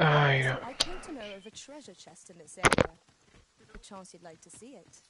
Yeah. I came to know of a treasure chest in this area. A chance you'd like to see it.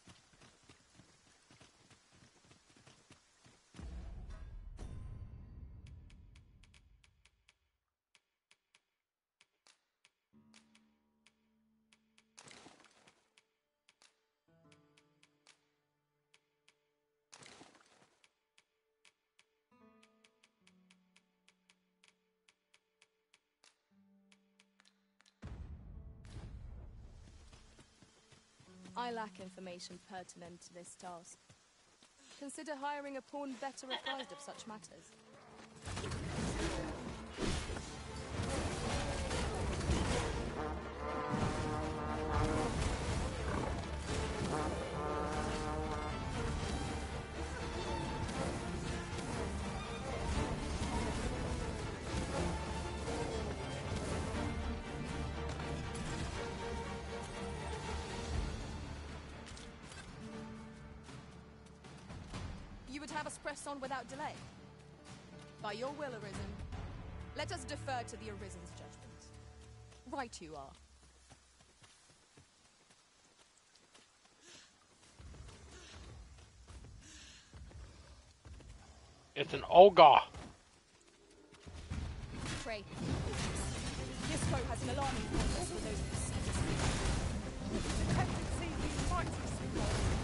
Lack information pertinent to this task. Consider hiring a pawn better apprised of such matters. Have us press on without delay? By your will, Arisen. Let us defer to the Arisen's judgment. Right you are. It's an ogre. Pray. This has an alarming those The tendency he might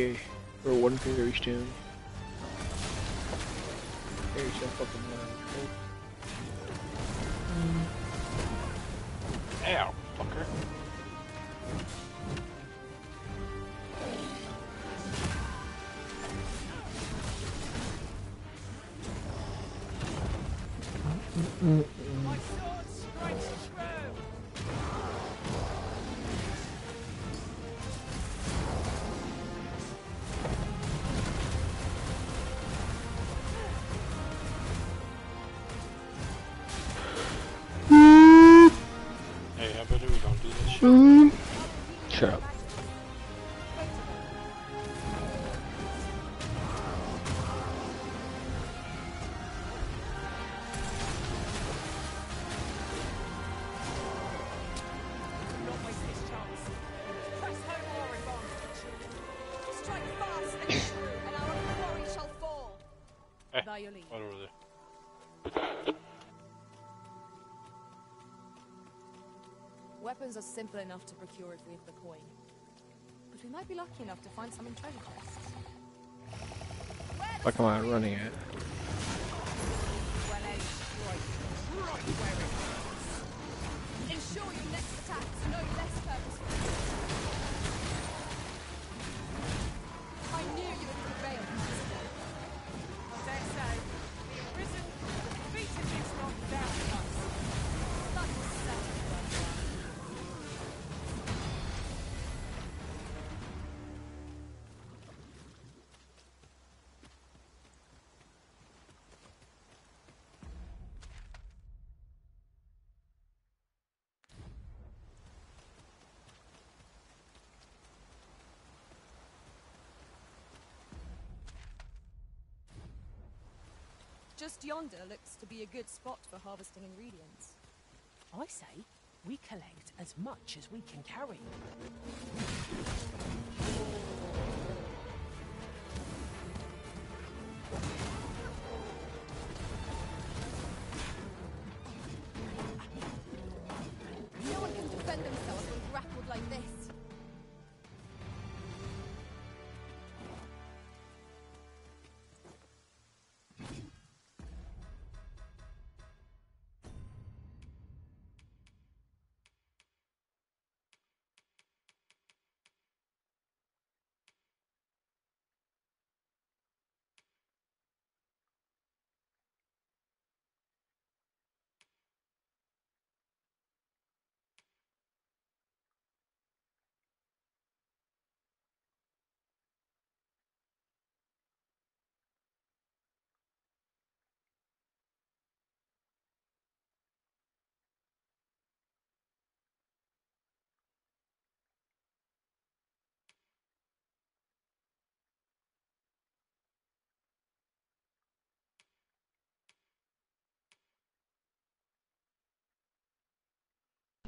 2k or one Ferrystone. Fairy fucking uh, don't Weapons are simple enough to procure if we have the coin. But we might be lucky enough to find some in treasure chests. Fuck am running at? Just yonder looks to be a good spot for harvesting ingredients. I say we collect as much as we can carry.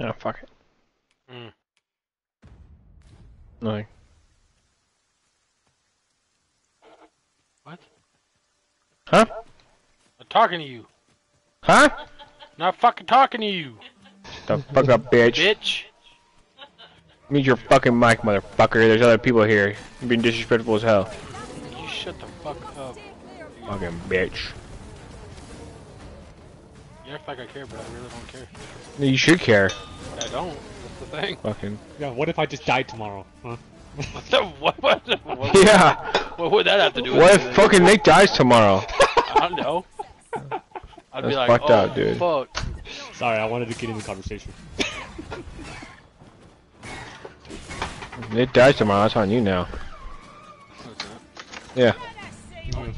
Oh, fuck it. Mm. Nothing. What? Huh? I'm talking to you. Huh? Not fucking talking to you, The fuck up, bitch. bitch. Mute your fucking mic, motherfucker. There's other people here. You're being disrespectful as hell. You shut the fuck up. Fucking bitch. You act like I care, but I really don't care. You should care. I don't. That's the thing. Fucking. Yeah, what if I just died tomorrow? Huh? What the what? What, what, Yeah. what would that have to do with What if anything? fucking Nick dies tomorrow? I don't know. I'd be That's like, fucked oh, up, dude. fuck. Sorry, I wanted to get in the conversation. If Nick dies tomorrow. That's on you now. Yeah. Bullshit.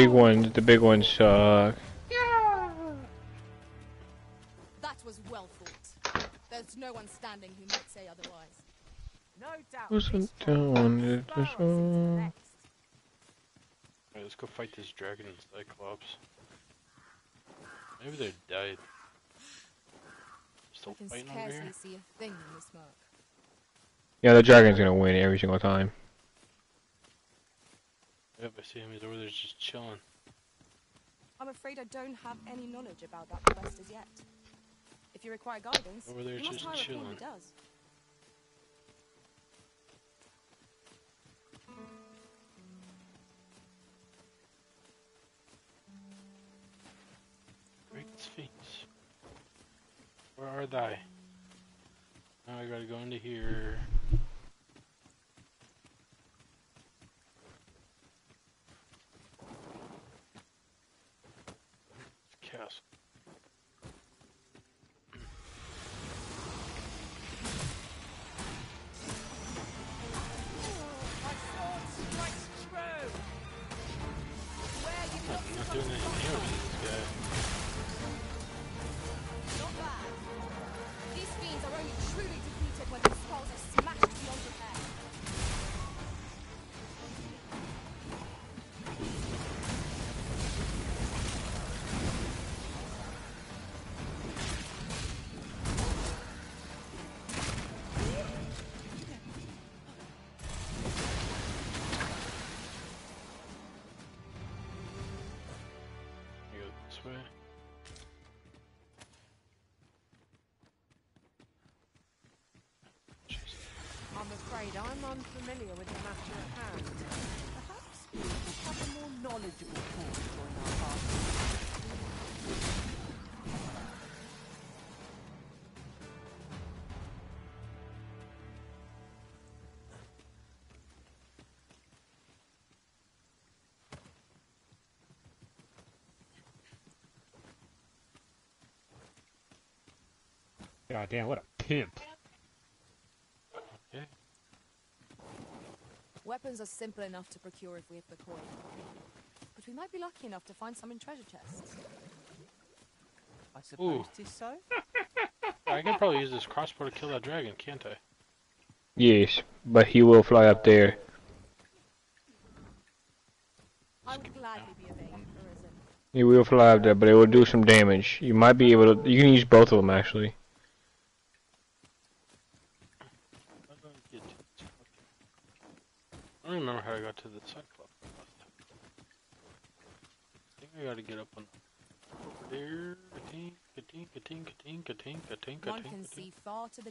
Big ones. The big ones suck. That was well fought. There's no one standing who might say otherwise. No doubt. Wasn't this one doing will it be this Burrows way. next. Alright, let's go fight this dragon and Cyclops. Maybe they died. Still I can fighting over scarcely here? see a thing in the smoke. Yeah, the dragon's gonna win every single time. Yep, I see him. He's over there just chilling. I'm afraid I don't have any knowledge about that quest as yet. If you require guidance, Over there you must just hire a king who does. Great Sphinx. Where are they? Now I gotta go into here. Castle. I'm with the matter at hand. Perhaps we could have a more knowledgeable force join our party. God damn, what a pimp. Okay. Weapons are simple enough to procure if we have the coin. But we might be lucky enough to find some in treasure chests. I suppose Ooh. tis so. I can probably use this crossbow to kill that dragon, can't I? Yes, but he will fly up there. I would gladly be of aid, Arisen. He will fly up there, but it will do some damage. You might be able to. You can use both of them actually.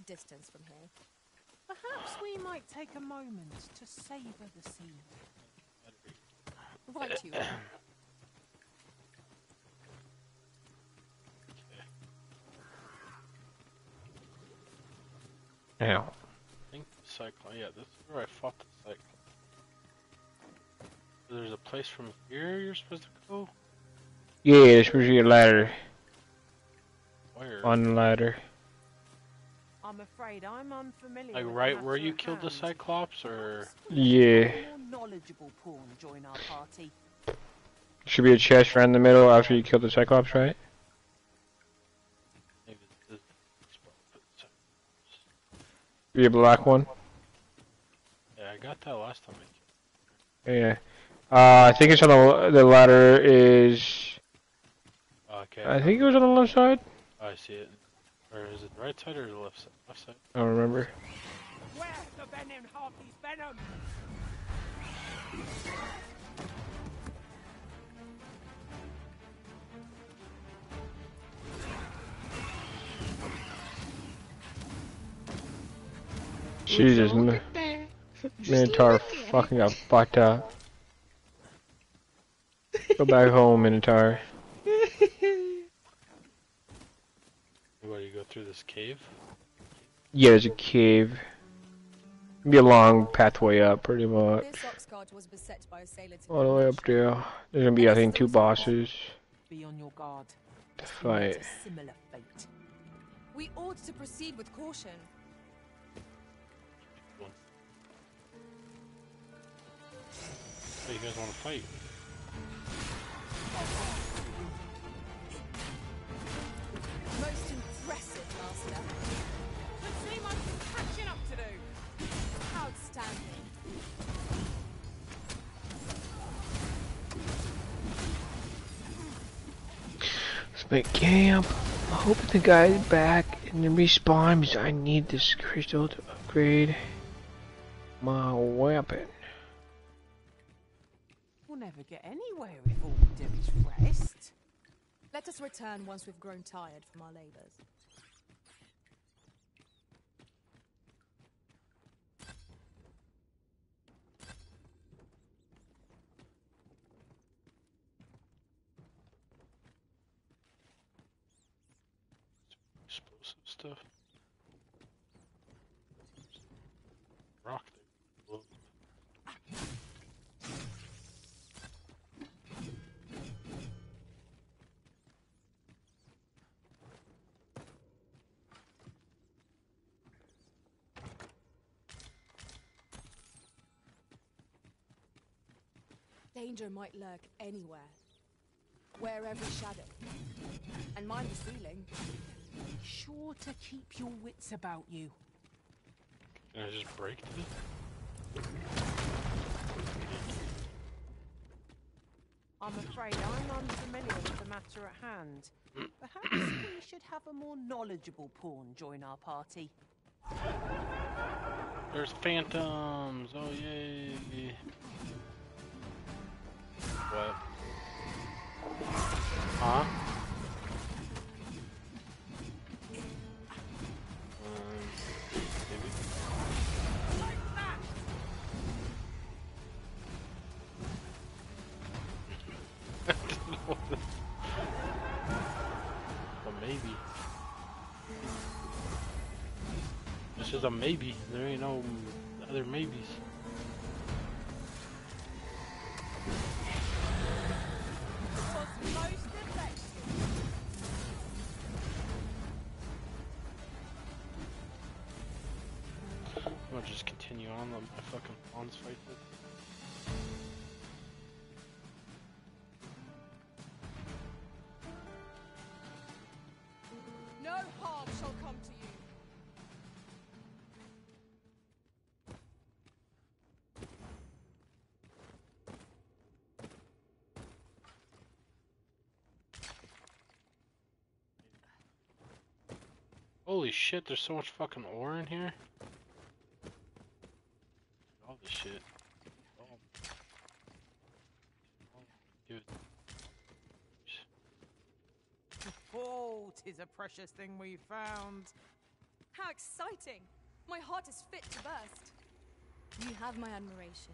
distance from here. Perhaps we might take a moment to savour the scene. Right you are. Now. I think the cyclone, yeah, this is where I fought the cyclone. There's a place from here you're supposed to go? Yeah, there's supposed to be a ladder. Where? On the ladder. I'm afraid I'm unfamiliar like right where you at killed the cyclops, or Yeah, knowledgeable pawn join our party. should be a chest right in the middle after you kill the Cyclops, right? maybe this this spot for the cyclops. Be a black one. Yeah, I got that last time. Yeah. Uh, I think it's on the the ladder is. Okay. I think it was on the left side. I see it. Or is it the right side or the left side? Left side. I don't remember. Where's the venom, Harpy's venom? Jesus, Mi- Minotaur fucking got fucked up. Go back home, Minotaur. What do you go through this cave? Yeah, there's a cave. Be a long pathway up, pretty much. Was beset by assailants. in All the way up there. There's gonna be, I think, two bosses Be on your guard. to fight. similar fate. We ought to proceed with caution. Hey, you guys want to fight? Oh, make camp. I hope the guy's back and then respawn because I need this crystal to upgrade my weapon. We'll never get anywhere if all we do is rest. Let us return once we've grown tired from our labors. Stuff. Rock. Danger might lurk anywhere. Wear every shadow. And mind the ceiling. Be sure to keep your wits about you. Can I just break it? I'm afraid I'm unfamiliar with the matter at hand. Mm. Perhaps we should have a more knowledgeable pawn join our party. There's phantoms! Oh yay! What? Huh? Is a maybe. There ain't no other maybes. Gonna just continue on my fucking pawns fight Holy shit, there's so much fucking ore in here. All this shit. Oh. Oh, Dude. Oh, tis a precious thing we found. How exciting! My heart is fit to burst. You have my admiration.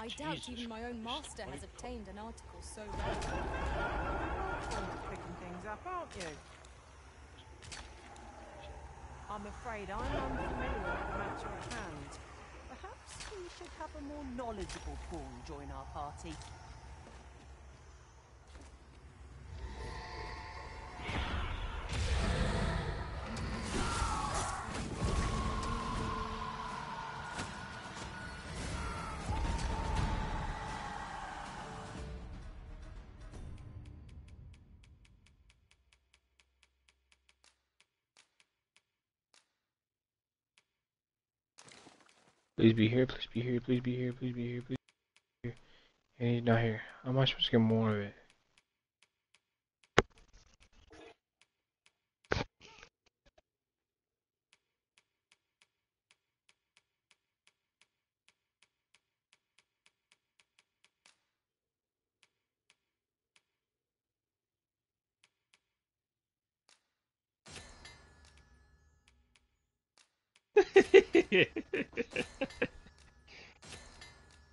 I doubt even my own Christ, master has obtained an article so rare. Picking things up, aren't you? I'm afraid I'm unfamiliar with the matter at hand. Perhaps we should have a more knowledgeable pawn join our party. Please be here, please be here, please be here, please be here, please be here. And he's not here. How am I supposed to get more of it?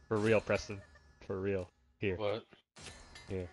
For real, Preston. For real. Here. What? Here.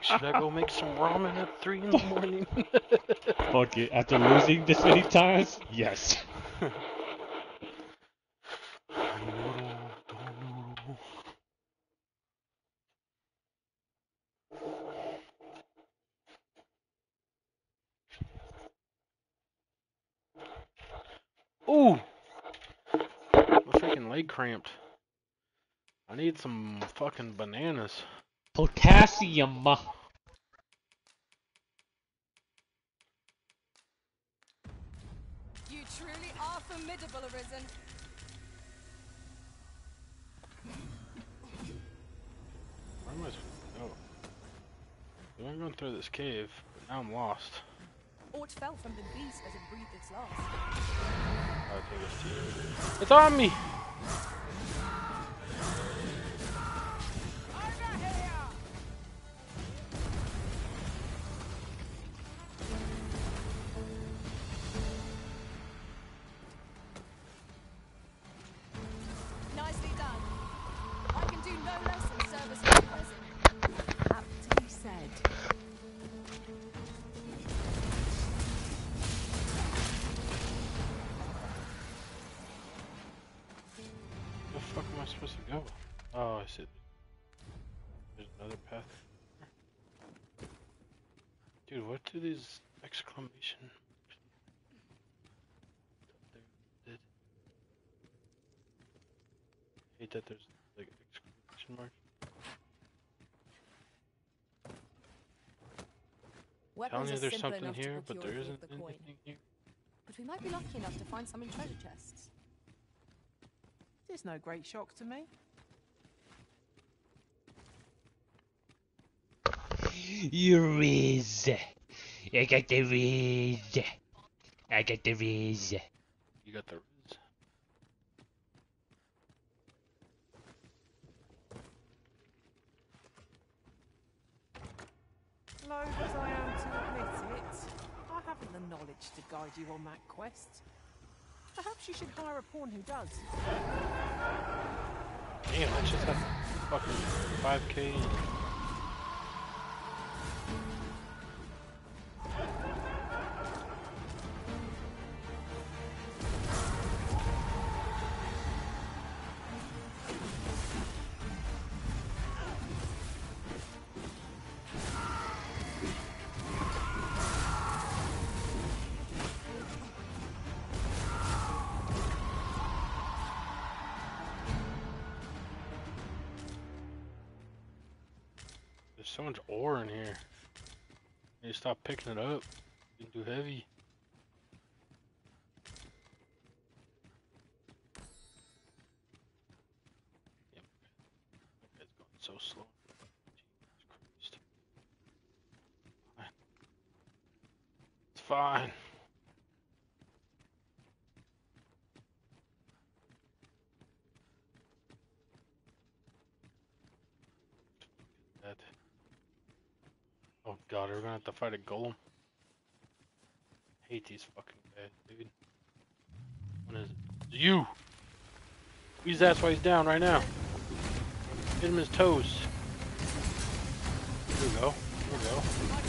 Like, should I go make some ramen at three in the morning? Fuck it. After losing this many times? Yes. noodle, don't noodle. Ooh! My freaking leg cramped. I need some fucking bananas. Potassium. You truly are formidable, Arisen. Where am I supposed to go? So I'm going through this cave, but now I'm lost. Aught fell from the beast as it breathed its last. I think it's you. It's on me! Hate that there's like exclamation mark. Weapons Telling you are there's simple something enough to here, but procure there with isn't the coin. anything here. But we might be lucky enough to find some in treasure chests. It's no great shock to me. You Riz. I got the Riz. I got the Riz. You got the riz. Loath as I am to admit it, I haven't the knowledge to guide you on that quest. Perhaps you should hire a pawn who does. Damn, I just have fucking 5k. Stop picking it up. It's too heavy. Yep. It's going so slow. Jesus Christ. Fine. It's fine. Oh god, we're gonna have to fight a golem. Hate these fucking guys, dude. What is it? It's you! Squeeze that's why he's down right now. Hit him his toes. Here we go. Here we go.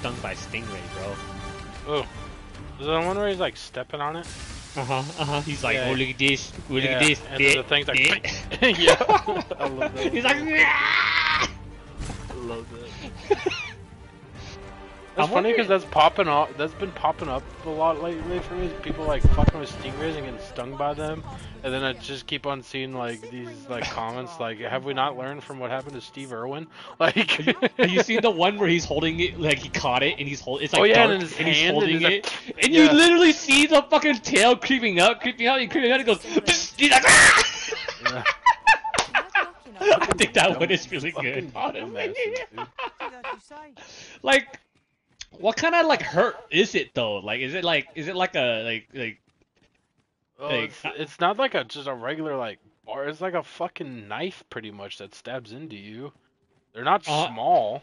Stung by stingray, bro. Oh. Is that one where he's like stepping on it? Uh huh. Uh huh. He's like, Yeah. oh look at this. Oh, look at this. and the thing's like, yeah. I love that. He's like, "Ah!" That's I'm funny because that's popping up. That's been popping up a lot lately for me. People like fucking with stingrays and getting stung by them, and then I just keep on seeing like these like comments like, "Have we not learned from what happened to Steve Irwin?" Like, Have you seen the one where he's holding it, like he caught it and he's holding it's like Oh, yeah, dark and in his and he's holding and it, like- and Yeah. you literally see the fucking tail creeping up, creeping out, and creeping out, and it goes, he's like, "Ah!" Yeah. I think that one is really good. honestly. dumbasses, dude. That you say. like, what kind of like hurt is it though? Like, is it like, is it like a like like? Oh, Like, it's, it's not like a just a regular like bar. It's like a fucking knife, pretty much, that stabs into you. They're not Uh, small.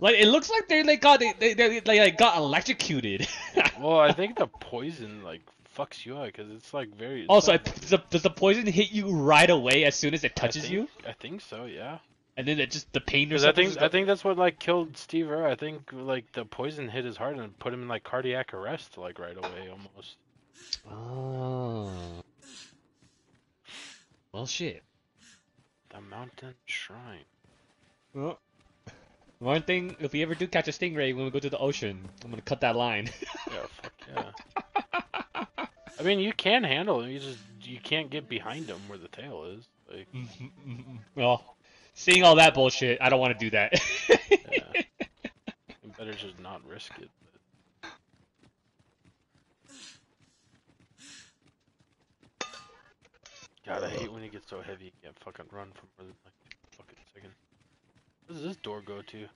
Like it looks like they like got they they, they, they like got electrocuted. Well, I think the poison like fucks you up because it's like very. also, does the, does the poison hit you right away as soon as it I touches think- you, I think so, yeah. And then it just the pain or Because I think I think that's what like killed Steve Irwin. I think like the poison hit his heart and put him in like cardiac arrest like right away almost. Oh. Well, shit. The mountain shrine. Well, one thing, if we ever do catch a stingray when we go to the ocean, I'm gonna cut that line. Yeah, fuck yeah. I mean, you can handle him. You just you can't get behind him where the tail is. Like, mm-hmm, mm-hmm, mm-hmm. well, seeing all that bullshit, I don't want to do that. yeah. Better just not risk it. But... God, I hate when it gets so heavy you can't fucking run for more than like a fucking second. Where does this door go to?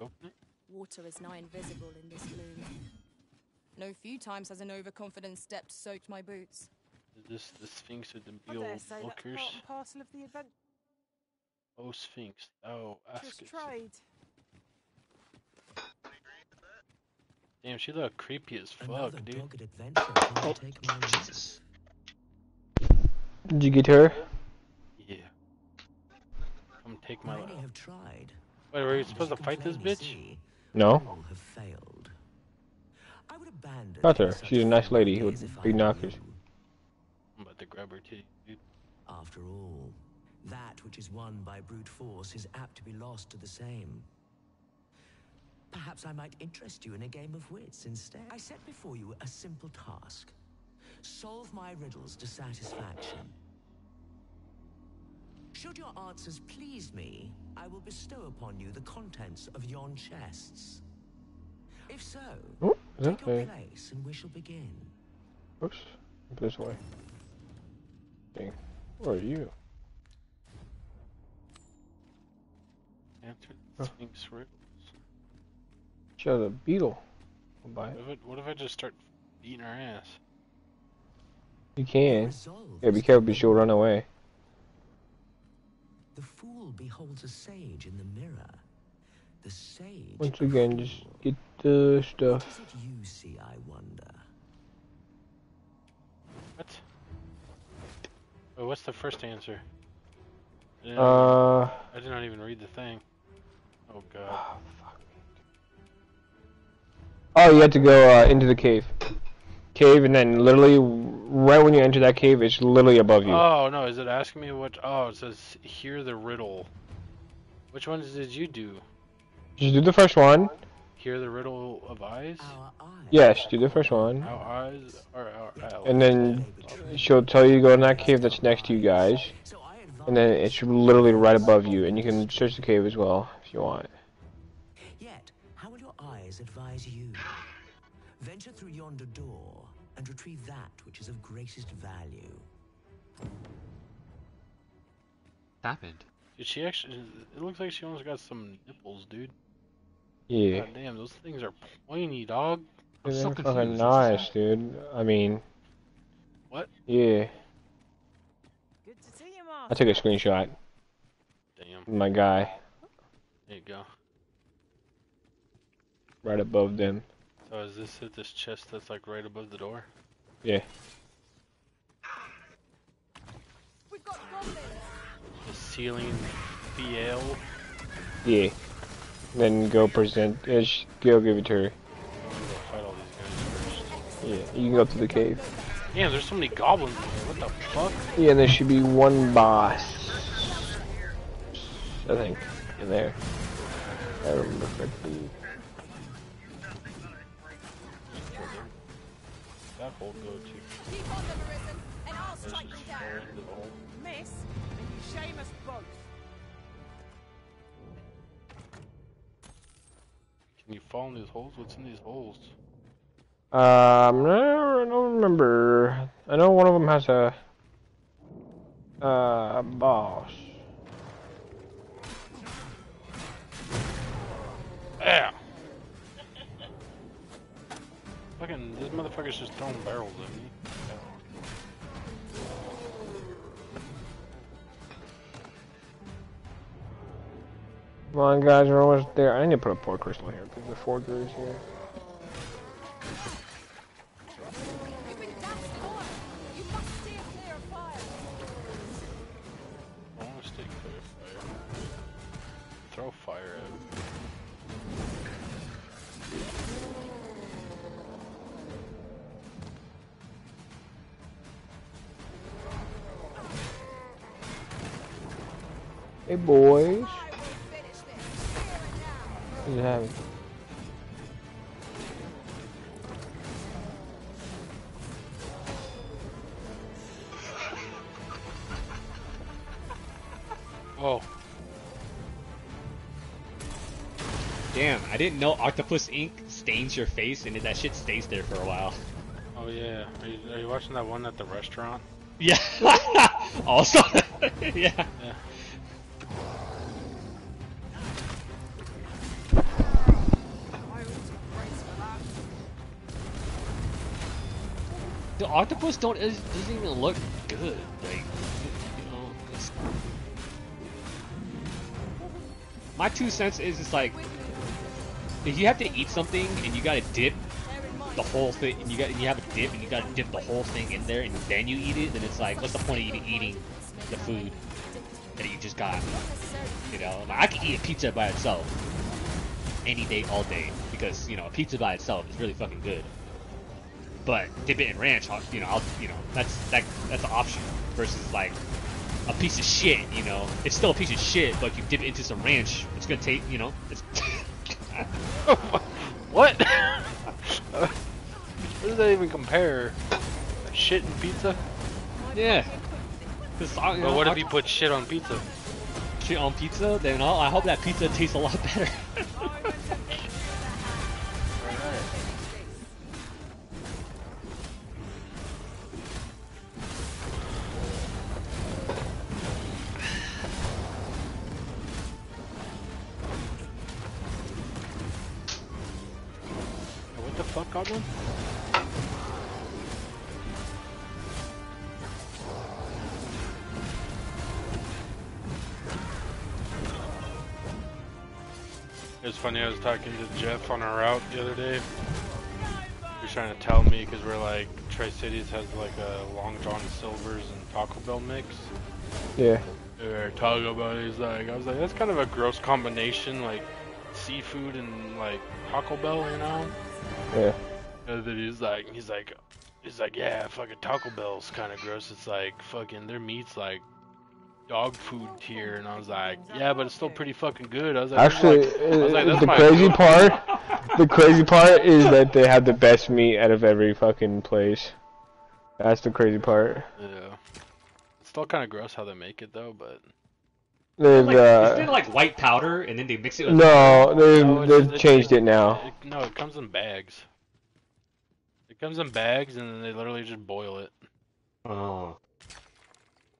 Open it? Water is now invisible in this gloom. No few times has an overconfident step soaked my boots. Is this the Sphinx with the I Beale dare say that's part and parcel of the adventure. Oh, Sphinx. Oh, ask Just tried. Damn, she look creepy as Another fuck, dude. dogged adventure to oh. take my. Jesus. Did you get her? Yeah. Come take my. Many have tried. Wait, were you supposed to fight this bitch? No. all have failed. I would abandon Not her. She's a nice lady follies with if I big knockers. You. I'm grab her titty. After all, that which is won by brute force is apt to be lost to the same. Perhaps I might interest you in a game of wits instead. I set before you a simple task. Solve my riddles to satisfaction. Should your answers please me, I will bestow upon you the contents of yon chests. If so, Oh, is that take your place and we shall begin. Oops. This way. Dang. Where are you? Answer Huh. the Sphinx riddles. Show the beetle. I'll buy What if, I, what if I just start beating her ass? You can. Resolve Yeah, be careful, because she'll run away. The fool beholds a sage in the mirror. The sage. Once again, just get the stuff. is it you see, I wonder? What? Wait, what's the first answer? I didn't, Uh. I did not even read the thing. Oh god. Oh, fuck. Oh, you have to go uh, into the cave. Cave, and then literally, right when you enter that cave, it's literally above you. Oh no, is it asking me what? Oh, it says hear the riddle. Which ones did you do? Did you do the first one. Hear the riddle of eyes? Yes, do the first one. Our eyes or our eyes? And then she'll tell you to go in that cave that's next to you guys. So I advise. And then it's literally right above you, and you can search the cave as well if you want. Yet, how will your eyes advise you? Venture through yonder door and retrieve that which is of greatest value. happened? Did she actually? It looks like she almost got some nipples, dude. Yeah. God damn, those things are pointy, dog. I'm They're so fucking nice, dude. I mean. What? Yeah. Good to see you, I took a screenshot. Damn. My guy, There you go. right above them. So is this it? This chest that's like right above the door? Yeah. We've got goblins! The ceiling BL. Yeah. Then go present. Uh, go give it to her. I'm gonna go fight all these guys first. Yeah. You can go up to the cave. Damn, there's so many goblins in here. What the fuck? Yeah, and there should be one boss. I think in there. I remember correctly. That hole go Can you fall in these holes? What's in these holes? Um, I don't remember. I know one of them has a uh boss. Yeah. Fucking, this motherfucker's just throwing barrels at me. Come on, guys, we're almost there. I need to put a port crystal here because the forger is here. I didn't know Octopus ink stains your face and that shit stays there for a while. oh yeah. Are you, are you watching that one at the restaurant? Yeah. also, yeah. Yeah. I ought to brace for that. The octopus don't is, doesn't even look good. Like, you know, it's... my two cents is it's like if you have to eat something and you gotta dip the whole thing, and you got and you have a dip and you gotta dip the whole thing in there and then you eat it, then it's like, what's the point of eating, eating the food that you just got? You know, like, I can eat a pizza by itself any day, all day, because you know, a pizza by itself is really fucking good. But dip it in ranch, you know, I'll, you know, that's that that's an option versus like a piece of shit. You know, it's still a piece of shit, but you dip it into some ranch, it's gonna take, you know, it's. What? What does that even compare? Shit and pizza? Yeah. uh, But what if you put shit on pizza? shit on pizza? Then I'll, I hope that pizza tastes a lot better. Funny, I was talking to Jeff on our route the other day. He was trying to tell me, because we're like, Tri-Cities has like a Long John Silver's and Taco Bell mix. Yeah. We were talking about it, he's like, I was like, that's kind of a gross combination, like, seafood and like Taco Bell, you know? Yeah. And then he's like, he's like, he's like, yeah, fucking Taco Bell's kind of gross. It's like fucking their meat's like dog food tier, and I was like, yeah, but it's still pretty fucking good. I was like, Actually, like- I was like, uh, the crazy food. part, the crazy part is that they have the best meat out of every fucking place. That's the crazy part. Yeah, it's still kind of gross how they make it though, but There's like, uh, isn't it like white powder and then they mix it with no, they've, No, they've just- changed just- it now. It, no, it comes in bags. It comes in bags, and then they literally just boil it. Oh.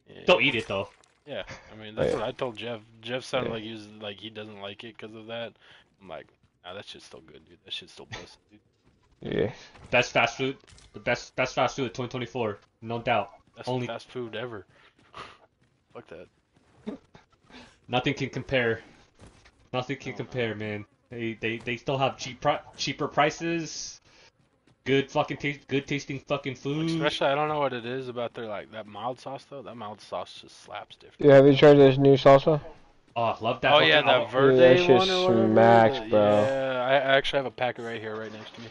Yeah. Don't eat it though. Yeah, I mean that's Yeah. what I told Jeff. Jeff sounded Yeah. like he was like he doesn't like it because of that. I'm like, nah, that shit's still good, dude. That shit's still busted, dude. Yeah. Best fast food, the best best fast food of 2024, no doubt. That's Only- the fast food ever. Fuck that. Nothing can compare. Nothing can compare, man. They they, they still have cheap pri- cheaper prices. Good fucking taste, good tasting fucking food. Especially, I don't know what it is about their like that mild sauce though. That mild sauce just slaps different. Yeah, have you tried this new salsa? Oh, love that. oh fucking yeah, avocado. that Verde that shit one or whatever. smacks, the- bro. Yeah, I I actually have a packet right here, right next to me.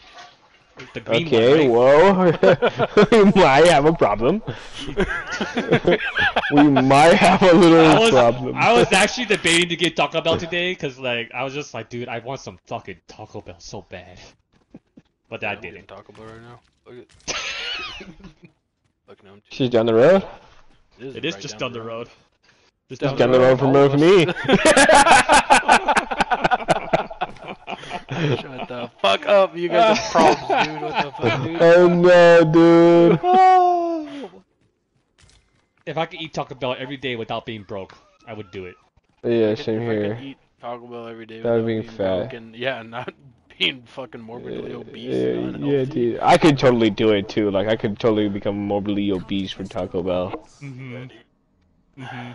The green Okay, one, right? whoa. we might have a problem. we might have a little I was, problem. I was actually debating to get Taco Bell today because like I was just like, dude, I want some fucking Taco Bell so bad, but I I'm didn't. Taco Bell right now. Look at. Look at him. She's down the road. It is right just down the road. Just Just down the road from from of me. Shut the fuck up, you guys have problems, dude. What the fuck, oh, dude? oh no, dude. If I could eat Taco Bell every day without being broke, I would do it. Yeah, If same I could here. eat Taco Bell every day Without without being being fat. broke and yeah, not being fucking morbidly obese. Yeah, yeah, dude. I could totally do it too. Like, I could totally become morbidly obese for Taco Bell. Mm-hmm. Mm-hmm.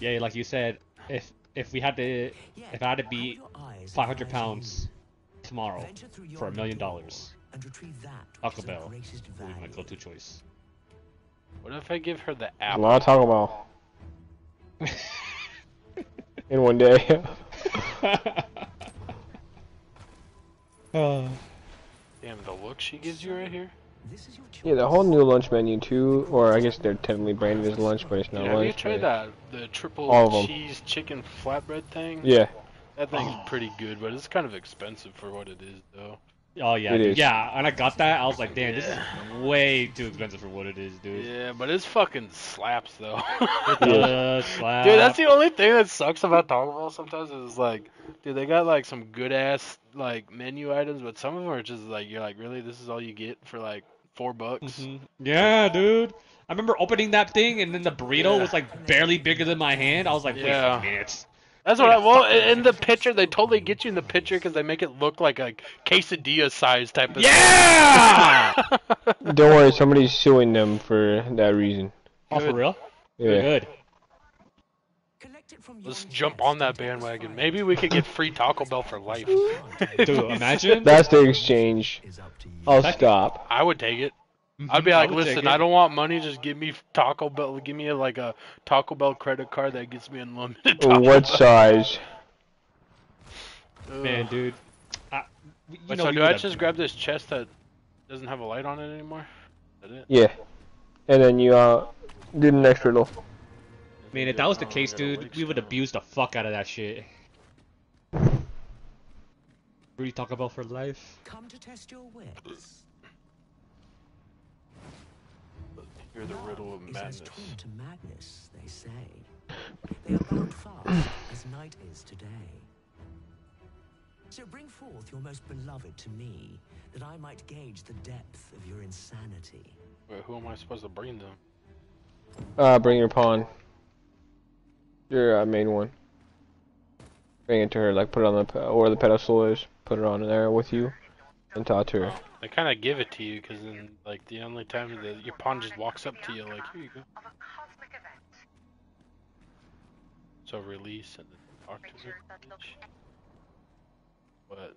Yeah, like you said, if if we had to, if I had to be 500 pounds tomorrow for a million dollars, Taco Bell would be my go-to choice. What if I give her the A lot of Taco Bell in one day. Uh. Damn, the look she gives you right here. yeah, the whole new lunch menu too, or I guess they're technically branded as lunch, but it's not lunch. have you lunch. tried that the triple All cheese chicken flatbread thing? Yeah. That thing's pretty good, but it's kind of expensive for what it is, though. Oh yeah, dude. yeah. And I got that. I was like, damn, this is way too expensive for what it is, dude. Yeah, but it's fucking slaps though. It does slap. Dude, that's the only thing that sucks about Taco Bell sometimes is like, dude, they got like some good ass like menu items, but some of them are just like, you're like, really, this is all you get for like four bucks? Mhm. Yeah, dude. I remember opening that thing and then the burrito Yeah. was like barely bigger than my hand. I was like, wait Yeah. a minute. That's what I well in in the picture they totally get you in the picture because they make it look like a quesadilla size type of. Yeah! Don't worry, somebody's suing them for that reason. oh, for real? Yeah. Good. Collect it from Let's jump on that bandwagon. Maybe we could get free Taco Bell for life. Dude, imagine. That's the exchange. is up to you. I'll stop. I would take it. Mhm, I'd be like, would take listen. I don't want money. Just give me Taco Bell. Give me like a Taco Bell credit card that gets me unlimited. Taco What Bell. size? Man, dude. I, you Wait, know, so we do I just grab this chest that doesn't have a light on it anymore? That it? Yeah. And then you uh do the next riddle. Man, if that was the Oh, case, dude, we would abuse the fuck out of that shit. Really talk about for life? Come to test your wits. You're the riddle of Is as madness. twin to madness, they say. They are bound fast, as night is today. So bring forth your most beloved to me, that I might gauge the depth of your insanity. Wait, who am I supposed to bring them? Uh, bring your pawn. Your uh, main one. Bring it to her, like put it on the pe- where the pedestal is. Put it on there with you, and talk to her. They kind of give it to you because then, like, the only time that your pawn just walks up to you, like, here you go. So release and then talk to her. What? What?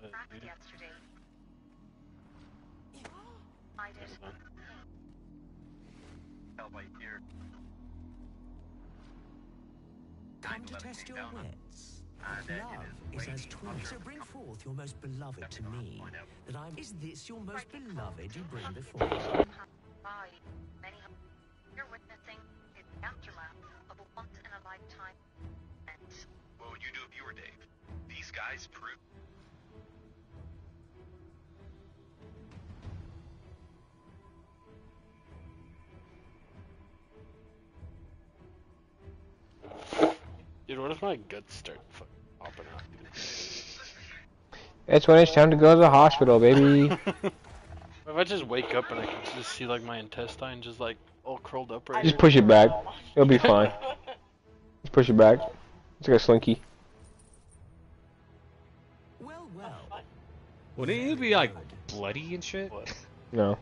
What, dude? Hold on. Come to test your wits. Love is as twin. So bring forth your most beloved to me, that I'm. is this your most beloved you bring before me? you're witnessing the aftermath of a once in a lifetime event. What would you do if you were Dave? These guys prove. Dude, what if my guts start fucking popping out? It's when it's time to go to the hospital, baby. If I just wake up and I can just see like my intestine just like all curled up right Just here. push it back. It'll be fine. Just push it back. It's like a slinky. Well, well. Wouldn't it be like bloody and shit? What? No.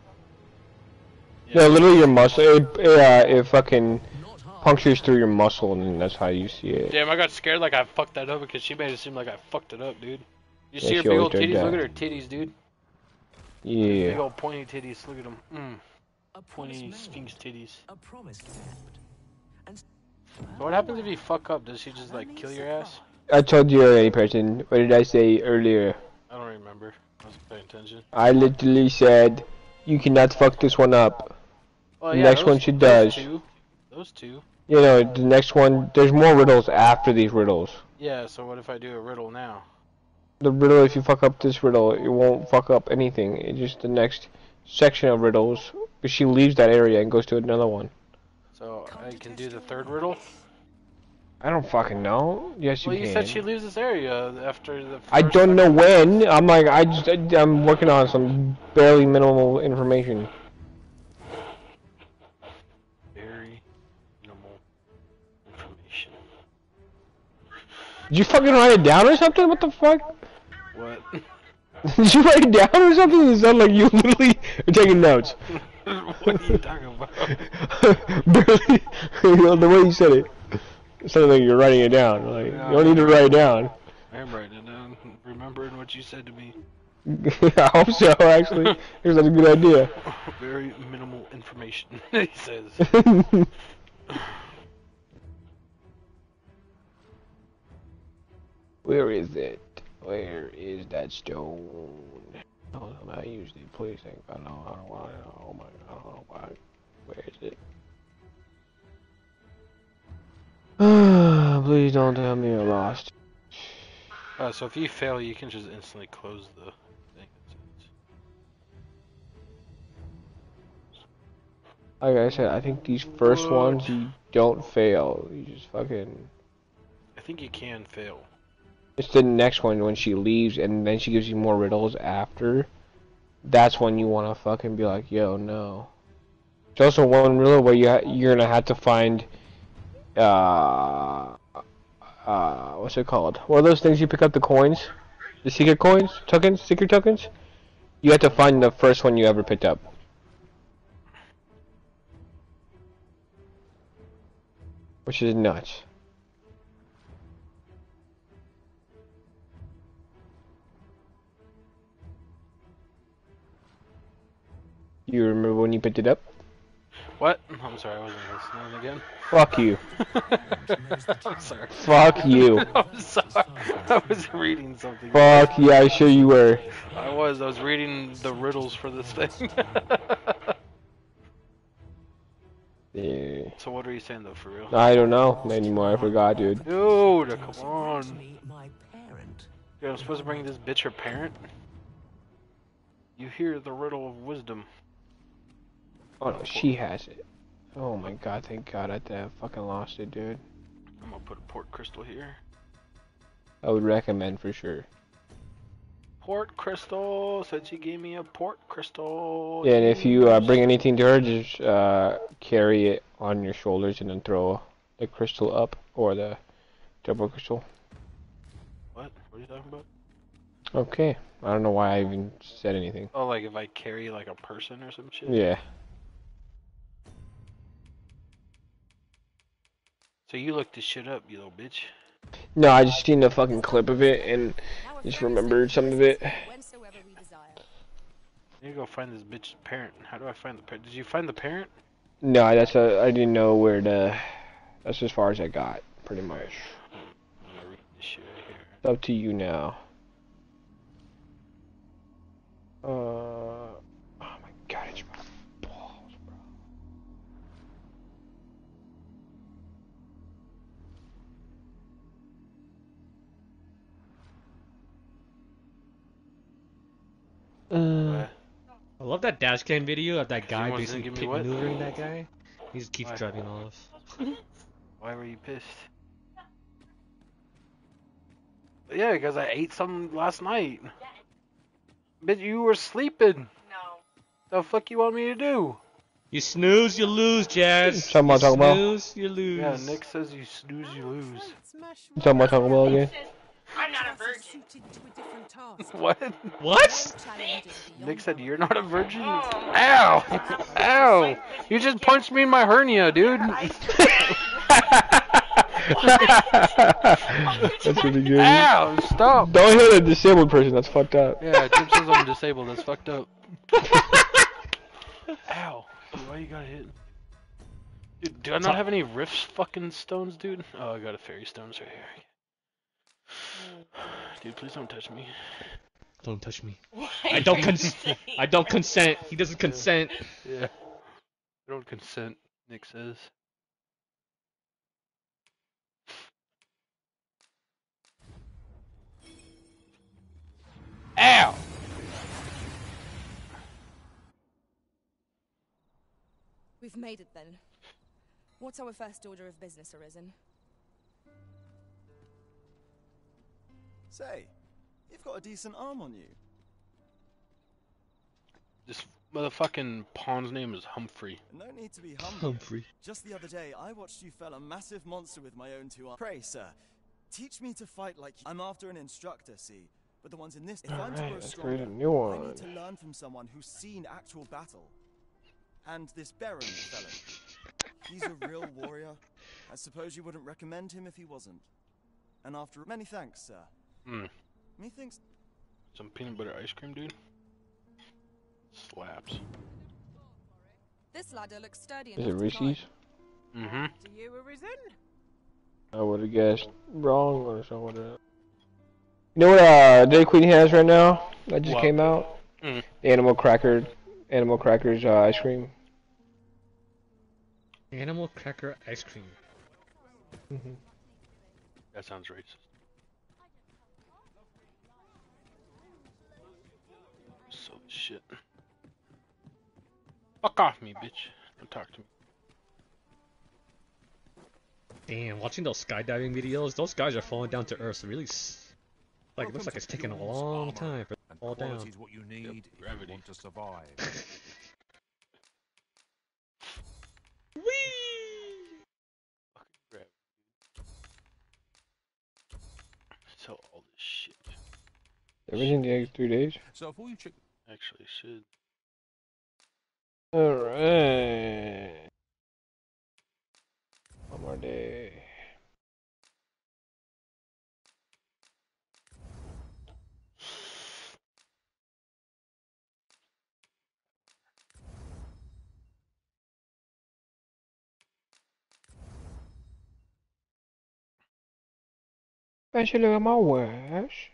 Yeah. No, literally your muscle. It, it, uh, it fucking Not hard. Punctures through your muscle, and that's how you see it. Damn, I got scared like I fucked that up because she made it seem like I fucked it up, dude. You Yeah, see her big old titties? that. Look at her titties, dude. Yeah. Big Yeah. old pointy titties. Look at them. Mm, A pointy made, sphinx titties. A promise kept. And So what happens if you fuck up? Does she just like kill your ass? I told you already, person. What did I say earlier? I don't remember. I wasn't paying attention. I literally said, you cannot fuck this one up. Well, The next one she does. Those two. Those two. You know, the next one, there's more riddles after these riddles. Yeah. So what if I do a riddle now? The riddle, if you fuck up this riddle, it won't fuck up anything. It's just the next section of riddles. But she leaves that area and goes to another one. So I can do the third riddle. I don't fucking know. Yes, you Well, you can. said she leaves this area after the. I don't know when. I'm like, I just, I, I'm working on some barely minimal information. Did you fucking write it down or something? What the fuck? What? Did you write it down or something? It sounded like you literally are taking notes. what are you talking about? barely, you know, the way you said it. It sounded like you're writing it down. Like, you don't need to write it down. I am writing it down, remembering what you said to me. I hope so, actually. Because that's a good idea. Very minimal information, he says. Where is it? Where is that stone? Oh, I usually please think I know. I don't want to know. Oh my god, I don't know why. Where is it? Please don't tell me you're lost. Uh, so if you fail, you can just instantly close the thing. Like I said, I think these first ones you don't fail. You just fucking. I think you can fail. It's the next one when she leaves and then she gives you more riddles after. That's when you want to fucking be like, yo, no. There's also one riddle where you you're gonna have to find, uh, uh, what's it called? What are those things you pick up the coins? The secret coins? Tokens? Secret tokens? You have to find the first one you ever picked up. Which is nuts. You remember when you picked it up? What? I'm sorry, I wasn't listening again. Fuck you. I'm sorry. Fuck you. I'm sorry. I was reading something. Fuck yeah, I sure you were. I was. I was reading the riddles for this thing. Yeah. so what are you saying though, for real? I don't know anymore. I forgot, dude. Dude, come on. My parent. Dude, I'm supposed to bring this bitch her parent. You hear the riddle of wisdom. Oh no, she has it. Oh my god, thank god I fucking lost it, dude. I'm gonna put a port crystal here. I would recommend for sure. Port crystal said she gave me a port crystal. Yeah, and if you uh, bring anything to her, just uh, carry it on your shoulders and then throw the crystal up or the double crystal. What? What are you talking about? Okay. I don't know why I even said anything. Oh, like if I carry like a person or some shit. Yeah. So you looked this shit up, you little bitch. No, I just seen a fucking clip of it and just remembered some of it. Whensoever we desire. I need to go find this bitch's parent. How do I find the parent? Did you find the parent? No, that's a, I didn't know where to. That's as far as I got, pretty much. I'm gonna read this shit right. It's up to you now. Uh, Uh, I love that dash cam video of that guy basically pit maneuvering that guy. He just keeps Why? driving off. Why were you pissed? Yeah, because I ate some last night. Bitch, you were sleeping. No. The fuck you want me to do? You snooze, you lose, Jazz. Something you I'm talking about? snooze, you lose. Yeah, Nick says you snooze, you lose. you talking about Taco Bell again? I'm not a virgin. Suited to a different task. What? What? Nick said you're not a virgin? Oh. Ow! Ow! You just punched me in my hernia, dude. that's pretty good. Ow! Stop! Don't hit a disabled person. That's fucked up. Yeah, Tim says I'm disabled. That's fucked up. Ow! Dude, why you gotta hit? Dude, do I not have any rifts fucking stones, dude? Oh, I got a Ferrystones right here. Dude, please don't touch me. Don't touch me. Why I don't are you cons- I don't consent. He doesn't consent. Yeah. I don't consent, Nick says. Ow! We've made it then. What's our first order of business, Arisen? Say, you've got a decent arm on you. This motherfucking pawn's name is Humphrey. No need to be humble. Humphrey. Just the other day, I watched you fell a massive monster with my own two arms. Pray, sir, teach me to fight like you. I'm after an instructor, see? But the ones in this, if I'm to Alright, grow let's stronger, create a new one. I need to learn from someone who's seen actual battle. And this Baron fellow, he's a real warrior. I suppose you wouldn't recommend him if he wasn't. And after many thanks, sir. Hmm. Methinks Some peanut butter ice cream, dude. Slaps. This ladder looks sturdy Is it enough. Reese's? Mm-hmm. Do you arisen? I would have guessed wrong or something. You know what uh Dairy Queen has right now? That just What? came out. Mm. Animal Cracker, Animal Crackers uh, ice cream. Animal cracker ice cream. Mm -hmm. That sounds racist. So shit. Fuck off me, bitch. Don't talk to me. Damn, watching those skydiving videos, those guys are falling down to earth. Really, s- like it looks like it's taking a long time for them to fall down. Quality's what you need if you want to survive. Sell all this shit. Everything takes three days. So if all you chick Actually, should. Alright. One more day. Look at my wash.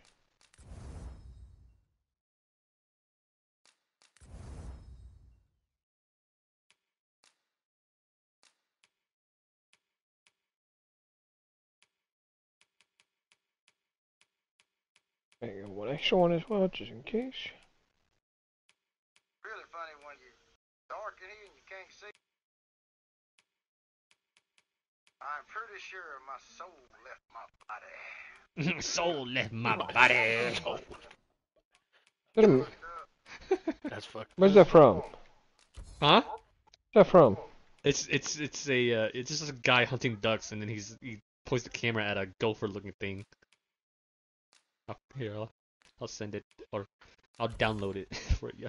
I got one extra one as well, just in case. Really funny when you dark in here and you can't see. I'm pretty sure my soul left my body. Soul left my body. Let That's fucked. Where's that from? Huh? Where's that from? It's it's it's a uh, it's just a guy hunting ducks, and then he's he points the camera at a gopher-looking thing. Oh, here, I'll, I'll send it or I'll download it for you.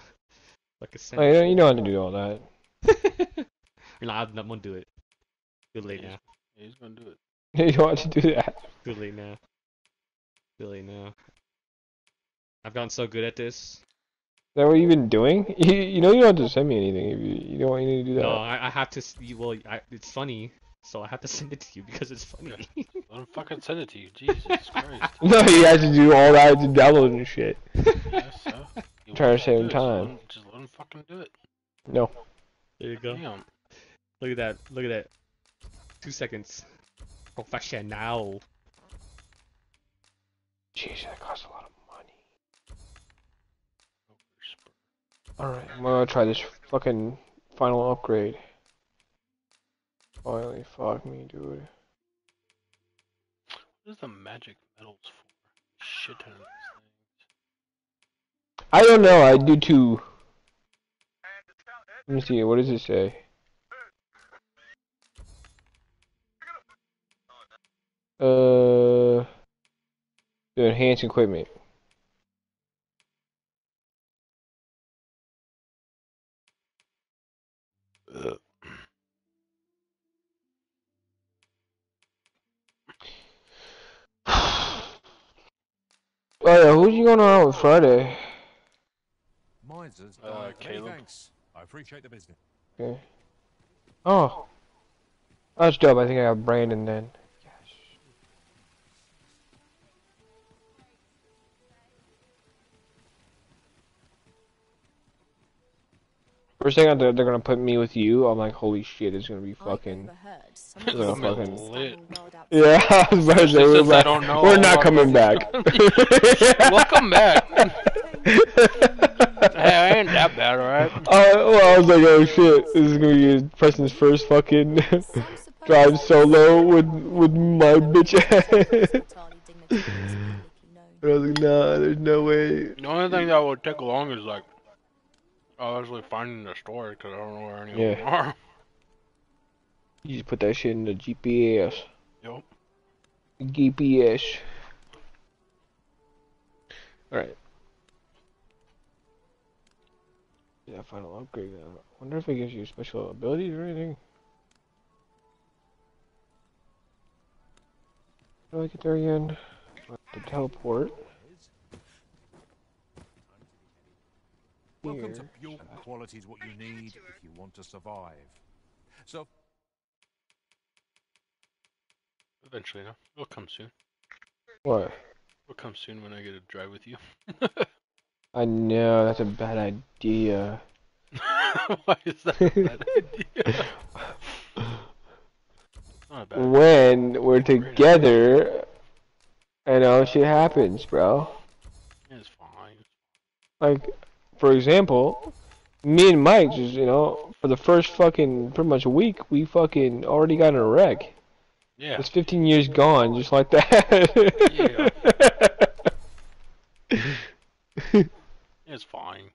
Like a send. Oh, you know, you know how to do all that. You're not, I'm not gonna do it. Too late now. Yeah, he's gonna do it. you don't have to do that. Too late now. Too late now. I've gotten so good at this. Is that what you've been doing? You, you know you don't have to send me anything if you, you don't want me to do that. No, I, I have to. Well, I, it's funny, so I have to send it to you because it's funny. Let him fucking send it to you. Jesus Christ. No, he has to do all that to download and shit. Yes, so. You Trying to save him it, just let time. him- Just let him fucking do it. No. There you go. Damn. Look at that. Look at that. Two seconds. Professional. Jeez, that costs a lot of money. Oh, Alright, I'm gonna try this fucking final upgrade. Finally, fuck me, dude. What is the magic metals for? Shit ton of these I don't know, I do too. Let me see, what does it say? Uh, the enhanced equipment. things. Oh yeah, who's you going on with Friday? Mine's as Uh, Caleb. Thanks. I appreciate the business. Okay. Oh. That's dope, I think I have Brandon then. First thing I thought they're gonna put me with you, I'm like, holy shit, it's gonna be fucking. It's gonna fucking. Lit. Yeah, I was about to say, we're, as I back- don't we're not coming back. Welcome back. hey, I ain't that bad, alright? Uh, well, I was like, oh shit, this is gonna be Preston's first fucking drive solo with with my bitch ass. I was like, nah, there's no way. The only thing that would take long is like obviously finding the store because I don't know where any of them Yeah. are. You just put that shit in the GPS. Yup. GPS. Alright. Yeah, final upgrade. I wonder if it gives you special abilities or anything. How do I get there again? To teleport. Welcome to Here. Quality is what you need if you want to survive. So Eventually, no. It'll come soon. What? It'll come soon when I get to drive with you. I know, that's a bad idea. Why is that a bad idea? Not a bad idea. when we're together I know shit happens, bro. It's fine. Like, for example, me and Mike just, you know, for the first fucking pretty much week, we fucking already got in a wreck. Yeah. It's 15 years gone, just like that. Yeah. it's fine.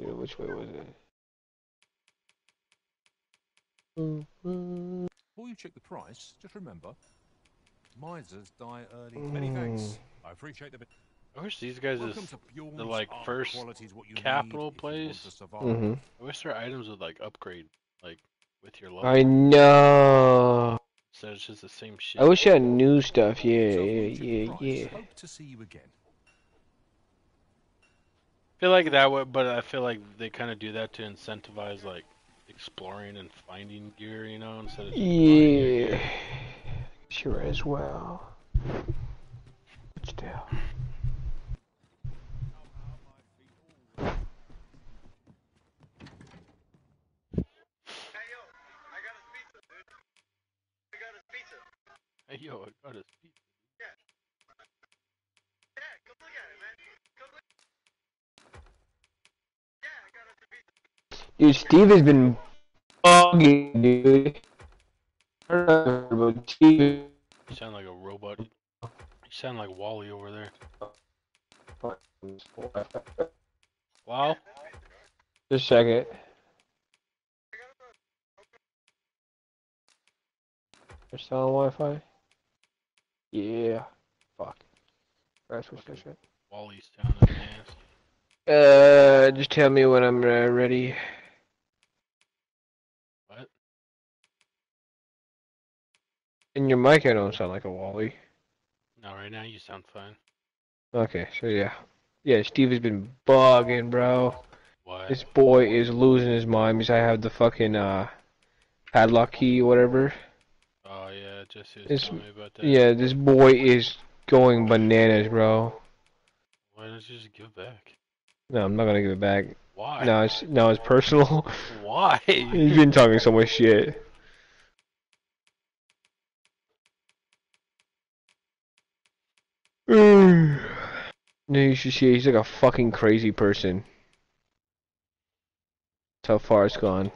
Yeah, which way was it? Before you check the price, just remember, misers die early. Many thanks. I appreciate the. I wish these guys Welcome is the like first Qualities, what you capital if you want place. to survive. Mhm. I wish their items would like upgrade like with your level. I know. So it's just the same shit. I wish I had new stuff. Yeah, yeah, yeah, yeah. Hope to see you again. I feel like that would, but I feel like they kind of do that to incentivize like exploring and finding gear, you know, instead of just Yeah. Gear. Sure as well. What's down? Hey yo, I got a speed. Dude, Steve has been um, bugging, dude. I don't know, but Steve. You sound like a robot. You sound like Wally over there. Wow. Just a second. You're still on Wi-Fi? Yeah. Fuck. Alright, switch that shit. Wally's sounding nasty. Uh, just tell me when I'm uh, ready. In your mic, I don't sound like a Wally. No, right now you sound fine. Okay, so yeah. Yeah, Steve has been bugging, bro. What? This boy is losing his mind because I have the fucking, uh, padlock key, whatever. Oh yeah, was This, telling me about that. yeah, this boy is going bananas, bro. Why don't you just give it back? No, I'm not gonna give it back. Why? No, it's no, it's personal. Why? You've been talking so much shit. no, you should see. He's like a fucking crazy person. That's how far it's gone.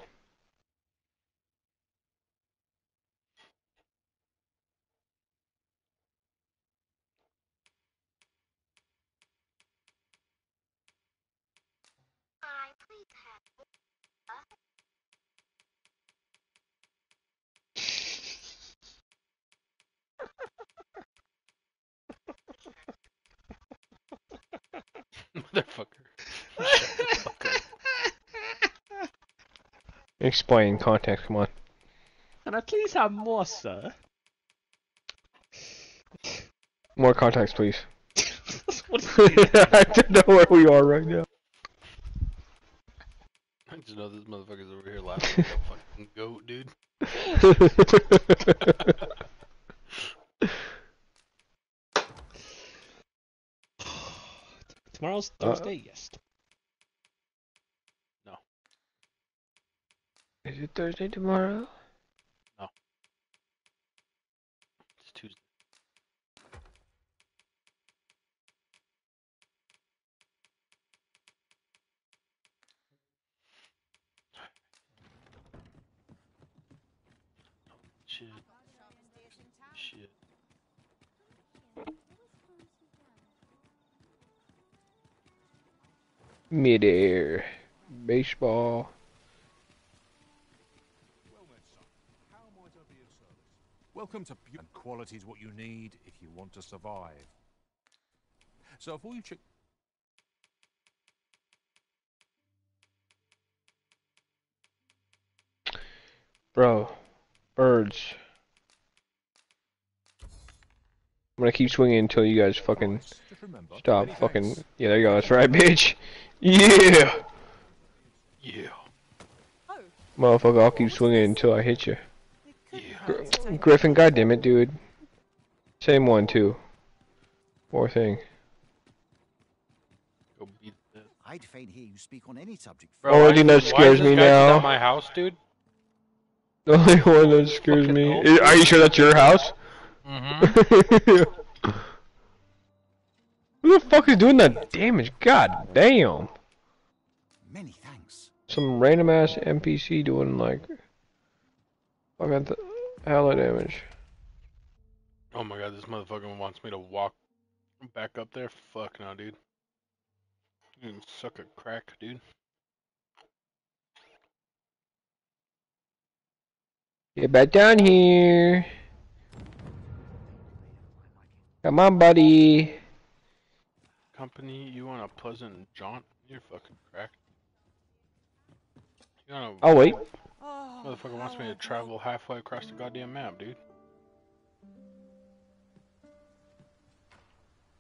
Motherfucker. Explain context. Come on. Can I please have more, sir? More context, please. What I don't know where we are right now. I just know this motherfucker's over here laughing like a fucking goat, dude. Tomorrow's Uh, Thursday, yes. Is it Thursday tomorrow? No. It's Tuesday. Shit. Shit. Midair. Baseball. Welcome to Bjorn. And qualities what you need if you want to survive. So if all you check. Bro. Birds. I'm gonna keep swinging until you guys fucking stop fucking. Yeah, there you go. That's right, bitch. Yeah. Yeah. Motherfucker, I'll keep swinging until I hit you. Gr- Griffin, goddammit, dude. Same one, too. Poor thing. Go beat that. I'd fain hear you speak on any subject. Bro, Only thing that why scares is me now- At my house, dude. The only one that scares me. I- Are you sure that's your house? Mm-hmm. Who the fuck is doing that damage? God damn. Many thanks. Some random ass NPC doing like fucking th hella damage. Oh my god, this motherfucker wants me to walk back up there. Fuck no, dude. You can suck a crack, dude. Get back down here. Come on, buddy. Company, you want a pleasant jaunt? You're fucking cracked. You Oh wait. Motherfucker wants me to travel halfway across the goddamn map, dude.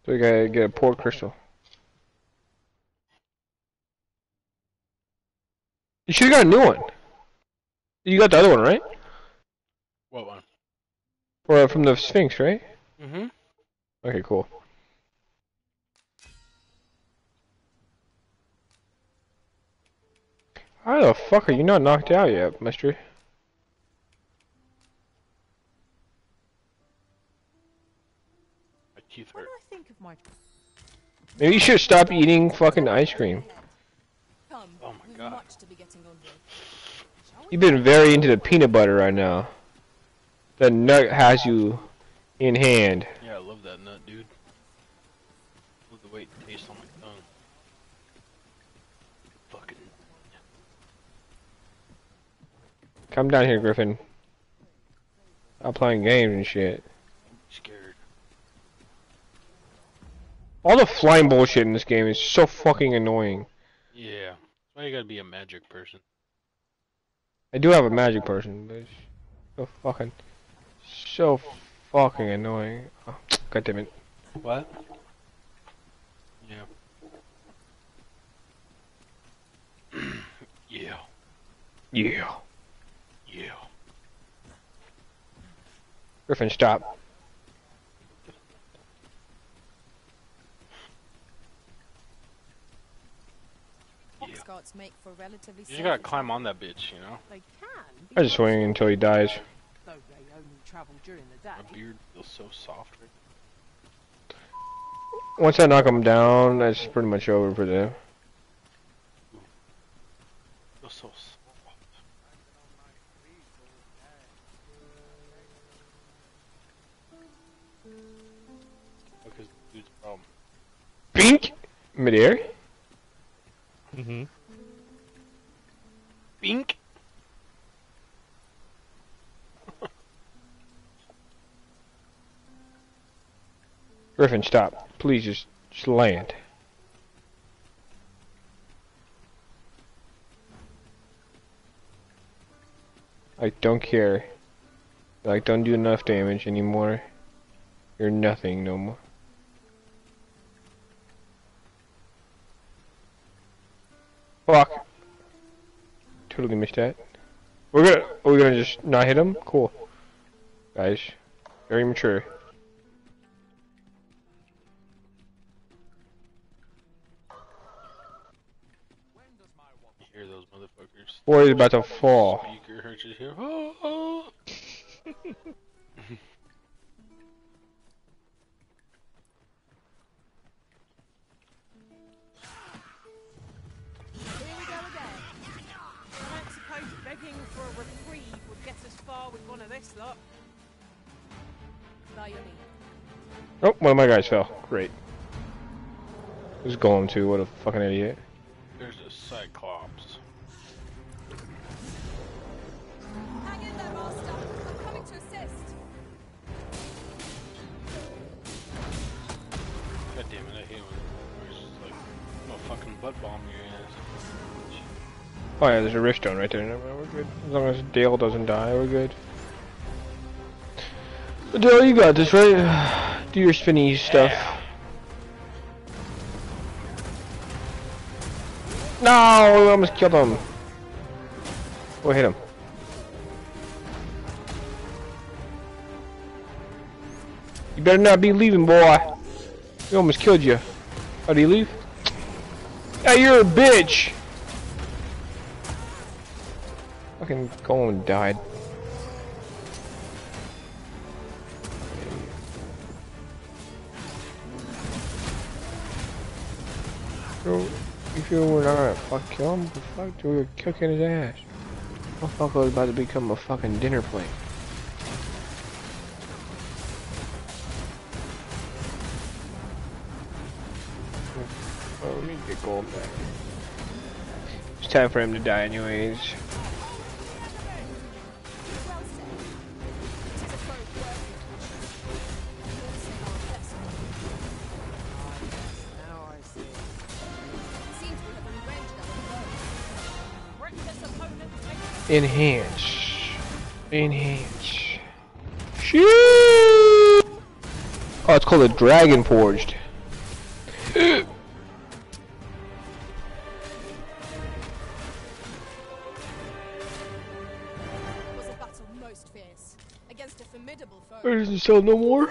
So we gotta get a port crystal. You should've got a new one. You got the other one, right? What one? Or from the Sphinx, right? Mm-hmm. Okay, cool. How the fuck are you not knocked out yet, mister? My teeth When hurt. I think of my Maybe you should stop eating fucking ice cream. Come, Oh my god. much to be getting on. You've been very into the peanut butter right now. The nut has you in hand. Yeah, I love that nut, dude. Love the way it tastes on my tongue. Fucking. Come down here, Griffin. I'm playing games and shit. scared. All the flying bullshit in this game is so fucking annoying. Yeah. That's why you gotta be a magic person. I do have a magic person, but it's so fucking, so fucking annoying. Oh, God damn it. What? Yeah. Yeah. Yeah. Griffin, stop. Box carts make for relatively You just gotta climb on that bitch, you know? they can. I just swing until he dies. Though they only travel during the day. My beard feels so soft Once I knock him down, that's pretty much over for them. feels so soft. Bink! Midair? Mm-hmm. Bink! Griffin, stop. Please just, just land. I don't care. Like, don't do enough damage anymore. You're nothing no more. Fuck. Totally missed that. We're gonna, are we gonna just not hit him? Cool. Guys, very mature. You hear those? Boy is about to fall. of my guys fell. Great. Who's going to? What a fucking idiot. There's a Cyclops. Hang in there, Master. I'm coming to assist. God damn it, I hate when there's like, no fucking butt bomb your ass. Oh yeah, there's a rift stone right there. Never We're good. As long as Dale doesn't die, we're good. Dale, you got this, right? Do your spinny stuff. No, I almost killed him. Oh, hit him. You better not be leaving, boy. He almost killed you. How do you leave? Yeah, you're a bitch. Fucking Golem died. Fuck kill him? Fuck, we're kicking his ass. Motherfucker is about to become a fucking dinner plate. Oh, we need to get gold back. It's time for him to die anyways. Enhance. Enhance. Shit! Oh, it's called a Dragon Forged. was a battle most fierce against a formidable foe. It doesn't sell no more.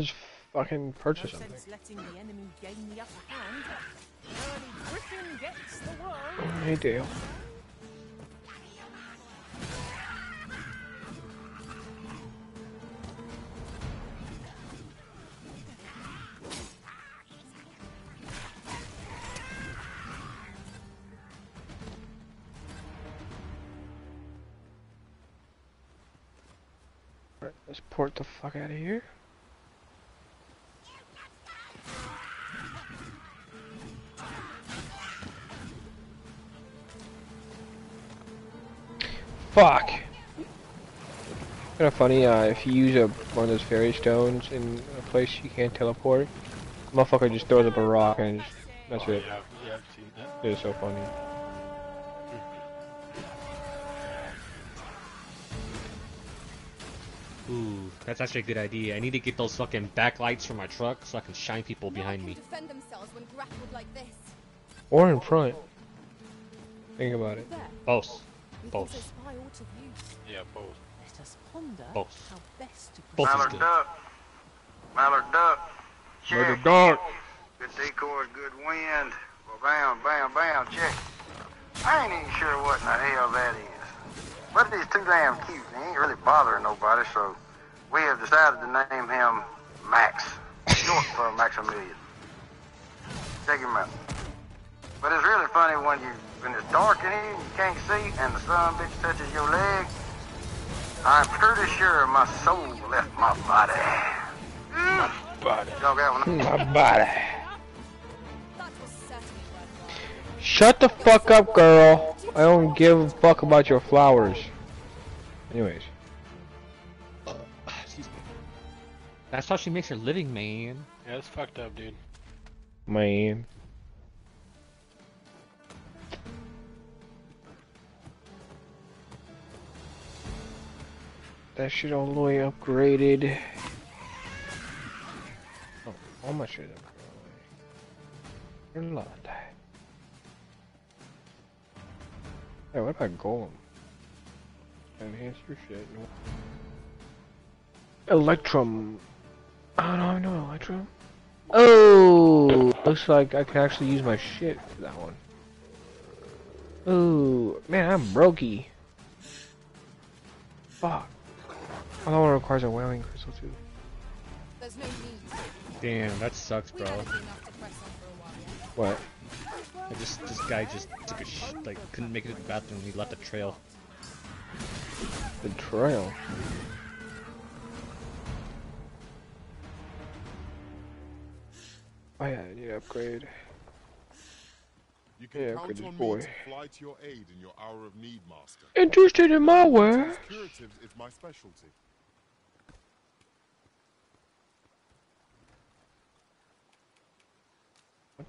Just fucking No purchase something. letting the enemy gain the upper hand. Early Griffin gets the world. Hey, Dale. Kind of funny. Uh, if you use a one of those Ferrystones in a place you can't teleport, motherfucker just throws up a rock and just, that's Oh, it. yeah, yeah, I've seen that. It's so funny. Ooh, that's actually a good idea. I need to get those fucking backlights for my truck so I can shine people behind me. Defend themselves when grappled like this. Or in front. Think about it. Both. Both. think so spy ought to use. Yeah, both. Let ponder Both. how best to Both is Mallard good. duck. Mallard duck. Murder Check. dog. Good decoys, good wind. Well, bam, bam, bam, check. I ain't even sure what in the hell that is. But he's too damn cute. He ain't really bothering nobody, so we have decided to name him Max. Short for Maximilian. Check him out. But it's really funny when you when it's dark in here, and you can't see, and the sun bitch touches your leg. I'm pretty sure my soul left my body. Mm. Body. Y'all got one? My body. That was certainly worthwhile. Shut the fuck up, girl. I don't give a fuck about your flowers. Anyways. Excuse me. That's how she makes her living, man. Yeah, it's fucked up, dude. Man. That shit all the way upgraded. Oh, all my shit upgraded. Lord. Hey, what about Golem? Enhance your shit. Electrum. Oh, I don't know, Electrum. Oh, looks like I can actually use my shit for that one. Oh, man, I'm brokey. Fuck. Oh, that one requires a whaling crystal too. There's no need. Damn, that sucks, bro. haven't enough to press on for a while yet. What? I just this guy just took a sh like couldn't make it to the bathroom. He left a trail. The trail. Oh yeah, I need to upgrade. You can Yeah, count good on boy. me to fly to your aid in your hour of need, Master. Interested in my work? Curatives is my specialty.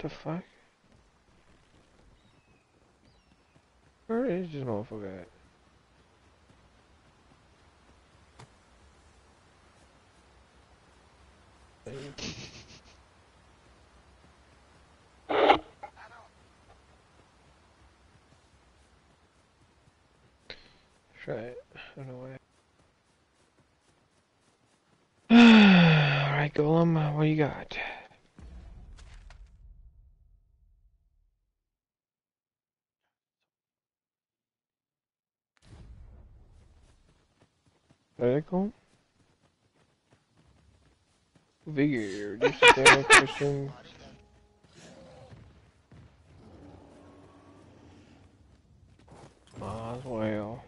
The fuck? Where is this motherfucker at? Try it. I don't know why. Alright, Golem, what you got? Medical? Vigor, disadvantage question. As well.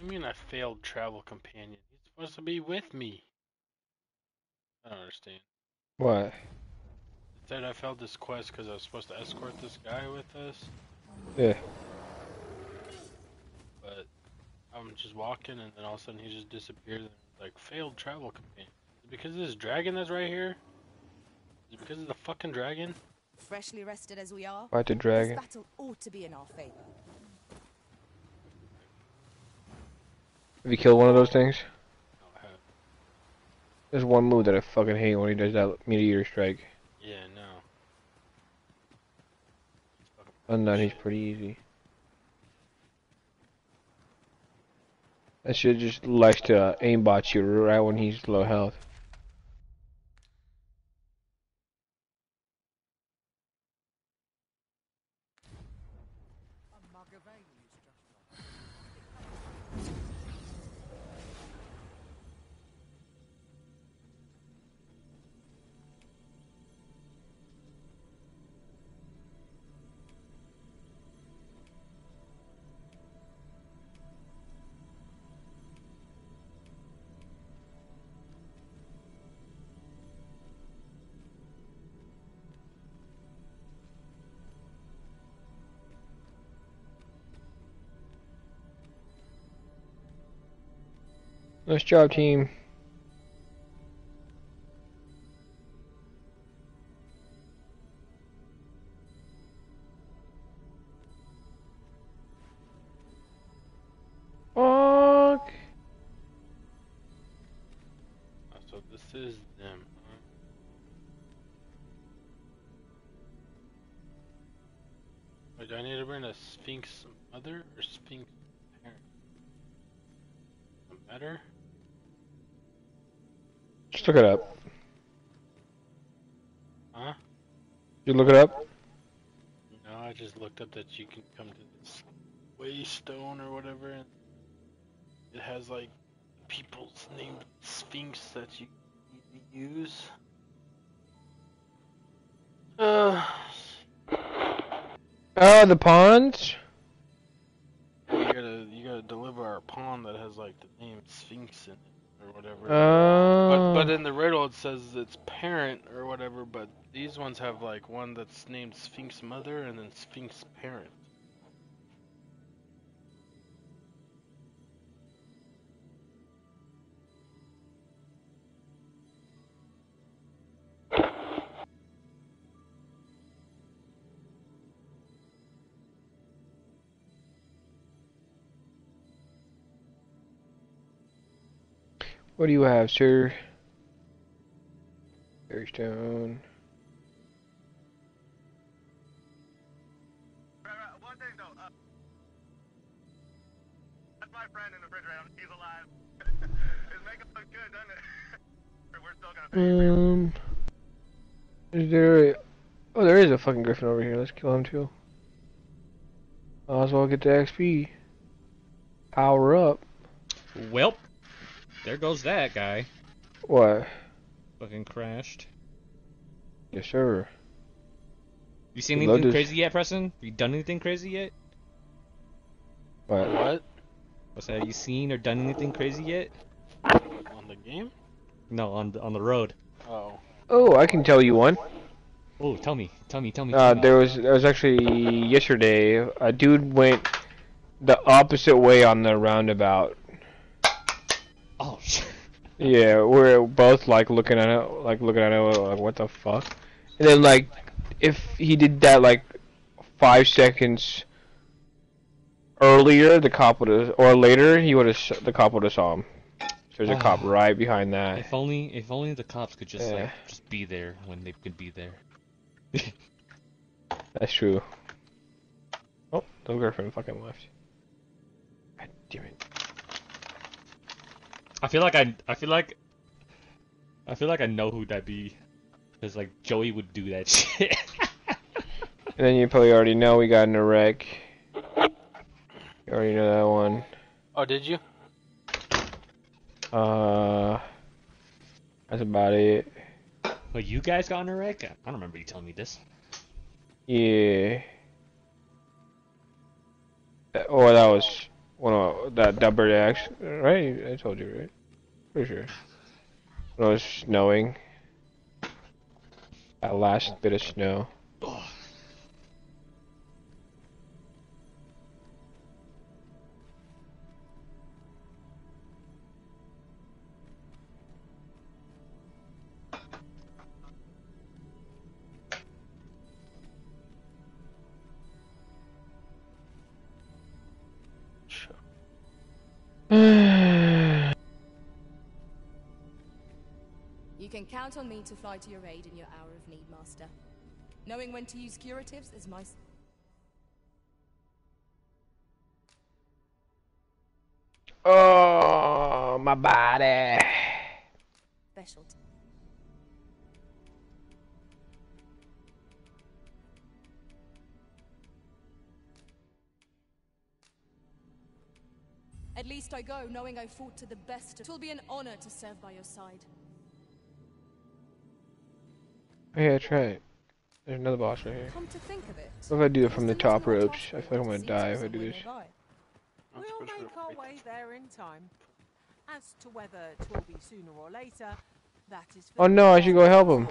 I mean, I failed travel companion. He's supposed to be with me. I don't understand. What? It said I failed this quest because I was supposed to escort this guy with us, Yeah. but I'm just walking and then all of a sudden he just disappears. and like failed travel companion. Is it because of this dragon that's right here? Is it because of the fucking dragon? Freshly rested as we are, Fight the dragon. this battle ought to be in our favor. Have you killed one of those things? There's one move that I fucking hate when he does that meteor strike. Yeah, no. Than that, he's pretty easy. That shit just likes to aimbot you right when he's low health. Nice job, team. Just look it up. Huh? You look it up? No, I just looked up that you can come to this Waystone or whatever, and it has like people's named Sphinx that you use. Uh, Oh, the pawns? you gotta you gotta deliver our pawn that has like the name Sphinx in it or whatever. Oh. But but in the riddle it says it's parent or whatever. But these ones have like one that's named Sphinx mother and then Sphinx parent. Looks do you have, sir? We're. Um. Is there a. Oh, there is a fucking griffin over here. Let's kill him too. Might as well get the XP. Power up. Welp. There goes that guy. What? Fucking crashed. Yes, sir. You seen Love anything this. crazy yet, Preston? Have You done anything crazy yet? What? What? What's that? You seen or done anything crazy yet? On the game? No, on the, on the road. Oh. Oh, I can tell you one. Oh, tell me, tell me, tell me. Uh, me. there was there was actually yesterday. A dude went the opposite way on the roundabout. Yeah, we're both like looking at it, like looking at it, like what the fuck? And then like, if he did that like five seconds earlier, the cop would have, or later, he would have, the cop would have saw him. There's a cop right behind that. If only, if only the cops could just Yeah. like just be there when they could be there. That's true. Oh, the girlfriend fucking left. God damn it. I feel like I, I feel like, I feel like I know who that be, cause like Joey would do that shit. And then you probably already know we got in a wreck. You already know that one. Oh, did you? Uh, that's about it. But you guys got in a wreck? I don't remember you telling me this. Yeah. That- Or that was one of that that bird right? I told you right. For sure. When it was snowing. That last bit of snow. Count on me to fly to your aid in your hour of need, Master. Knowing when to use curatives is my. Oh, my body. specialty. At least I go knowing I fought to the best. It will be an honor to serve by your side. Oh, yeah, that's right. There's another boss right here. Come to think of it, What if I do it from the top ropes? I feel like I'm gonna die if I do this. We'll make our way there in time. As to whether it will be sooner or later, that is for Oh no, I should go help him.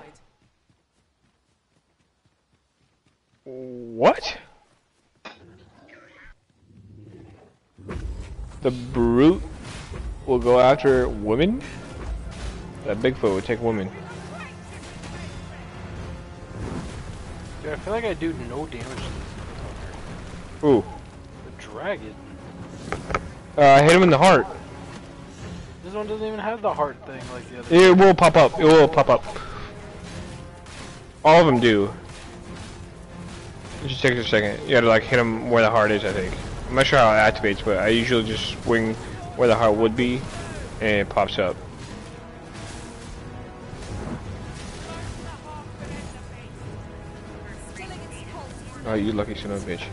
What? The brute will go after women? That Bigfoot would take women. Dude, I feel like I do no damage to this Ooh. The dragon. Uh, I hit him in the heart. This one doesn't even have the heart thing like the other. It will pop up. It will pop up. All of them do. It just takes a second. You gotta like hit them where the heart is, I think. I'm not sure how it activates, but I usually just swing where the heart would be, and it pops up. Oh, you lucky son of a bitch.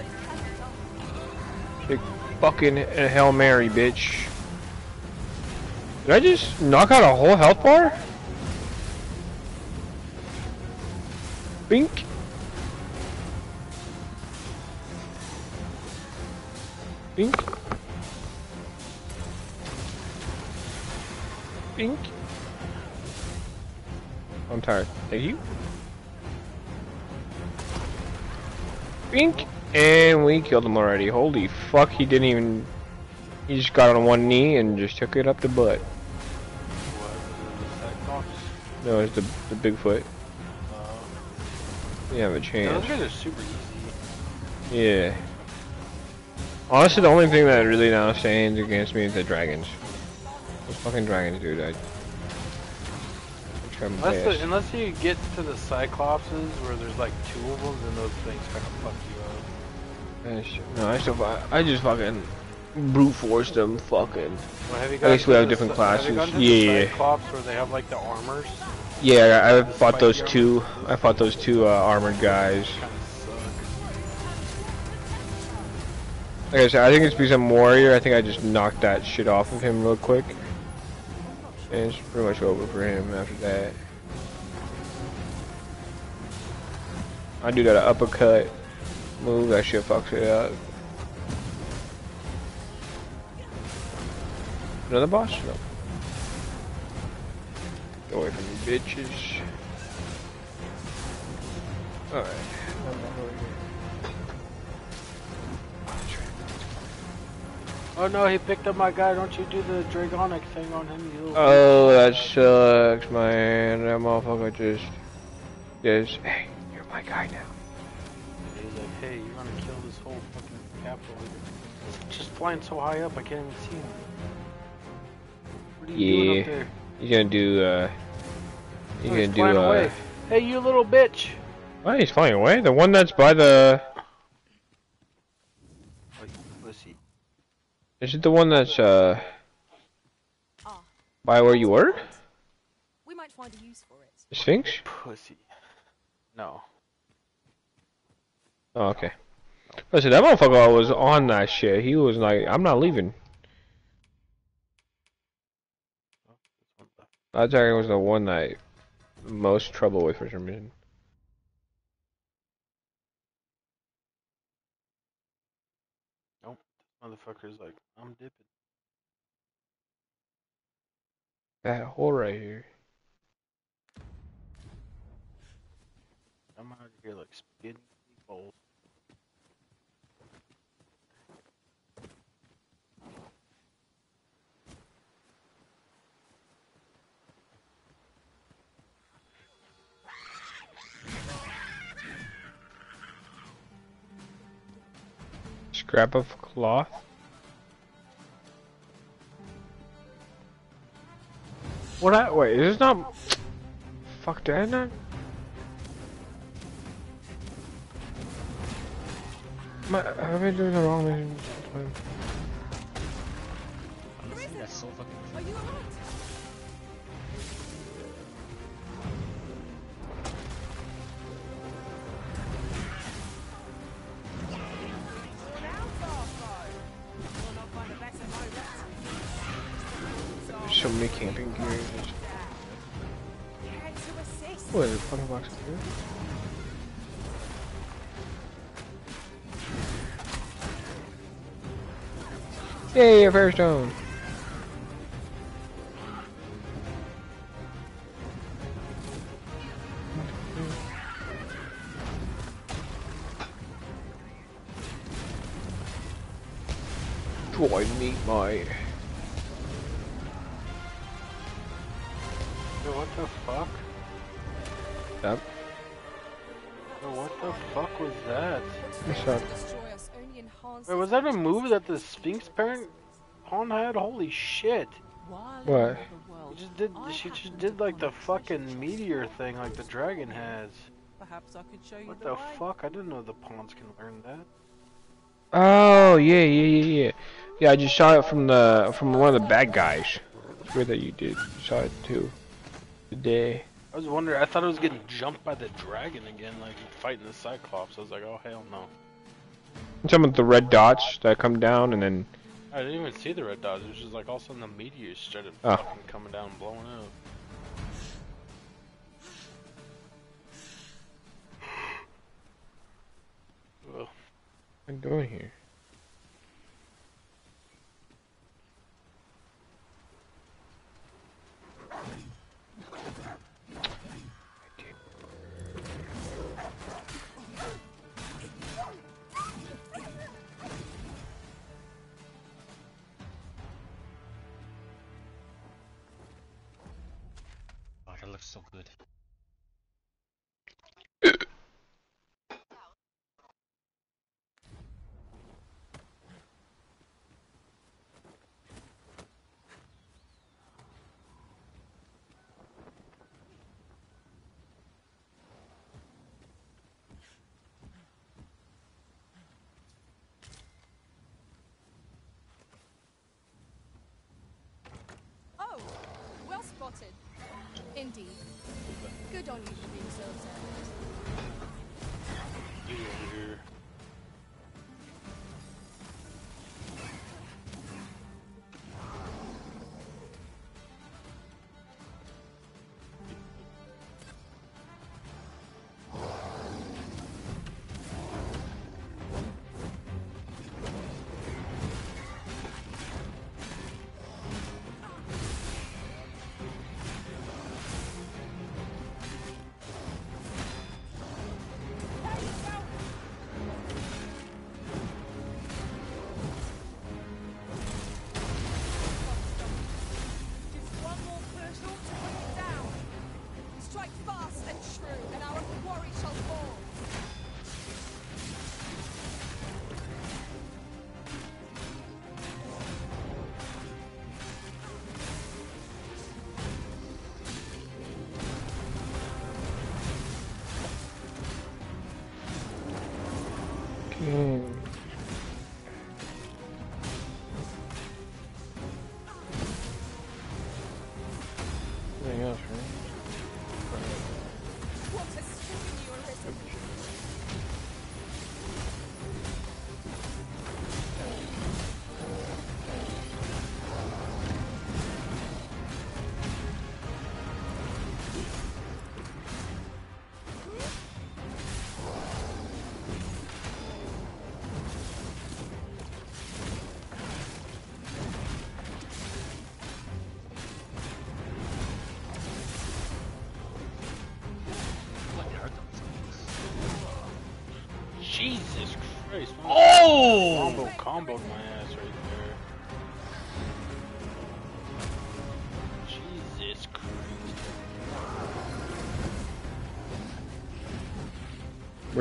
Big fucking Hail Mary, bitch. Did I just knock out a whole health bar? Bink. Bink. Bink. I'm tired. Thank you. Bink. And we killed him already. Holy fuck, he didn't even... He just got on one knee and just took it up the butt. No, it's the, the Bigfoot. You have a chance. those guys are super easy. Yeah. Honestly, the only thing that really now stands against me is the dragons. Those fucking dragons, dude. I. I'm Unless, the, unless you get to the Cyclopses where there's like two of them, then those things kind of fuck you up. I No, I still. I just fucking brute forced them. Fucking. Well, have you I guess we have different Have classes. to Yeah. Cyclops where they have like the armors? Yeah, I, I fought those two. I fought those two uh, armored guys. Like I said, I think it's because I'm warrior. I think I just knocked that shit off of him real quick. And it's pretty much over for him after that. I do that uppercut move. That shit fucks it up. Another boss? No. Get away from me, bitches. Alright. Oh no, he picked up my guy. Don't you do the Dragonic thing on him, you little Oh, that sucks, man. That motherfucker just, just, hey, you're my guy now. He's like, hey, you're gonna kill this whole fucking capital. It's just flying so high up, I can't even see him. What are you doing Yeah, up there? he's gonna do, uh, he's Oh, gonna do, flying uh, away. Hey, you little bitch! why he's flying away? The one that's by the, Like, pussy. Is it the one that's, uh, by where you were? We might find a use for it. The Sphinx? Pussy. No. Oh, okay. Listen, that motherfucker was on that shit. He was like, I'm not leaving. That dragon was the one that I most trouble with for some reason. Nope. Motherfucker's like, I'm dipping. That hole right here. I'm out here like spitting balls. Scrap of cloth. What? I, wait, is this not? Fuck, did I not? Am I, have I been doing the wrong mission? Honestly, that's so fucking. Are you alright? Camping gear. What is it? Fucking box of gear? Yay, a Ferrystone! Join me, my. That the Sphinx parent pawn had? Holy shit! What? She just did. She just did like the fucking meteor thing, like the dragon has. Perhaps I could show you What the, the fuck? I didn't know the pawns can learn that. Oh yeah, yeah, yeah, yeah. Yeah, I just saw it from the from one of the bad guys. It's weird that you did shot it too. Today. I was wondering. I thought I was getting jumped by the dragon again, like fighting the Cyclops. I was like, oh hell no. Some about the red dots that come down and then I didn't even see the red dots. It was just like all of a sudden the meteors started Oh. fucking coming down and blowing up. Ugh. what am I doing here? So good. Oh, well spotted. Indeed. Good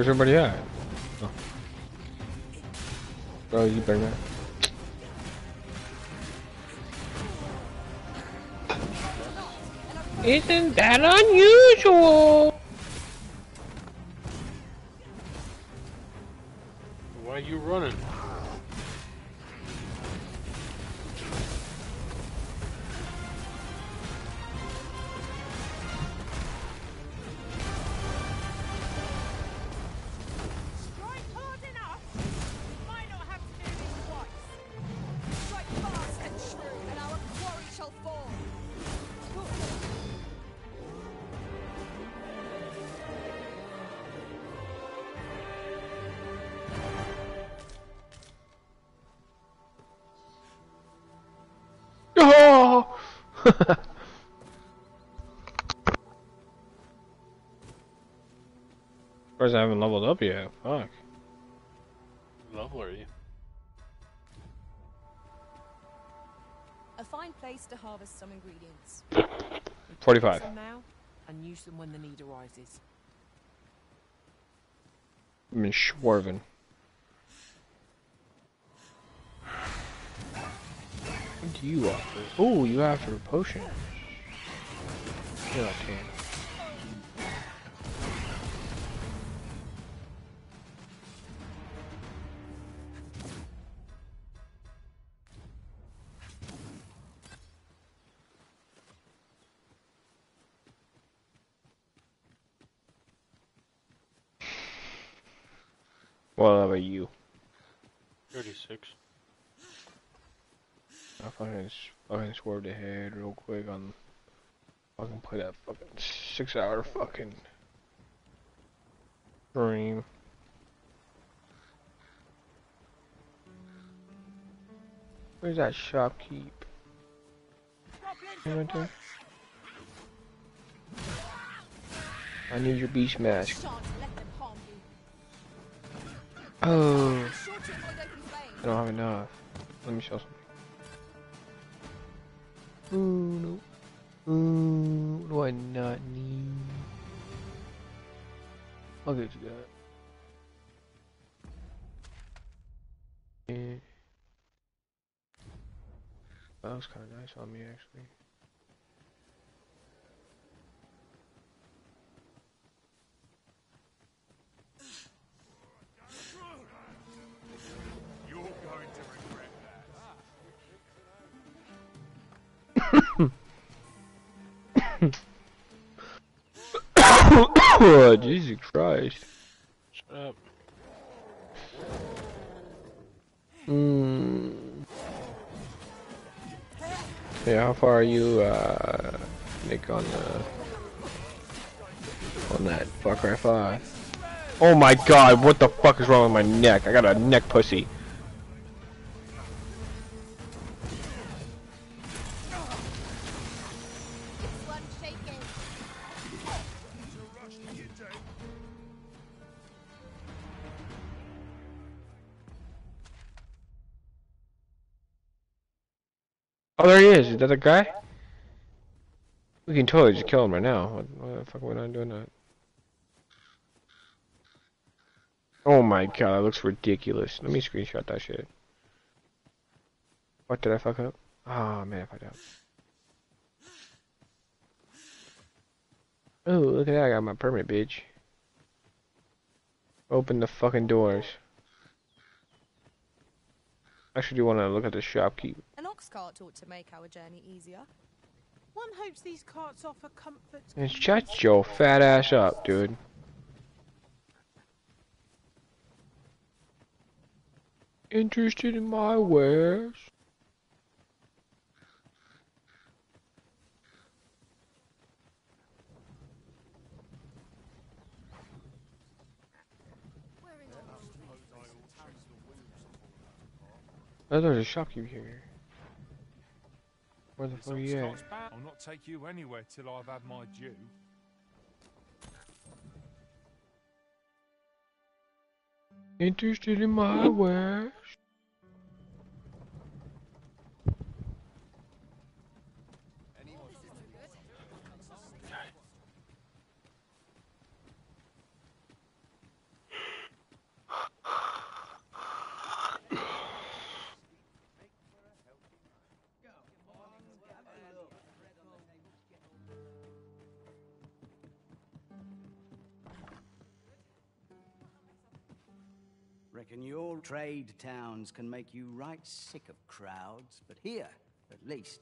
Where's everybody at? Oh. Bro, you better not. Isn't that unusual? Oh! Whereas I haven't leveled up yet. Fuck. Level are you? A fine place to harvest some ingredients. 45. Some now, and use them when the need arises. I'm in Schwarven. What do you offer? Oh, you offer a potion. Yeah, okay. Swerved ahead real quick on fucking play that fucking six hour fucking stream. Where's that shopkeep? Right there. I need your beast mask. Oh. I don't have enough. Let me show something. Ooh, no. Ooh, what do I not need? I'll get you that. Yeah. That was kind of nice on me, actually. Oh, Jesus Christ. Shut up. Mm. Yeah, how far are you, uh, Nick, on the, on that Far Cry 5? Oh my god, what the fuck is wrong with my neck? I got a neck pussy. Oh, there he is. Is that a guy? We can totally just kill him right now. What, the fuck are we not doing that? Oh my god, that looks ridiculous. Let me screenshot that shit. What did I fuck up? Oh man, I fucked up. Oh, look at that, I got my permit, bitch. Open the fucking doors. I actually, do want to look at the shopkeep. An ox cart ought to make our journey easier. One hopes these carts offer comfort. And shut your fat ass up, dude. Interested in my wares? Oh, there's a shopkeep here. Where the fuck are you at? I'll not take you anywhere till I've had my due. Interested in my wares? Reckon your trade towns can make you right sick of crowds, but here, at least.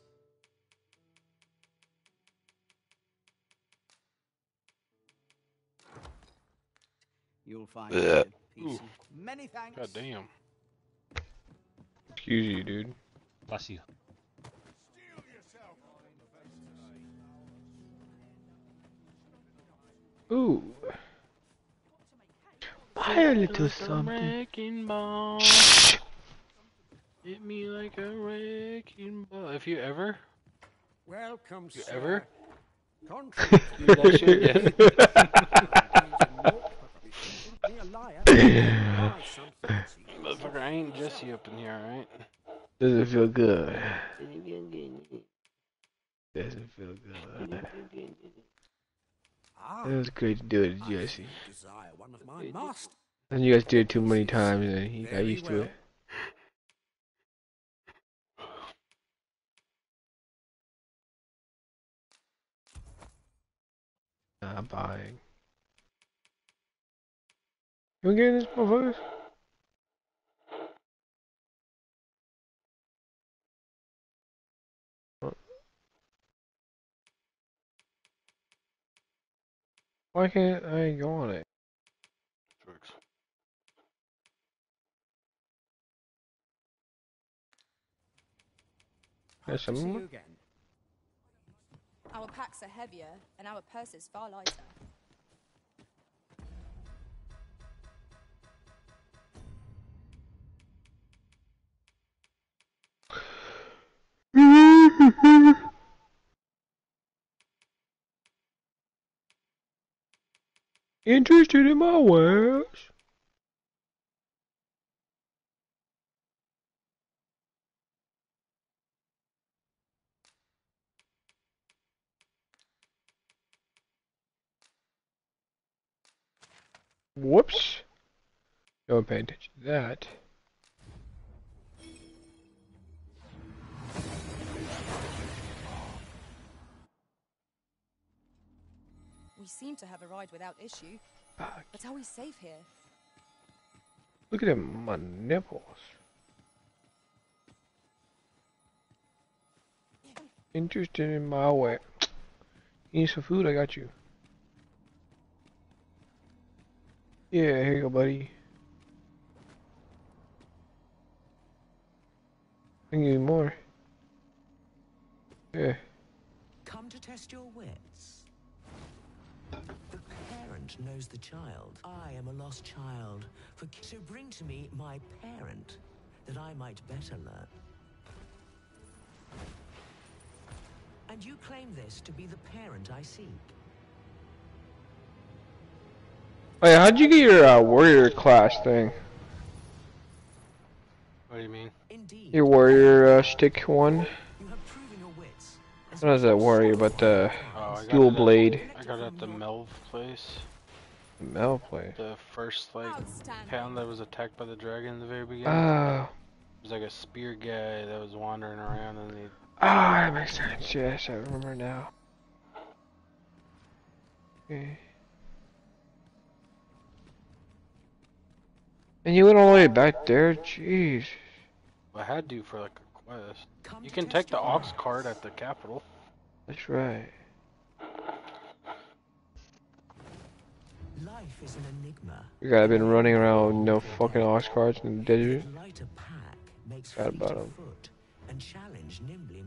You'll find Blech. it peace. Ooh. Many thanks. God damn. Excuse you, dude. Bless you. Ooh. Buy a little something. Wrecking. Hit me like a wrecking ball. If you ever, Welcome, you sir. ever, Contrary do that shit again. Liar. Buy some fancy. Motherfucker, I ain't Jesse up in here, alright? Doesn't feel good. Doesn't feel good. It was great to do it, Jesse. desire one of my masters. And you guys did it too many times and he got used to it. Not buying. You want to getting this motherfuckers? Why can't I go on it? There's See some again. Our packs are heavier, and our purses far lighter. Interested in my wares? Whoops. Don't pay attention to that. Seem to have arrived without issue. But are we safe here? Look at him, my nipples. Interested in my way. You need some food? I got you. Yeah, here you go, buddy. I can give you more. Yeah. Come to test your wits. The parent knows the child. I am a lost child. For so bring to me my parent, that I might better learn. And you claim this to be the parent I seek. Oh yeah, how'd you get your uh, warrior class thing? What do you mean? Your warrior uh, stick one? You have proven wits. Not as a warrior, but the Oh, dual it at- blade. I got it at the Melve place. Mel play. The first like town that was attacked by the dragon in the very beginning. Ah. It was like a spear guy that was wandering around and he Ah, that makes sense. Yes, I remember now. Okay. And you went all the way back there? Jeez. I had to for like a quest. You can take the ox cart at the capital. That's right. Life is an enigma. You guys been running around with no fucking ox carts in the desert. Forgot about of 'em. and challenge nimbly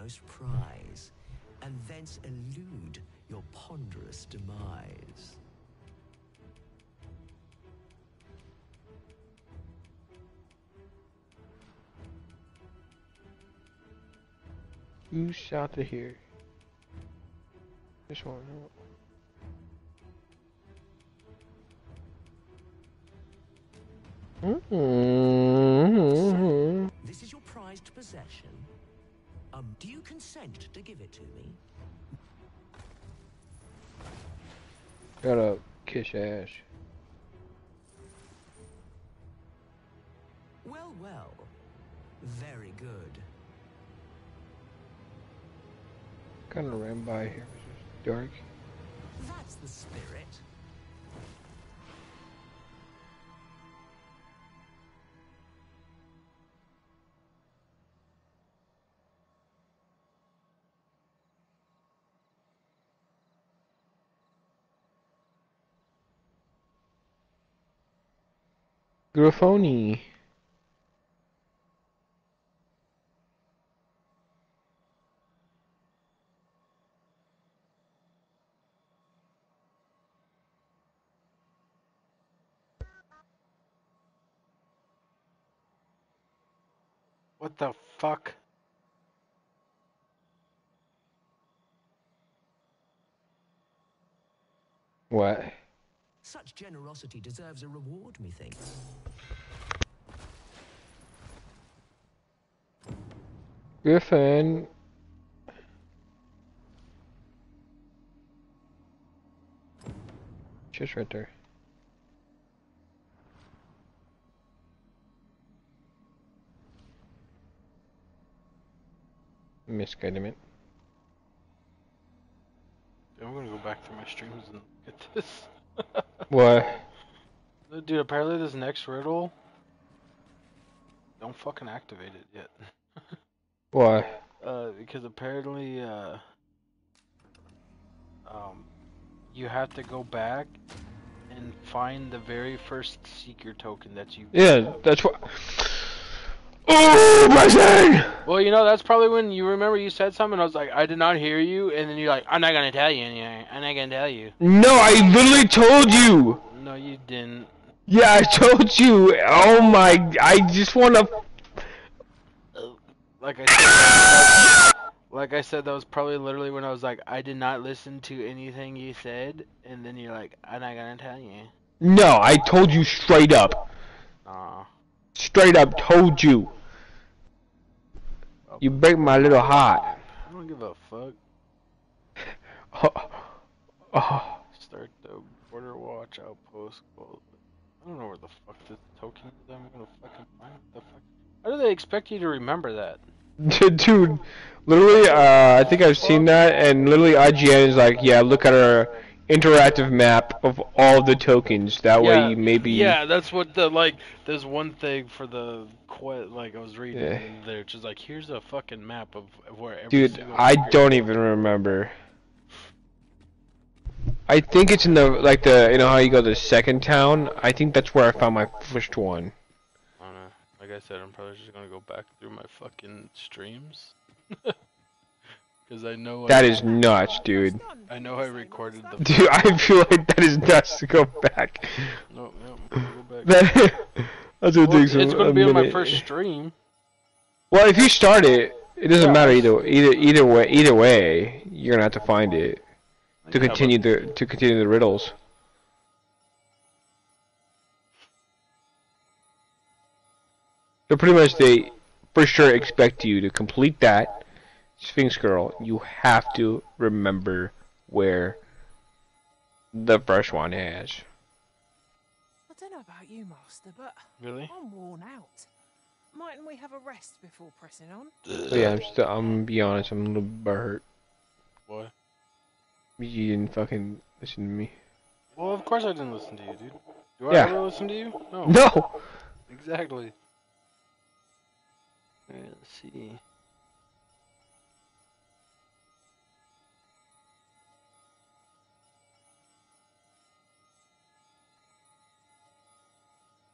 most prize, and thence elude your ponderous demise. You shot to here. This one. huh? Mm-hmm. This is your prized possession. Um, do you consent to give it to me? Gotta kiss ass. Well, well. Very good. Kinda ran by here. It's dark. That's the spirit. Grafoni. What the fuck? What? Such generosity deserves a reward, methinks. Griffin. Just right there. Misguidement. I'm gonna go back through my streams and get this. What? Dude, apparently this next riddle. Don't fucking activate it yet. Why? Uh, because apparently, uh, um, you have to go back and find the very first seeker token that you. Yeah, that's what. Oh, my son! Well, you know, that's probably when you remember you said something. I was like, I did not hear you, and then you're like, I'm not gonna tell you anything. I'm not gonna tell you. No, I literally told you. No, you didn't. Yeah, I told you. Oh my! I just want to. Like I said, that- like I said, that was probably literally when I was like, I did not listen to anything you said, and then you're like, I'm not gonna tell you. No, I told you straight up. Aw. Straight up told you. You break my little heart. I don't give a fuck. Oh, oh. Start the border watch outpost. I don't know where the fuck this token is. I'm gonna fucking find the fuck. How do they expect you to remember that? Dude, literally, uh, I think I've seen that, and literally IGN is like, yeah, look at our interactive map of all the tokens. That way, maybe. Yeah, that's what the like. There's one thing for the quest. Like I was reading, Yeah. and they're just like, here's a fucking map of where every Dude, I don't even remember. I think it's in the like the you know how you go to the second town. I think that's where I found my first one. I. Like I said, I'm probably just gonna go back through my fucking streams. Because I know That I, is nuts, dude. I know I recorded the. Dude, I feel like that is nuts to go back. No, no, go back. That, that's what Well, takes it's gonna be on my first stream. Well, if you start it, it doesn't matter either either either way. Either way, you're gonna have to find it to Yeah, continue the to continue the riddles. So pretty much, they for sure expect you to complete that Sphinx Girl. You have to remember where the first one is. I don't know about you, Master, but Really? I'm worn out. Mightn't we have a rest before pressing on? So yeah, I'm still. I'm gonna be honest. I'm a little bit hurt. What? You didn't fucking listen to me. Well, of course I didn't listen to you, dude. Do I Yeah. ever listen to you? No. No. Exactly. All right, let's see.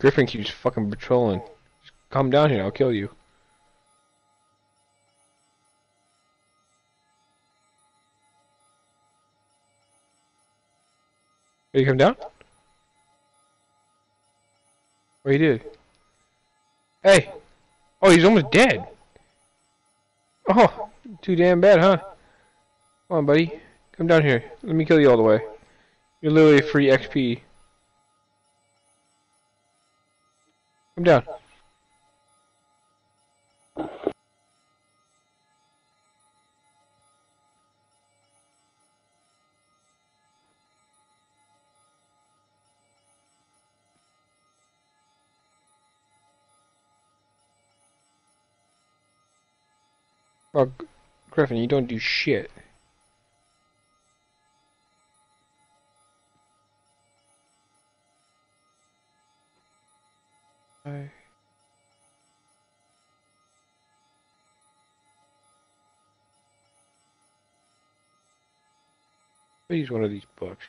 Griffin keeps fucking patrolling. Just come down here, I'll kill you. Are you come down? What are you doing? Hey! Oh, he's almost dead! Oh, too damn bad, huh? Come on, buddy. Come down here. Let me kill you all the way. You're literally free XP. Come down. Well, Griffin, you don't do shit. I... Use one of these books.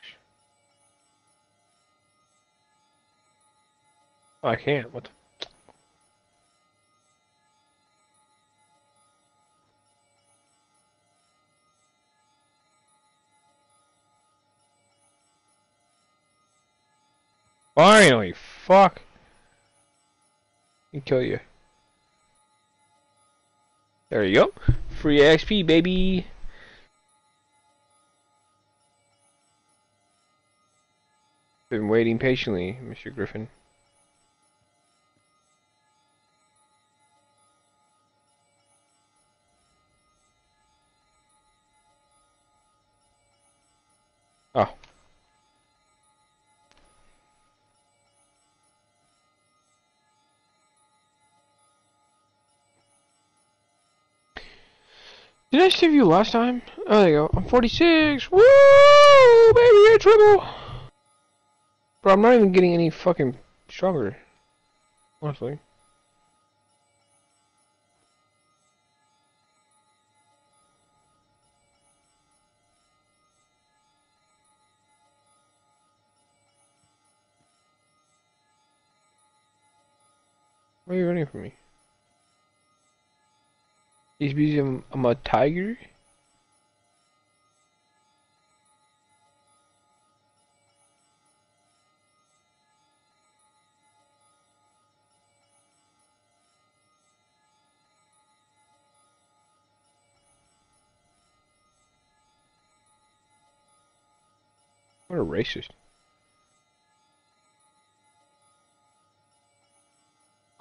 Oh, I can't. What the? Finally, fuck. Can kill you. There you go. Free XP, baby. Been waiting patiently, Mr. Griffin. Did I save you last time? Oh, there you go. I'm 46. Woo! Baby, I triple! Bro, I'm not even getting any fucking stronger. Honestly. Why are you running from me? I'm, I'm a tiger? What a racist.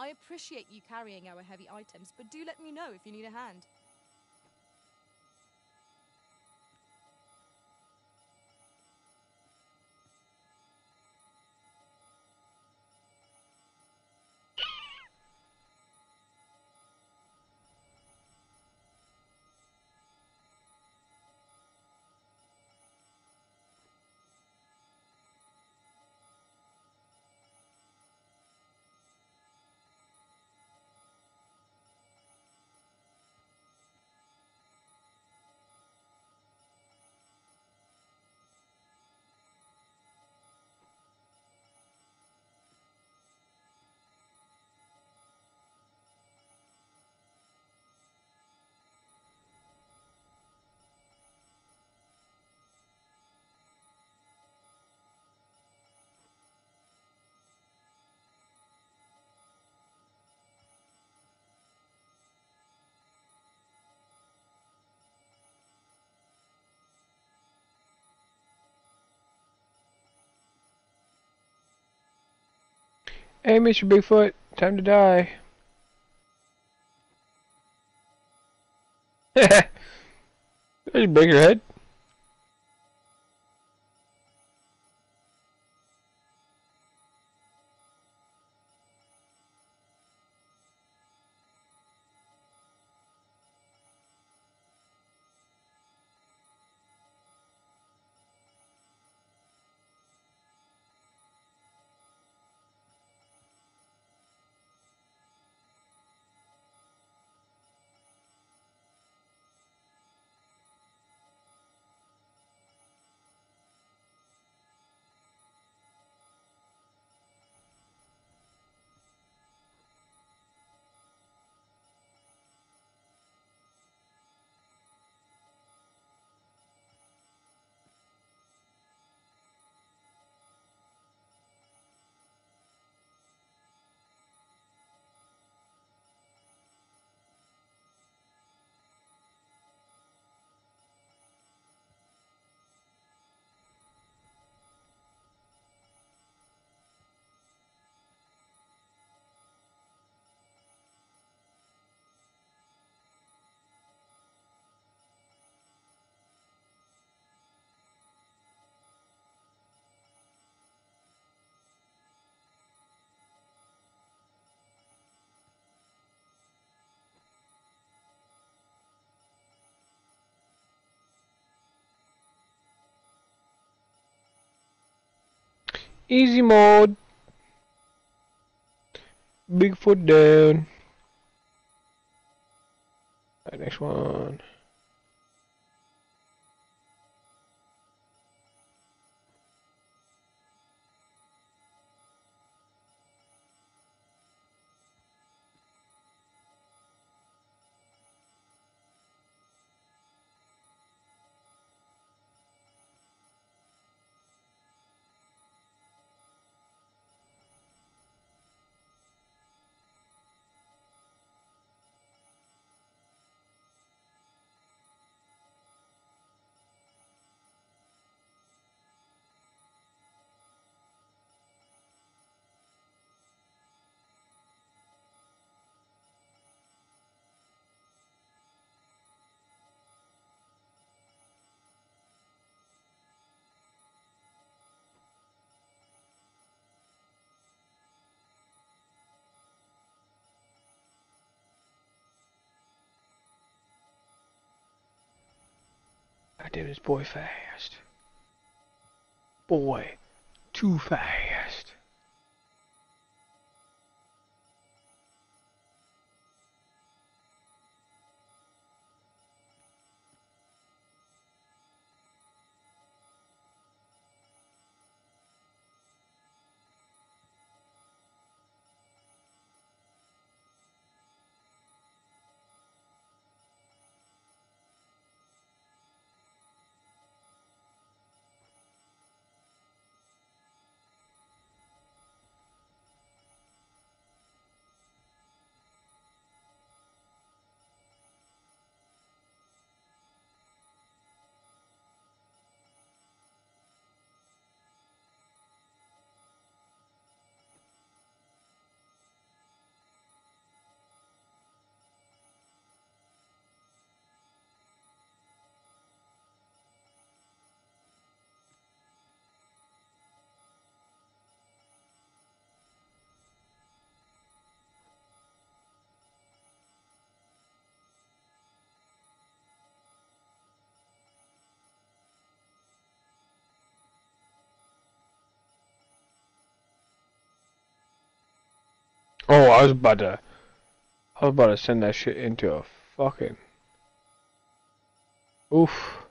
I appreciate you carrying our heavy items, but do let me know if you need a hand. Hey, Mr. Bigfoot, time to die. You break your head? Easy mode. Bigfoot down. Alright, next one. God damn this boy fast. Boy, too fast. Oh, I was about to. I was about to send that shit into a fucking. Oof.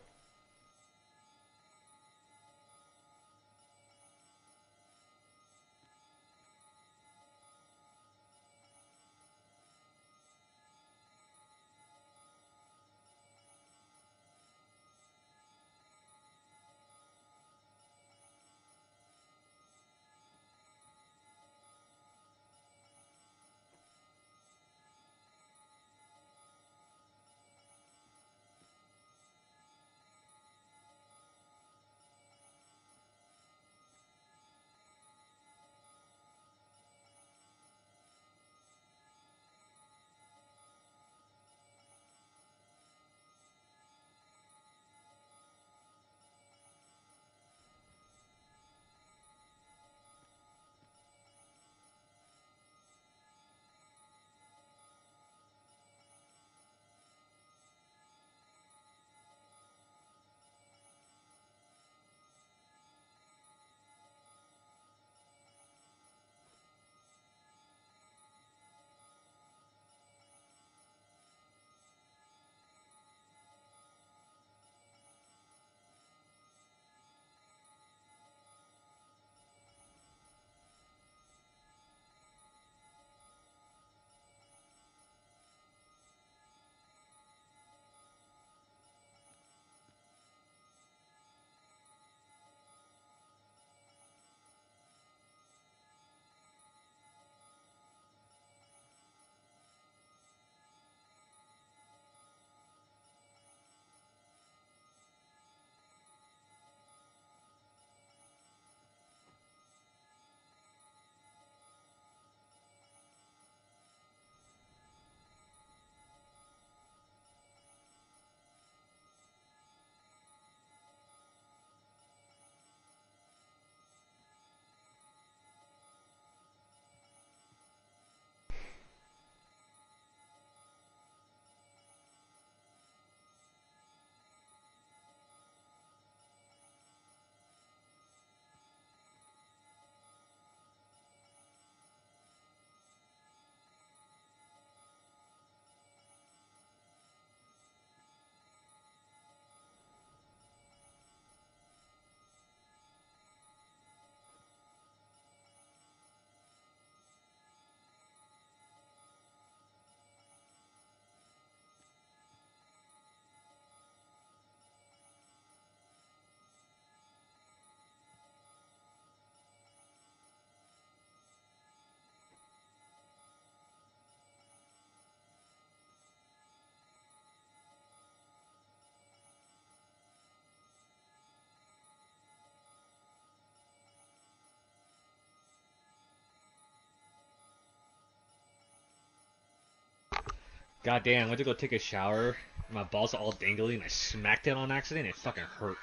God damn, I went to go take a shower. My balls are all dangly, and I smacked it on accident. It fucking hurt.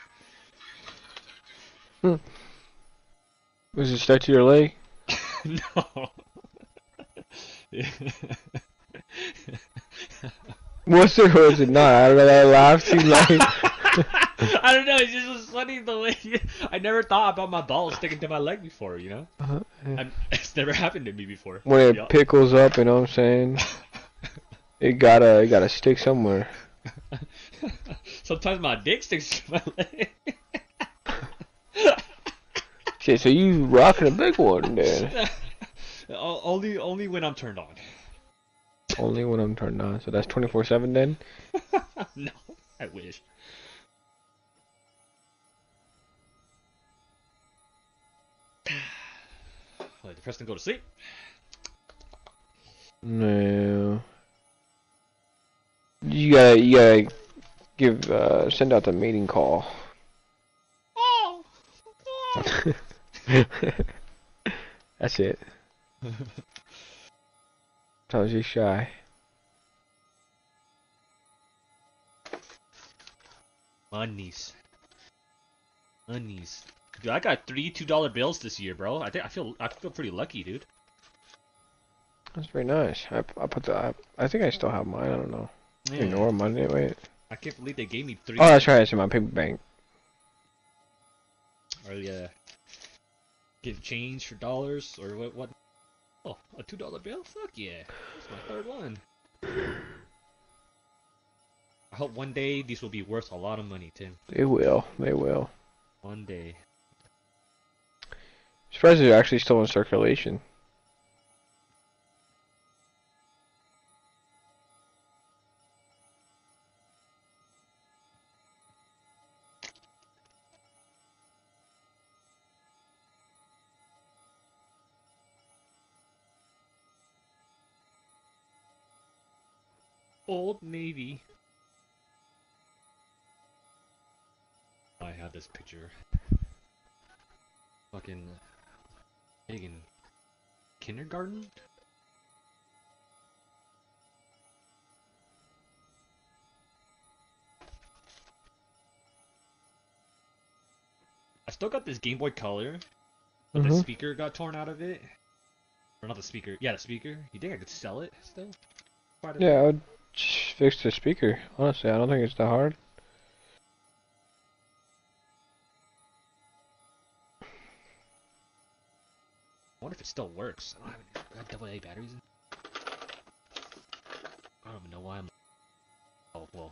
Hmm. Was it stuck to your leg? no. Was it or was it not? I don't know. I laughed too loud. I don't know. It's just was funny the way I never thought about my balls sticking to my leg before. You know, Uh-huh, yeah. It's never happened to me before. when it pickles up, you know what I'm saying? It gotta, it gotta stick somewhere. Sometimes my dick sticks to my leg. Shit, so you rocking a big one, then? O- only, only when I'm turned on. Only when I'm turned on. So that's 24/7 then. no, I wish. Let the Preston go to sleep. No. You gotta, you gotta give, uh, send out the meeting call. Oh. That's it. Tells you shy. Monies. Monies. Dude, I got three two dollar bills this year, bro. I think I feel I feel pretty lucky, dude. That's very nice. I, I put the, I, I think I still have mine. I don't know. Yeah. Ignore mine. Wait. I can't believe they gave me three. Oh, that's right. It's in my paper bank. Or yeah, uh, give change for dollars or what? What? Oh, a two dollar bill? Fuck yeah! That's my third one. I hope one day these will be worth a lot of money, Tim. They will. They will. One day. Surprised they're actually still in circulation. Navy. I have this picture. Fucking. Friggin' kindergarten? I still got this Game Boy Color, but the Mhm. speaker got torn out of it. Or not the speaker. Yeah, the speaker. You think I could sell it still? Quite a bit. Yeah, I would just fix the speaker. Honestly, I don't think it's that hard. I wonder if it still works. I don't have any I got double A batteries. In. I don't even know why I'm. Oh well.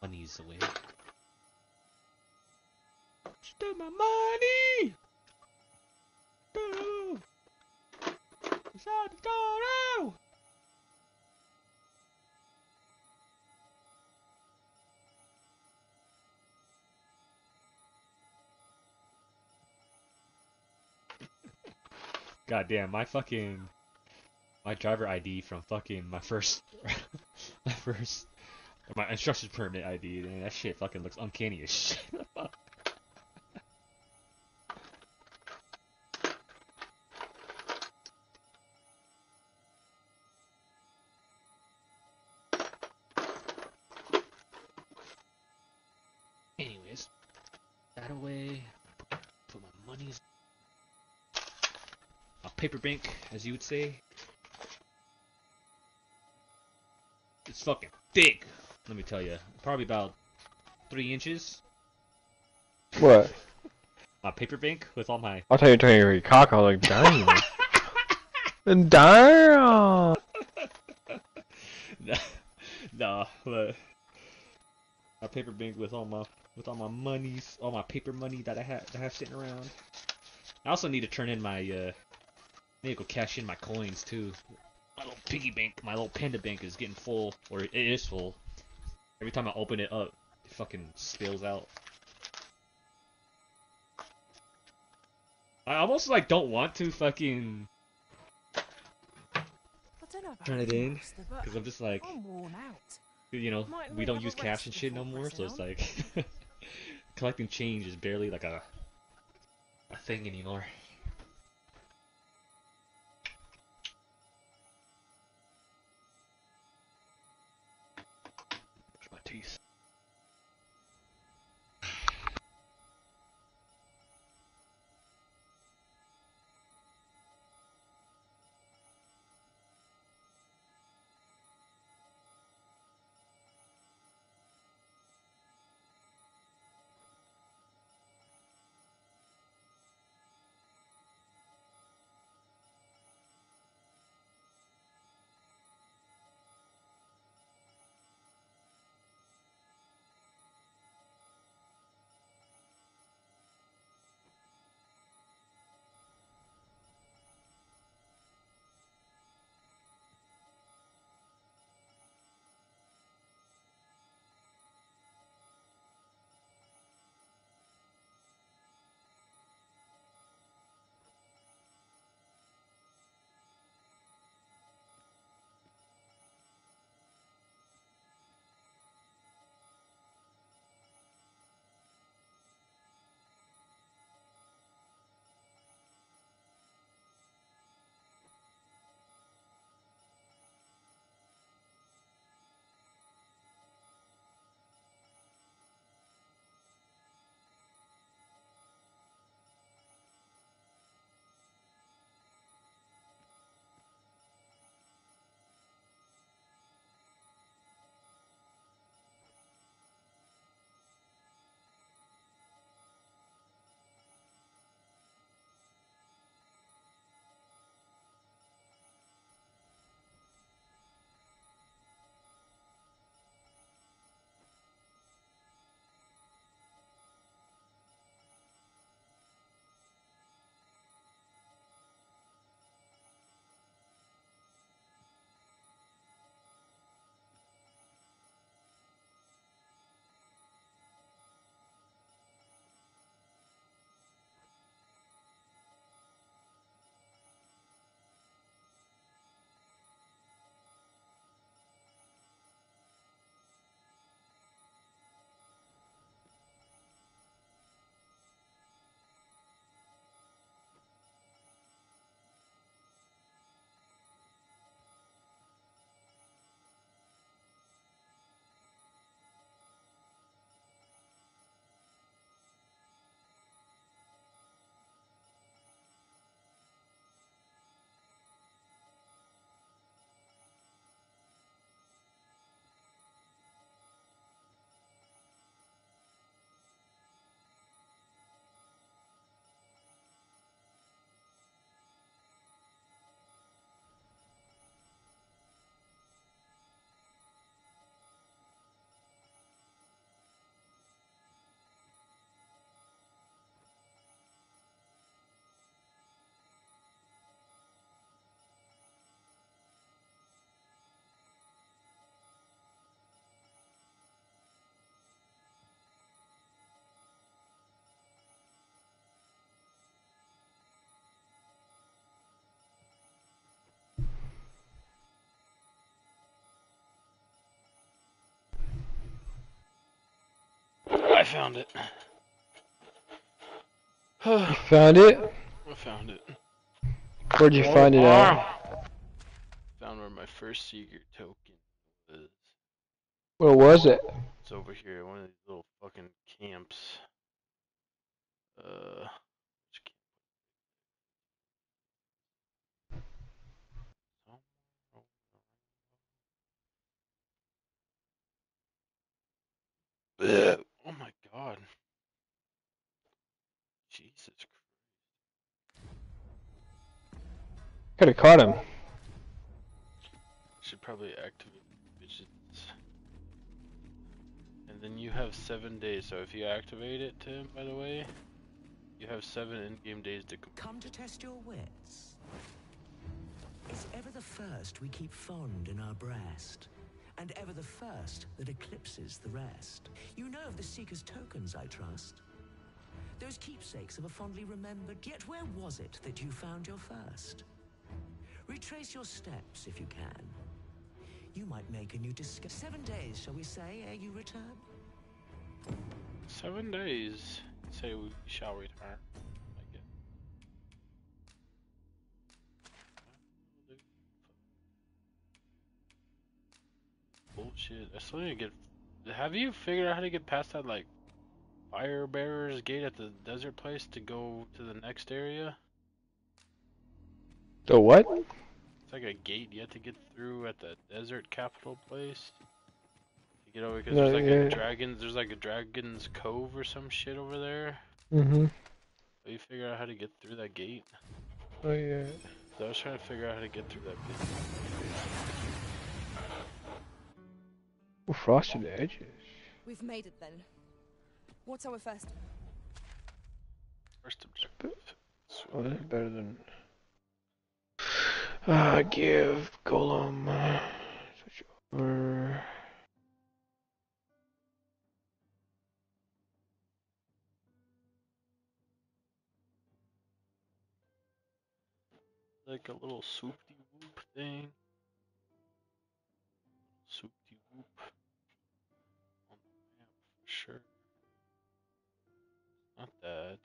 Money's away. Steal my money. Boo! God damn, my fucking my driver ID from fucking my first my first my instructions permit ID, and that shit fucking looks uncanny as shit. paper bank, as you would say. It's fucking thick. Let me tell you, probably about three inches. What? My paper bank with all my. I thought you were talking about your cock. I was like, damn. damn. nah, but my paper bank with all my with all my monies, all my paper money that I have that I have sitting around. I also need to turn in my uh, need to go cash in my coins too. My little piggy bank, my little panda bank is getting full, or it is full. Every time I open it up, it fucking spills out. I almost like don't want to fucking I don't know about turn it in because I'm just like I'm worn out. you know we we don't use cash and shit no more, so it's like collecting change is barely like a a thing anymore. Found it. Found it? I found it. Where'd you find it at? Found where my first seeker token was. Where was it? It's over here, one of these little fucking camps. Uh, camp? Ugh. Oh my god. Jesus Christ. Could have caught him. Should probably activate bitches. And then you have seven days, so if you activate it, Tim, by the way, you have seven in-game days to complete. Come to test your wits. Is ever the first we keep fond in our breast, and ever the first that eclipses the rest. You know of the Seeker's tokens, I trust. Those keepsakes of a fondly remembered, yet where was it that you found your first? Retrace your steps if you can. You might make a new discovery. Seven days, shall we say, ere you return? Seven days. Say we shall return. Bullshit. I still need to get have you figured out how to get past that like fire bearers gate at the desert place to go to the next area? The what? It's like a gate you have to get through at the desert capital place. You get over because No, there's like yeah. a dragon's There's like a dragon's cove or some shit over there. Mm-hmm. Have you figured out how to get through that gate? Oh yeah. So I was trying to figure out how to get through that gate. Ooh, frosted edges. We've made it then. What's our first? First objective. Oh, that's better than. Uh, give Golem. Uh, switch over. Like a little soupy whoop thing. Sure. Not that.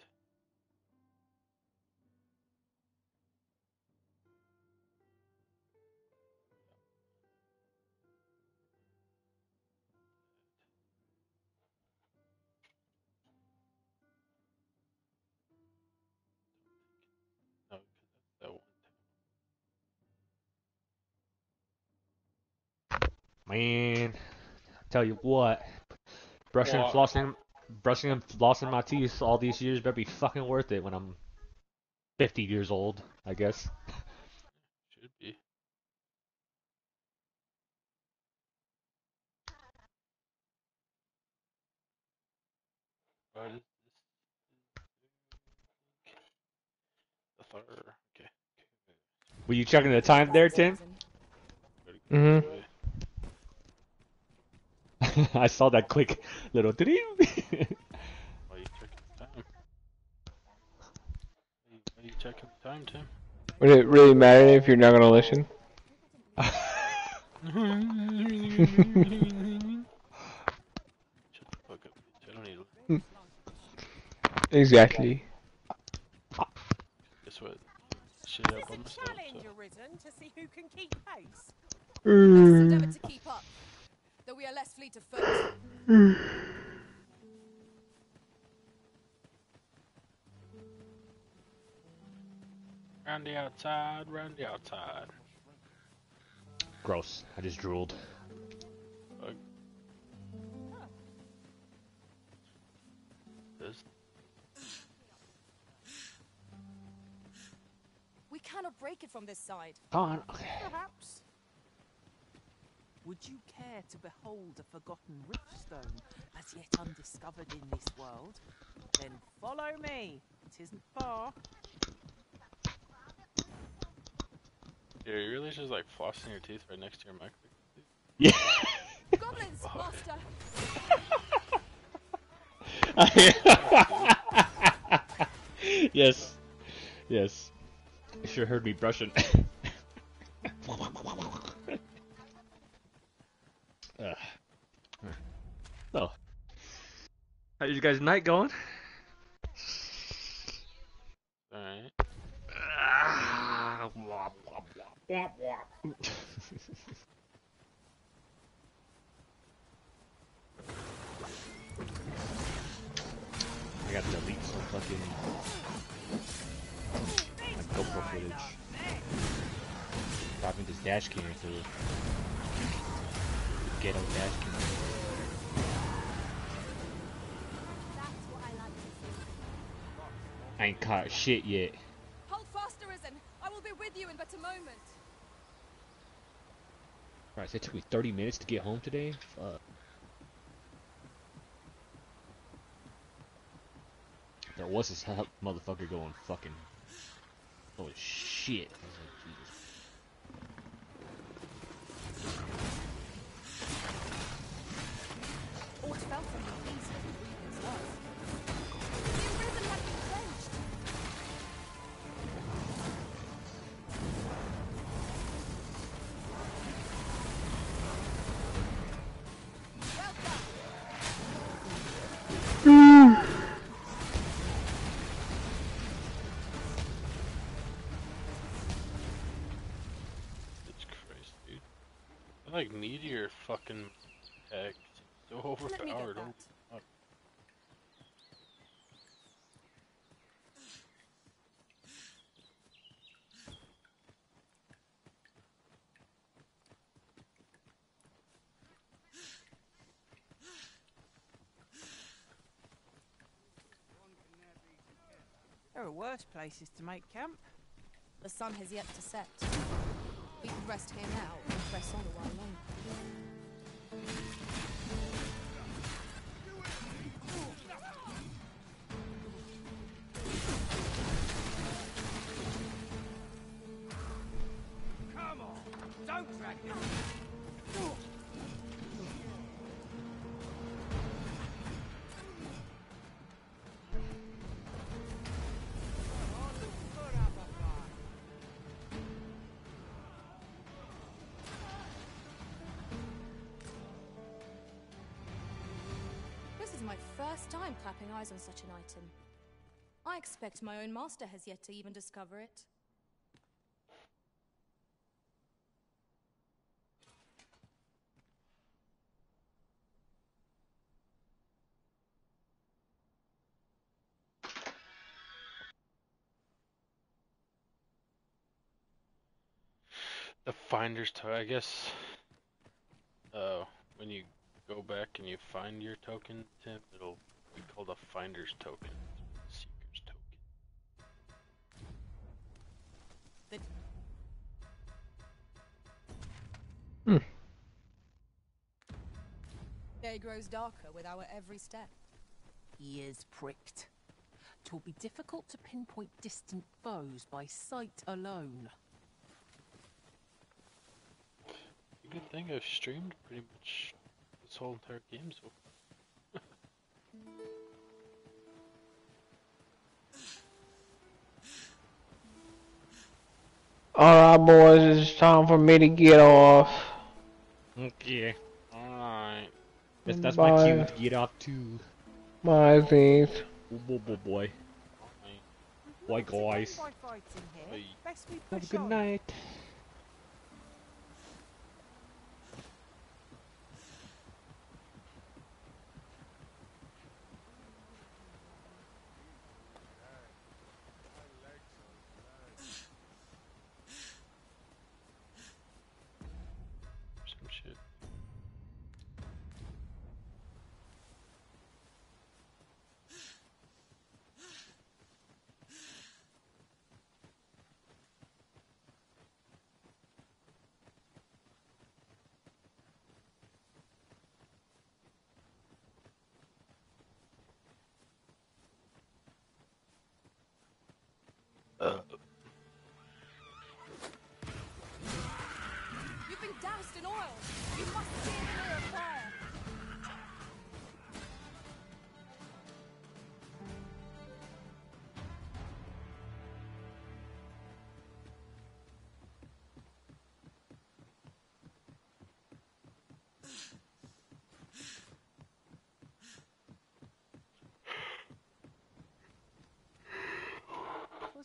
Man, tell you what, brushing and flossing, brushing and flossing my teeth all these years better be fucking worth it when I'm 50 years old, I guess. Should be. What is this? The third. Okay. Were you checking the time there, Tim? Mm-hmm. I saw that quick little. ding. Why are you checking the time? Why are you checking the time, Tim? Would it really matter if you're not gonna listen? Shut the fuck up, bitch. I don't need to. Hmm. Exactly. Guess what? Shit up on myself. Challenge So. arisen to see who can keep pace. Hmm. Endeavor to keep up, though we are less fleet of foot. Round the outside, round the outside. Gross. I just drooled. Fuck. We cannot break it from this side. Come on. Perhaps. Would you care to behold a forgotten riftstone as yet undiscovered in this world? Then follow me. It isn't far. Yeah, you really just like flossing your teeth right next to your mic. Yeah. Goblins, master. yes. Yes. You sure heard me brushing. Ugh. So, how's you guys' night going? Alright. I got to delete some fucking like GoPro footage. Dropping this dash cam through ghetto dash cam. I ain't caught shit yet. Hold fast, Arisen. I will be with you in but a moment. Alright, so it took me 30 minutes to get home today? Fuck. There was this motherfucker going fucking. Holy shit. Like meteor fucking heck. So Let me get overpowered. that. fuck. There are worse places to make camp. The sun has yet to set. We can rest here now and press on a while longer. Come on, don't drag me. My first time clapping eyes on such an item. I expect my own master has yet to even discover it. The finder's toy, I guess. Uh, when you go back and you find your token, Tim, it'll be called a finder's token. Seeker's token. The hmm. day grows darker with our every step. Ears pricked. Twill be difficult to pinpoint distant foes by sight alone. Good thing I've streamed pretty much this whole entire game so Alright, boys, it's time for me to get off. Okay. Alright. That's, that's my cue to get off too. My things. Oh, boy, boy, boy. Boy, guys. By fighting here, best we Have a push good on. night.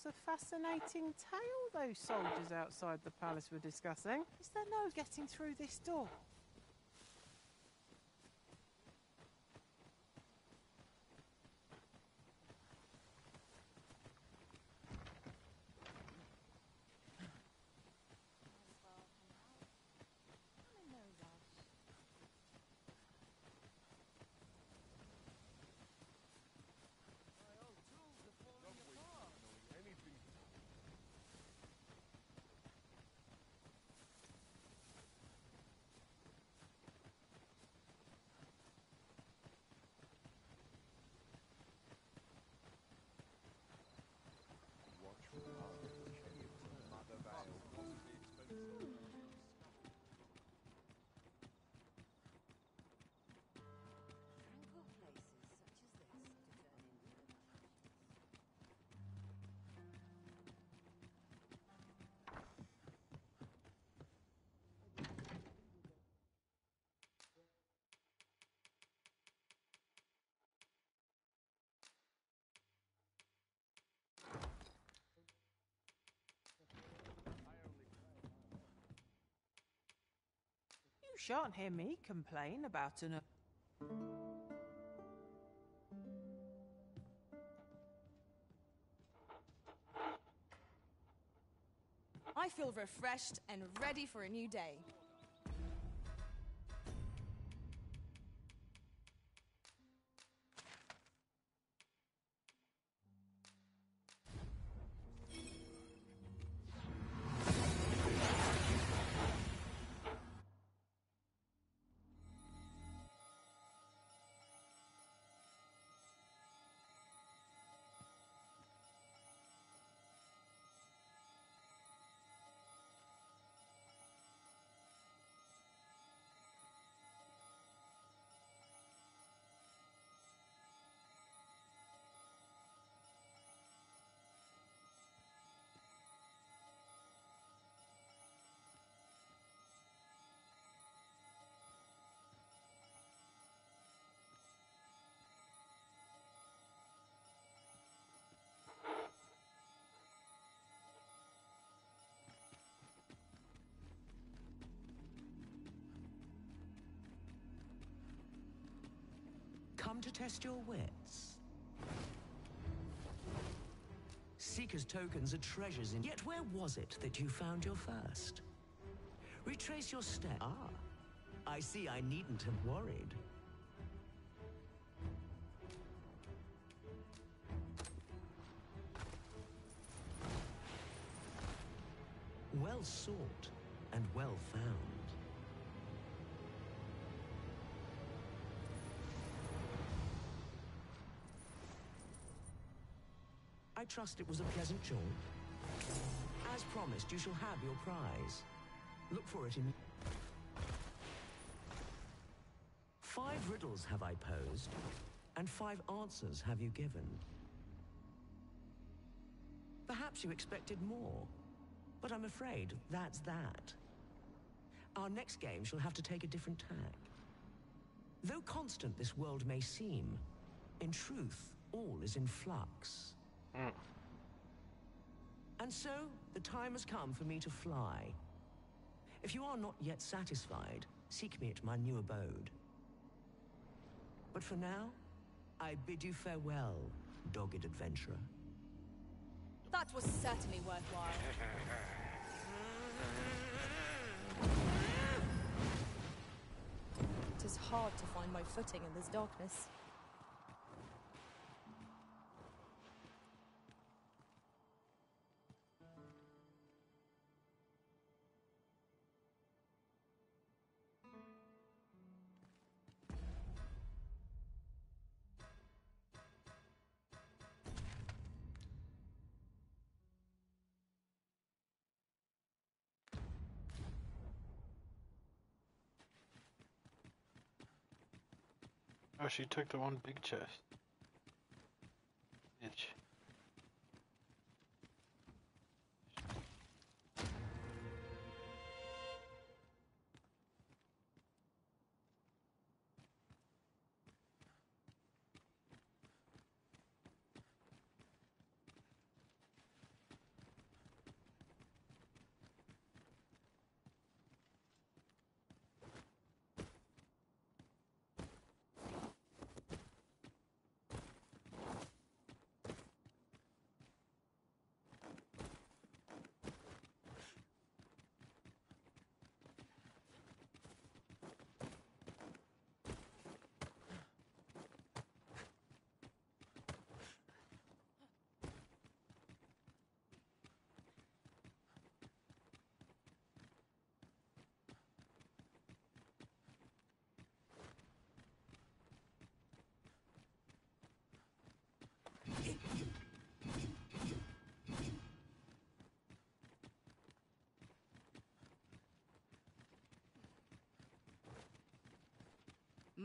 A fascinating tale those soldiers outside the palace were discussing. Is there no getting through this door? You shan't hear me complain about an... I feel refreshed and ready for a new day. Come to test your wits. Seeker's tokens are treasures in. Yet where was it that you found your first? Retrace your step. Ah, I see I needn't have worried. Well sought and well found. I trust it was a pleasant jaunt. As promised, you shall have your prize. Look for it in... Five riddles have I posed, and five answers have you given. Perhaps you expected more, but I'm afraid that's that. Our next game shall have to take a different tack. Though constant this world may seem, in truth, all is in flux. Mm. And so, the time has come for me to fly. If you are not yet satisfied, seek me at my new abode. But for now, I bid you farewell, dogged adventurer. That was certainly worthwhile. It is hard to find my footing in this darkness. Oh, she took the one big chest.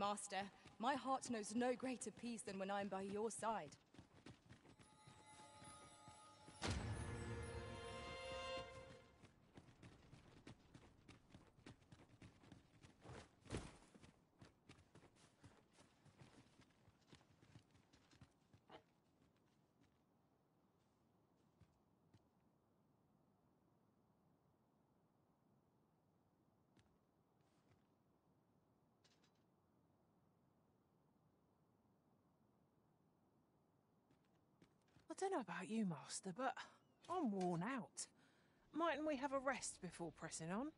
Master, my heart knows no greater peace than when I am by your side. Don't know about you, Master, but I'm worn out. mightn't we have a rest before pressing on?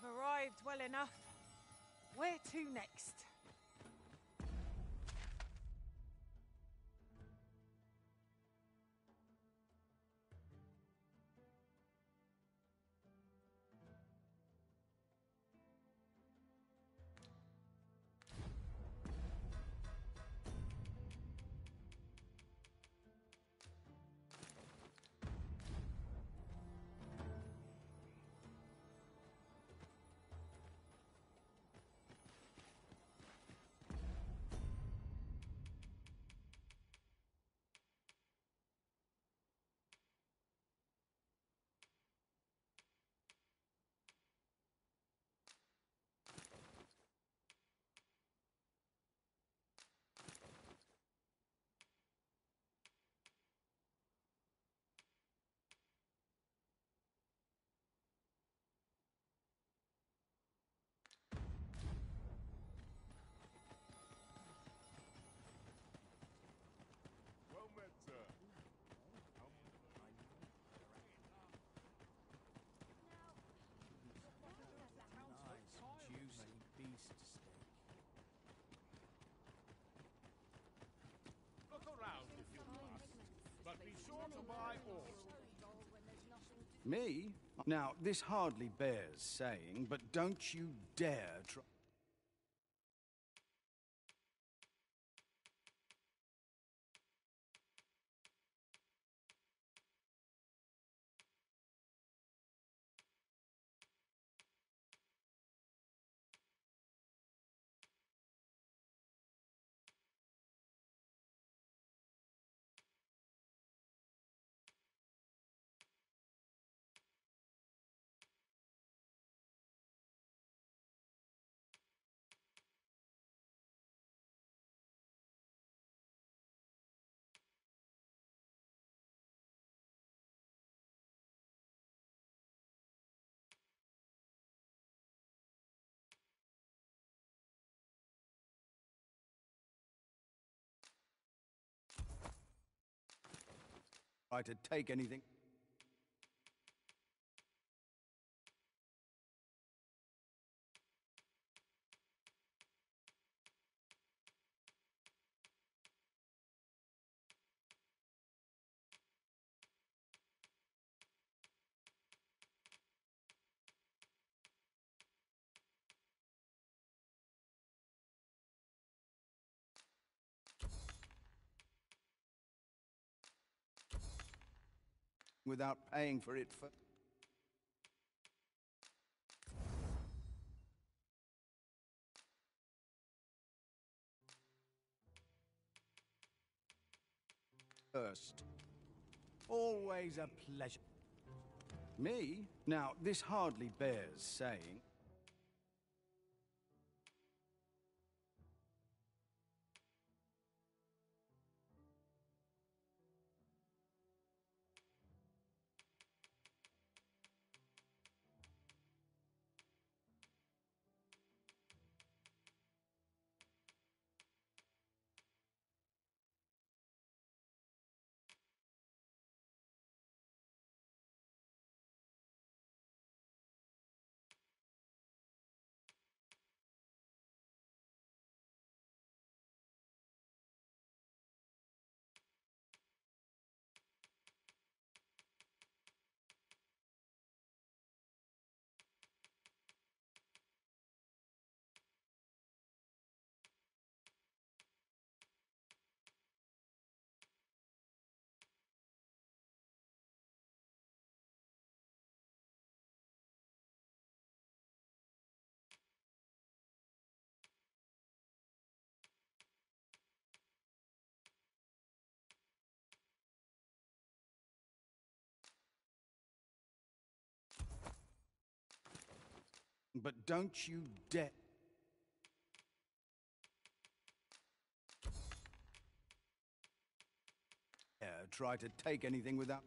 We've arrived well enough. Where to next? Me? Now, this hardly bears saying, but don't you dare try. Try to take anything. Without paying for it for. First. Always a pleasure. Me? Now, this hardly bears saying. But don't you dare. Try to take anything without.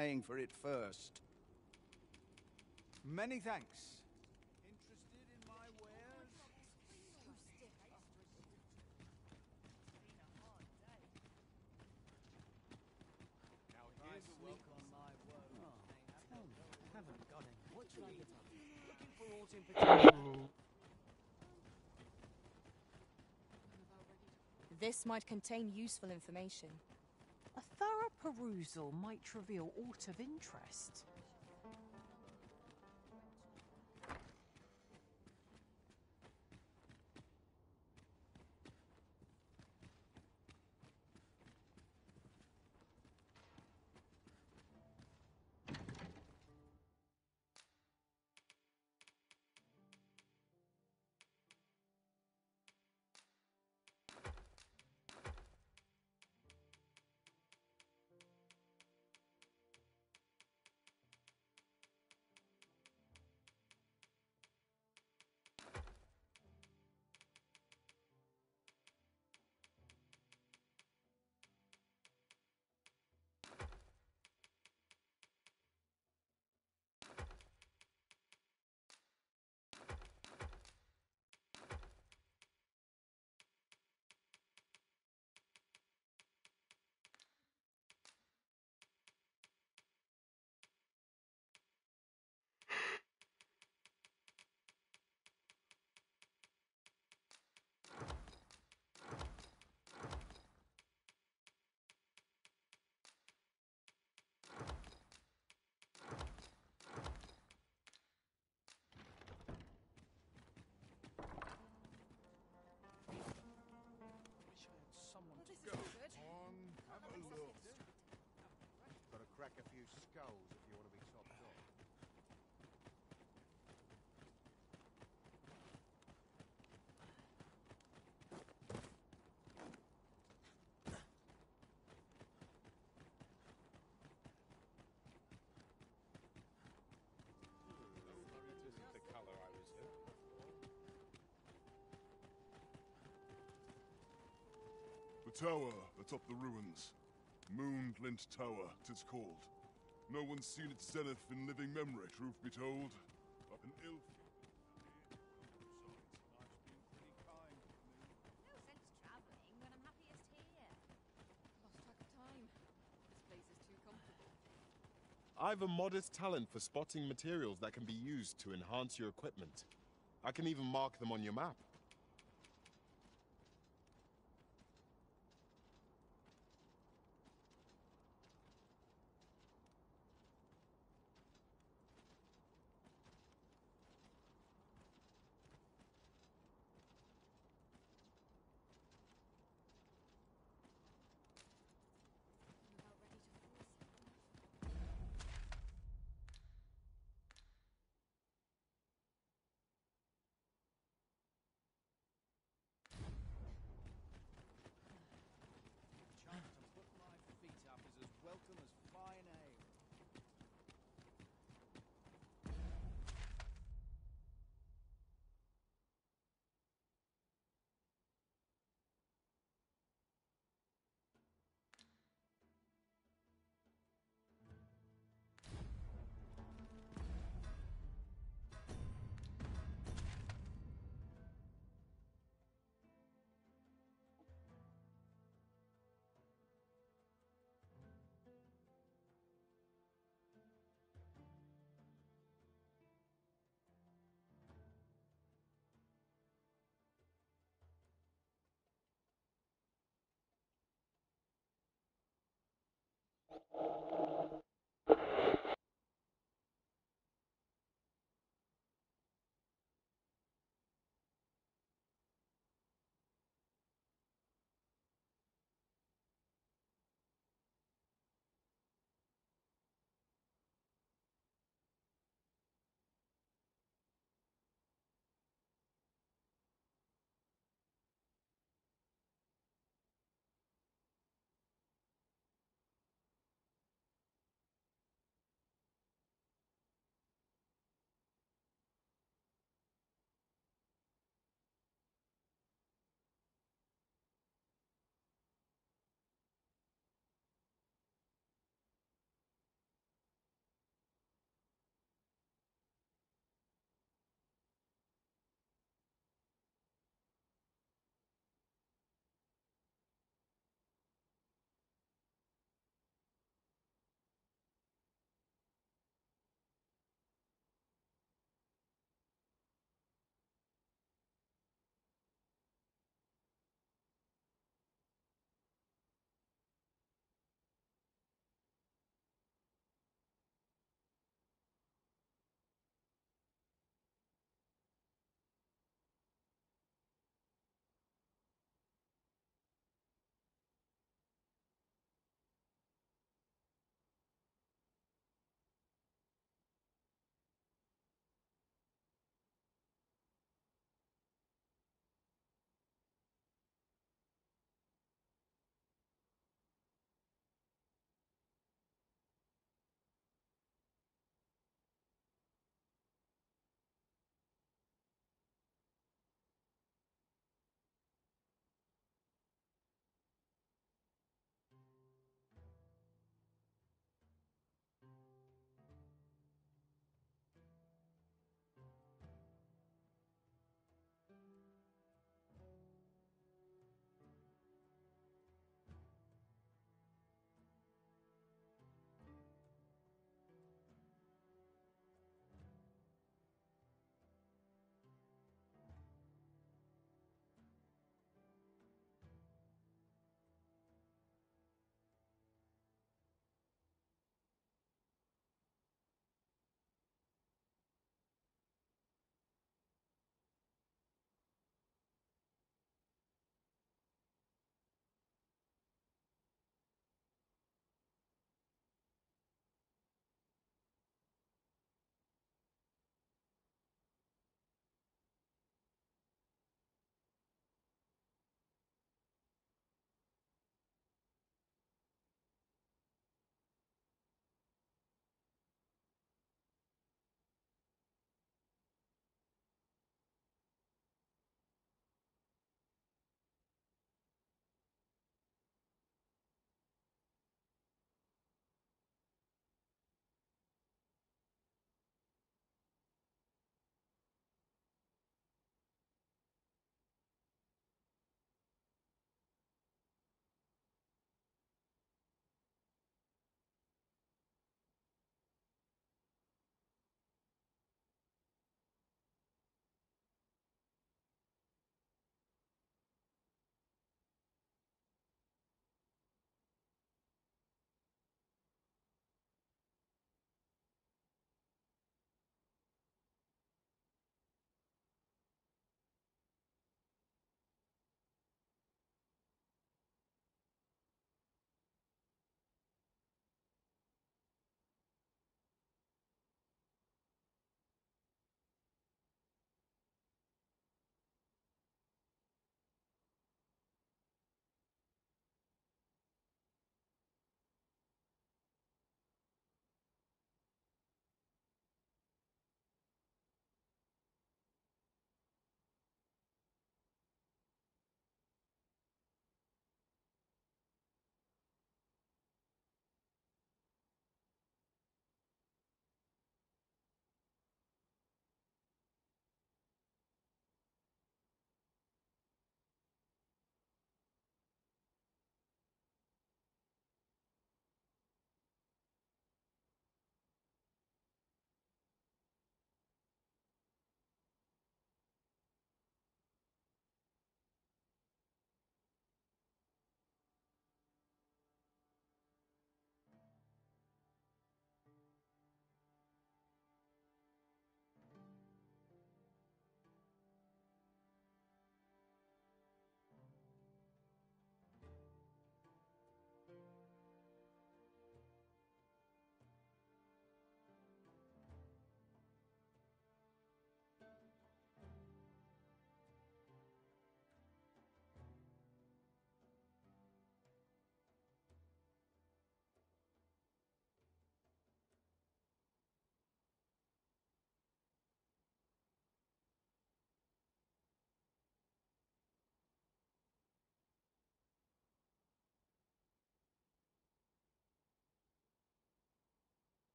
Paying for it first. Many thanks. Interested in my wares? Now here's a welcome on my woe. tell me, haven't got any. What should I get up? Looking for aught in particular? This might contain useful information. Perusal might reveal aught of interest. The tower atop the ruins. Moonglint Tower, tis called. No one's seen its zenith in living memory, truth be told. An ill No sense travelling when I'm happiest here. Lost track of time. This place is too comfortable. I've a modest talent for spotting materials that can be used to enhance your equipment. I can even mark them on your map.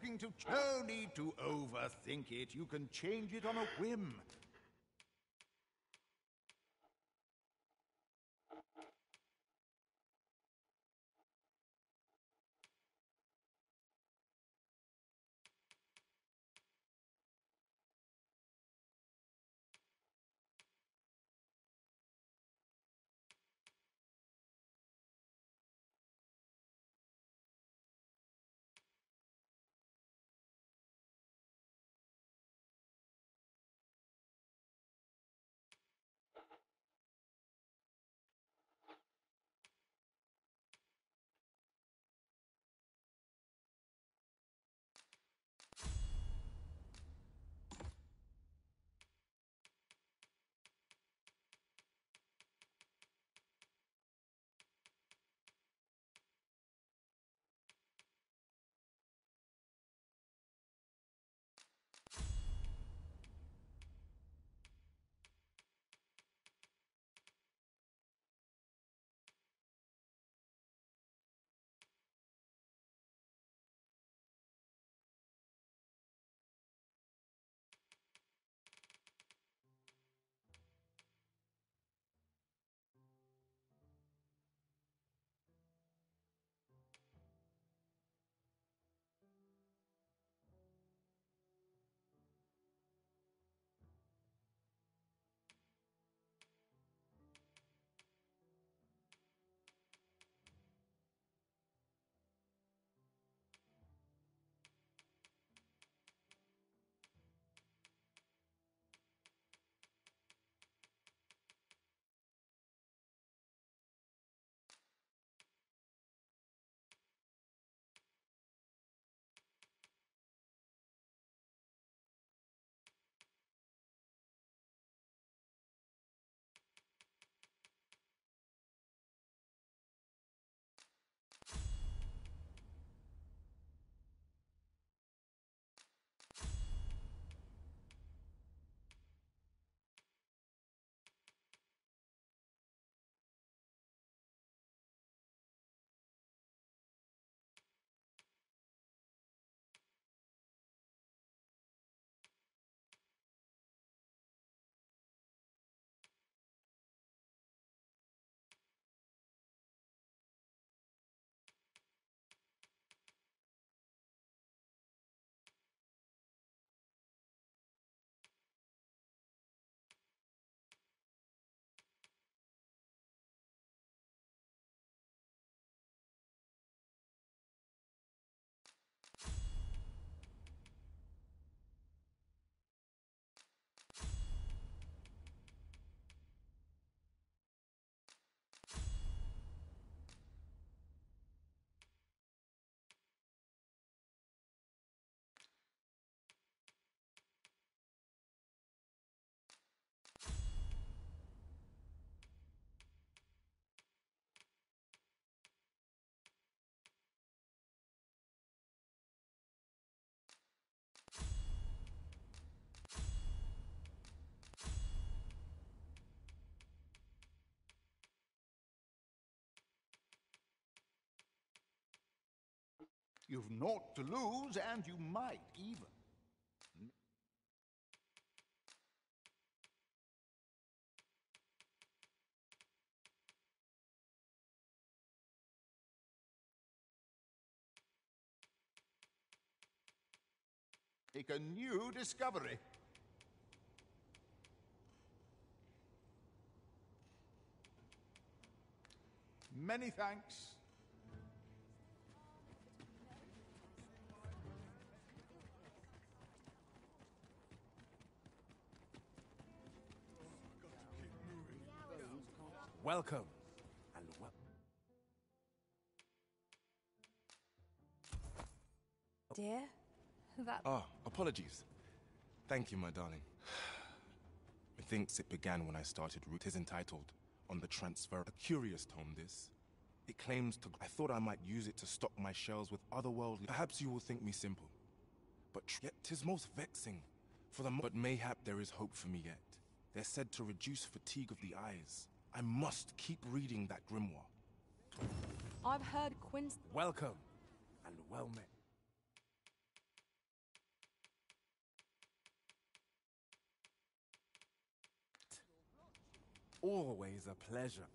Looking to... No need to overthink it. You can change it on a whim. You've naught to lose, and you might even. Make a new discovery. Many thanks. Welcome. And well. Dear, that. Ah, apologies. Thank you, my darling. Methinks it began when I started Root is entitled On the Transfer. A curious tome, this. It claims to. I thought I might use it to stock my shelves with otherworldly. Perhaps you will think me simple. But tr- yet tis most vexing. For the but mayhap there is hope for me yet. They're said to reduce fatigue of the eyes. I must keep reading that grimoire. I've heard Quince... Welcome, and well met. Always a pleasure.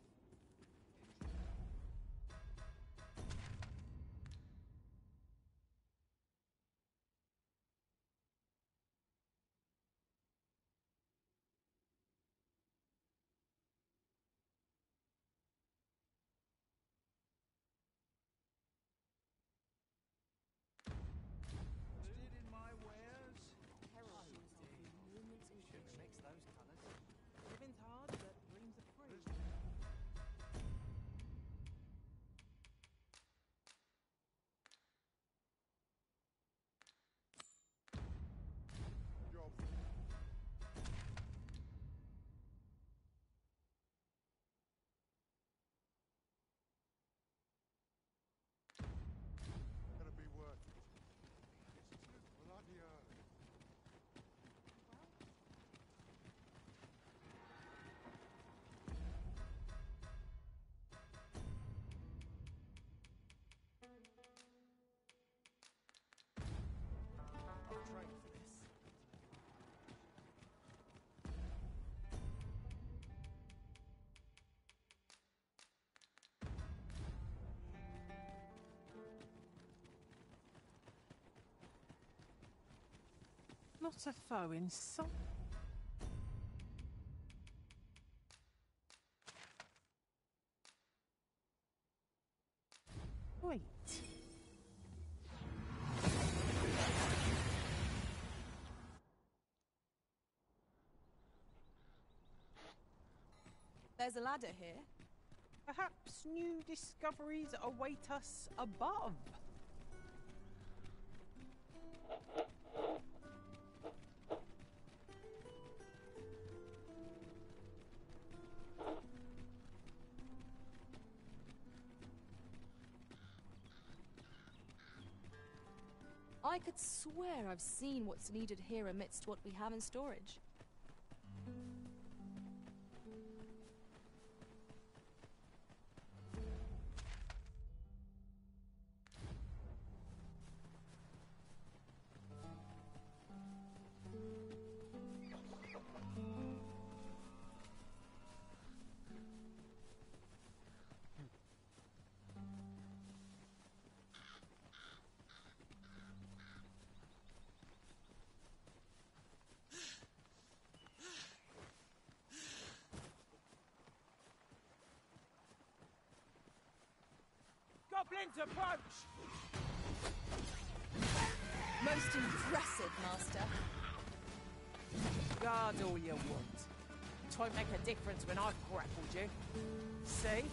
Not a foe in sight. Wait. There's a ladder here. Perhaps new discoveries await us above. Swear I've seen what's needed here amidst what we have in storage. Goblins approach! Most impressive, Master. Guard all you want. It won't make a difference when I've grappled you. See?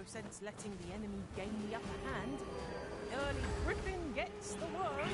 No sense letting the enemy gain the upper hand. Early griffin gets the worm,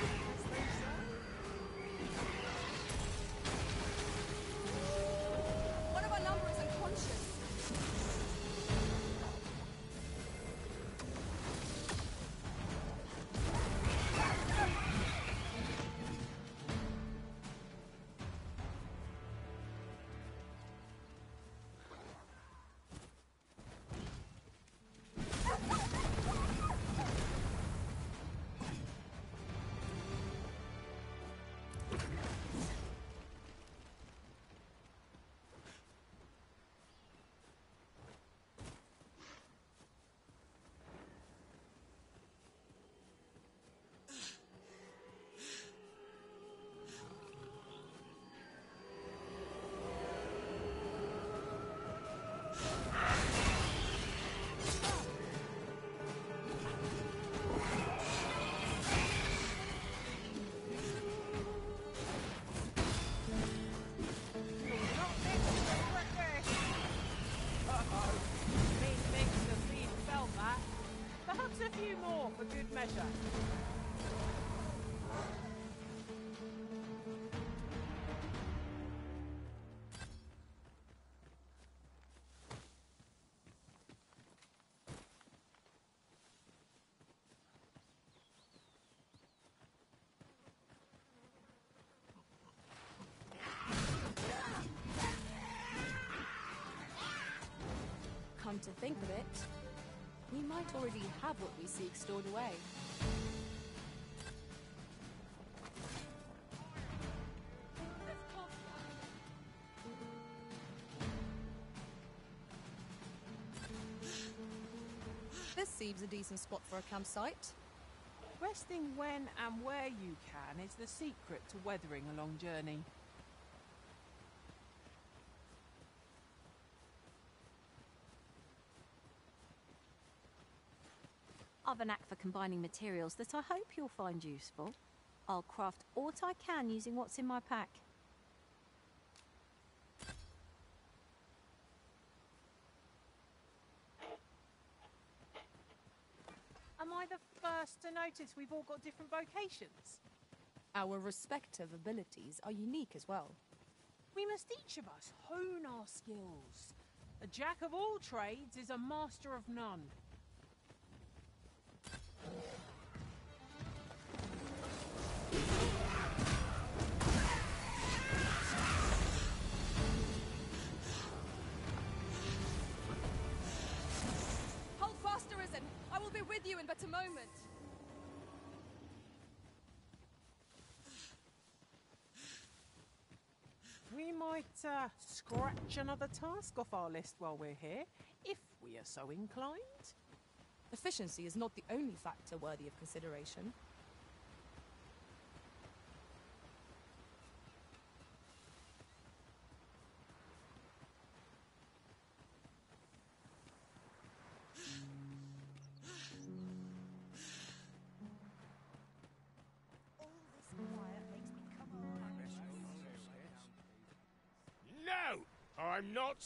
good measure. Come to think of it, we might already have what we seek stored away. This seems a decent spot for a campsite. Resting when and where you can is the secret to weathering a long journey. I've a knack for combining materials that I hope you'll find useful. I'll craft aught I can using what's in my pack. Am I the first to notice we've all got different vocations? Our respective abilities are unique as well. We must each of us hone our skills. A jack of all trades is a master of none. Moment. We might uh, scratch another task off our list while we're here, if we are so inclined. Efficiency is not the only factor worthy of consideration.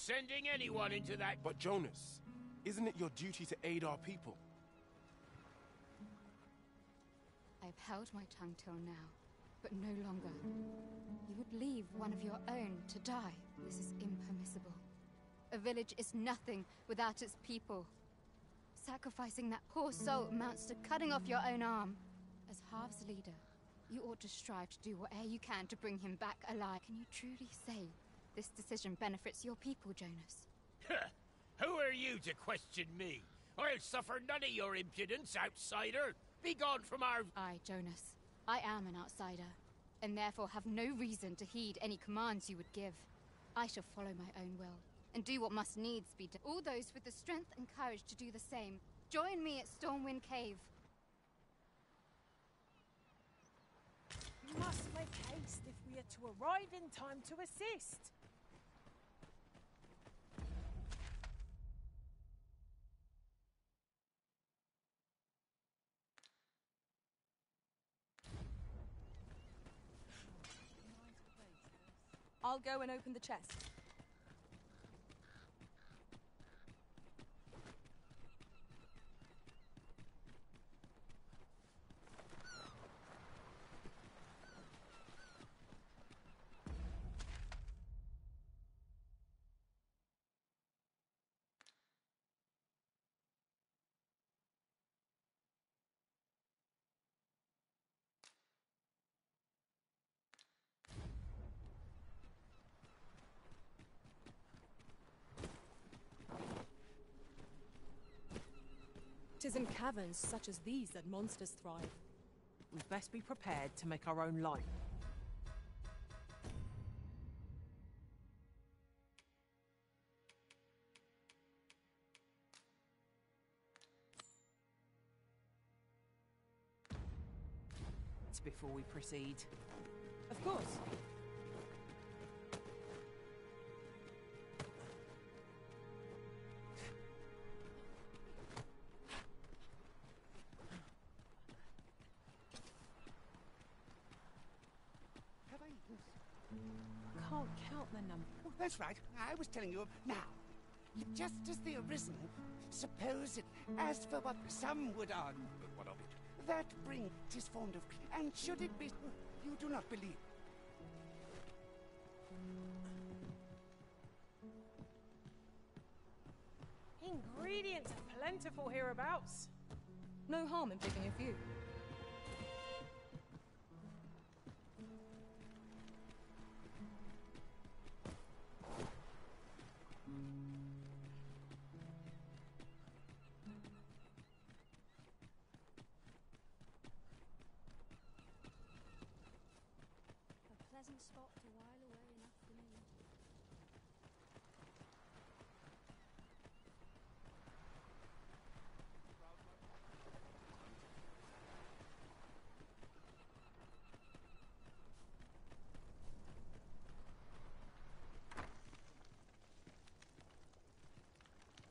Sending anyone into that. But Jonas, isn't it your duty to aid our people? I've held my tongue till now, but no longer. You would leave one of your own to die. This is impermissible. A village is nothing without its people. Sacrificing that poor soul amounts to cutting off your own arm. As Halves leader, you ought to strive to do whatever you can to bring him back alive. Can you truly say this decision benefits your people, Jonas? Who are you to question me? I'll suffer none of your impudence, outsider. Be gone from our. I, Jonas. I am an outsider, and therefore have no reason to heed any commands you would give. I shall follow my own will, and do what must needs be done. All those with the strength and courage to do the same, join me at Stormwind Cave. We must make haste if we are to arrive in time to assist. I'll go and open the chest. Tis in caverns such as these that monsters thrive. We'd best be prepared to make our own life. It's before we proceed. Of course. That's right. I was telling you. Now, just as the Arisen, suppose it, as for what some would argue, but What of it? that bring is formed of, and should it be, you do not believe. Ingredients are plentiful hereabouts. No harm in picking a few.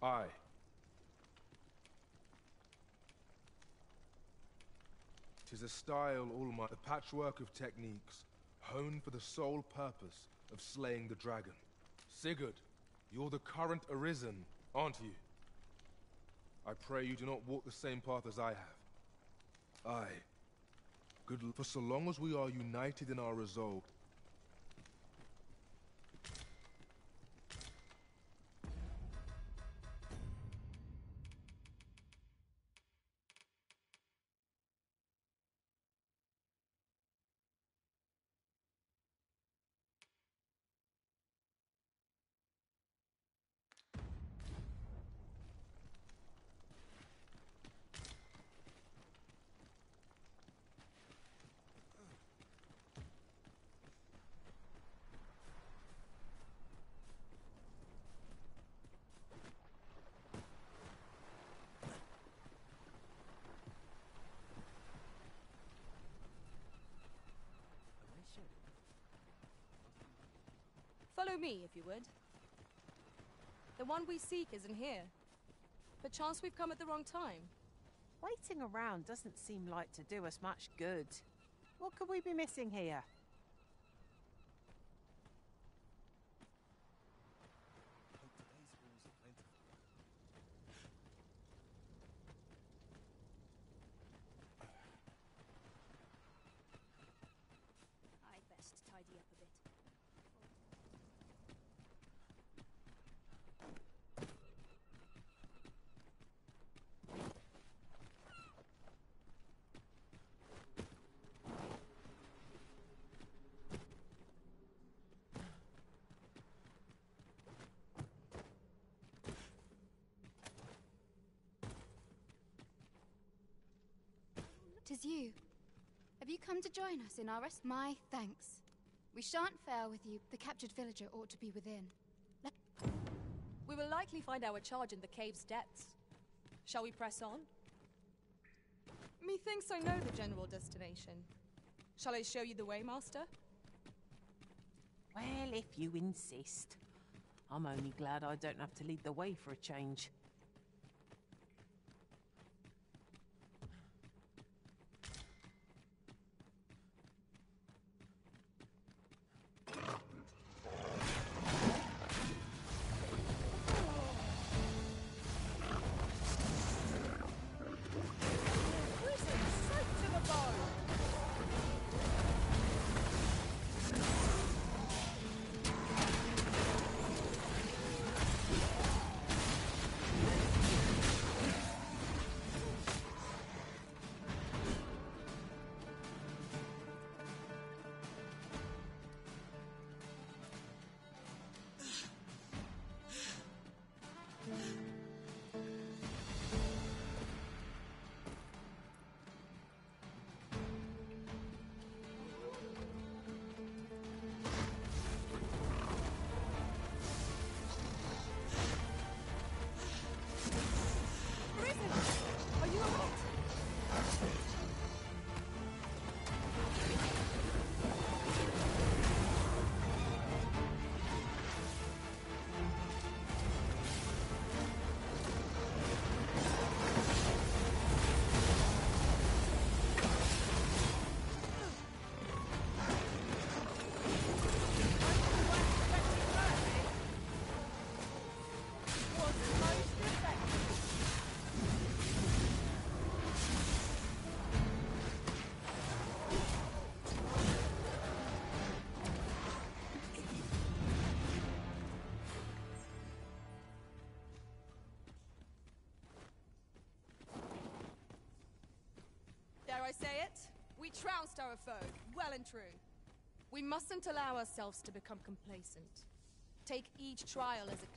Aye. Tis a style all my... A patchwork of techniques, honed for the sole purpose of slaying the dragon. Sigurd, you're the current Arisen, aren't you? I pray you do not walk the same path as I have. Aye. Good for so long as we are united in our resolve, me, if you would. The one we seek isn't here. Perchance we've come at the wrong time. Waiting around doesn't seem like to do us much good. What could we be missing here? Tis you. Have you come to join us in our rest? My thanks. We shan't fail with you. The captured villager ought to be within. We will likely find our charge in the cave's depths. Shall we press on? Methinks I know the general destination. Shall I show you the way, Master? Well, if you insist. I'm only glad I don't have to lead the way for a change. I say it? We trounced our foe, well and true. We mustn't allow ourselves to become complacent. Take each trial as it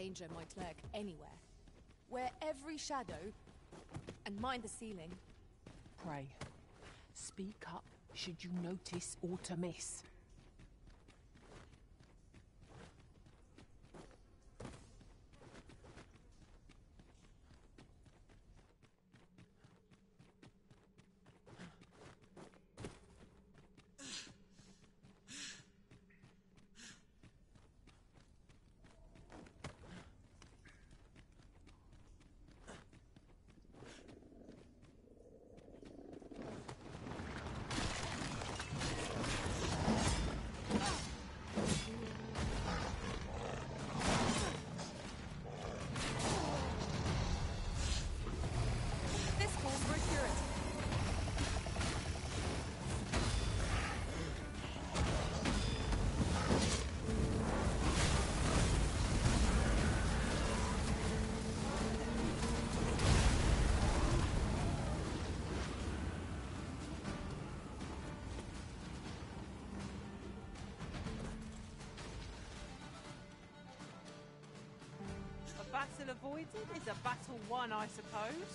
danger might lurk anywhere. Where every shadow, and mind the ceiling, Pray. Speak up should you notice or to this is a battle won, I suppose.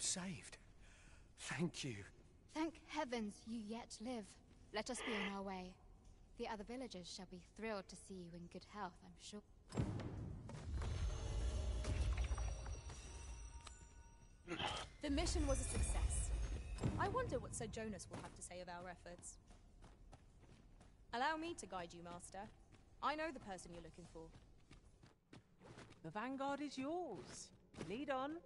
I'm saved. Thank you. Thank heavens you yet live. Let us be on our way. The other villagers shall be thrilled to see you in good health, I'm sure. The mission was a success. I wonder what Sir Jonas will have to say of our efforts. Allow me to guide you, Master. I know the person you're looking for. The vanguard is yours. Lead on.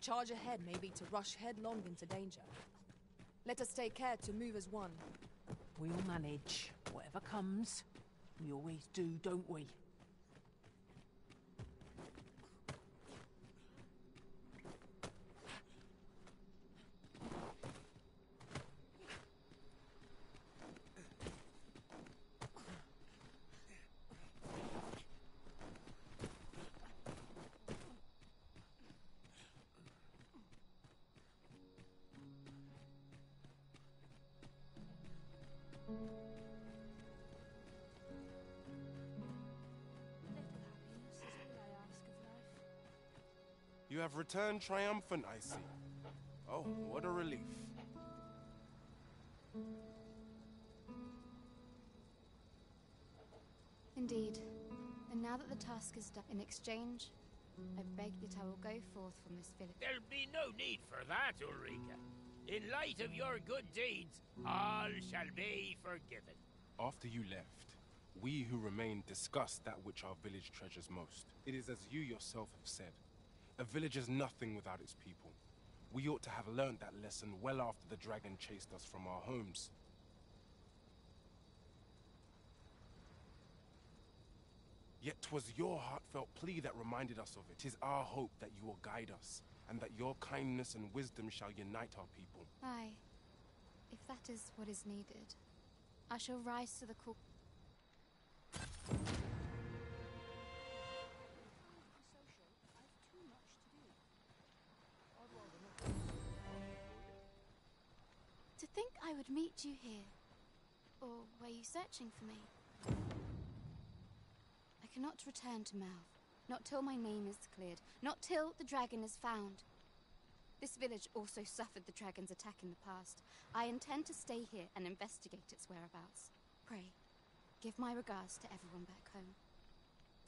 Charge ahead may be to rush headlong into danger. Let us take care to move as one. We'll manage. Whatever comes. We always do, don't we? Have returned triumphant, I see. Oh, what a relief. Indeed. And now that the task is done, in exchange, I beg that I will go forth from this village. There'll be no need for that, Ulrika. In light of your good deeds, all shall be forgiven. After you left, we who remain discussed that which our village treasures most. It is as you yourself have said. A village is nothing without its people. We ought to have learned that lesson well after the dragon chased us from our homes. Yet 'twas your heartfelt plea that reminded us of it. 'Tis our hope that you will guide us, and that your kindness and wisdom shall unite our people. Aye. If that is what is needed, I shall rise to the call. I would meet you here. Or were you searching for me? I cannot return to Melve. Not till my name is cleared. Not till the dragon is found. This village also suffered the dragon's attack in the past. I intend to stay here and investigate its whereabouts. Pray, give my regards to everyone back home.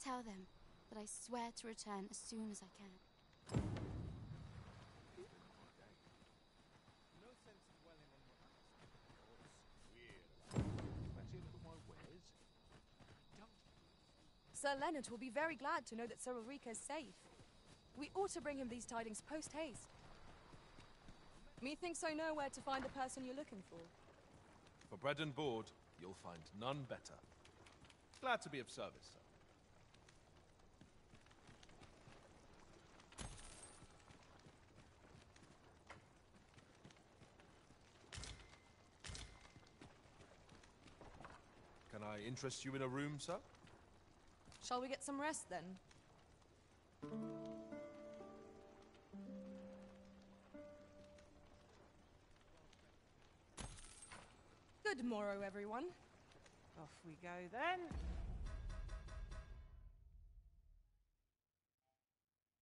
Tell them that I swear to return as soon as I can. Sir Leonard will be very glad to know that Sir Ulrika is safe. We ought to bring him these tidings post haste. Methinks I know where to find the person you're looking for. For bread and board, you'll find none better. Glad to be of service, sir. Can I interest you in a room, sir? Shall we get some rest then? Good morrow, everyone. Off we go then.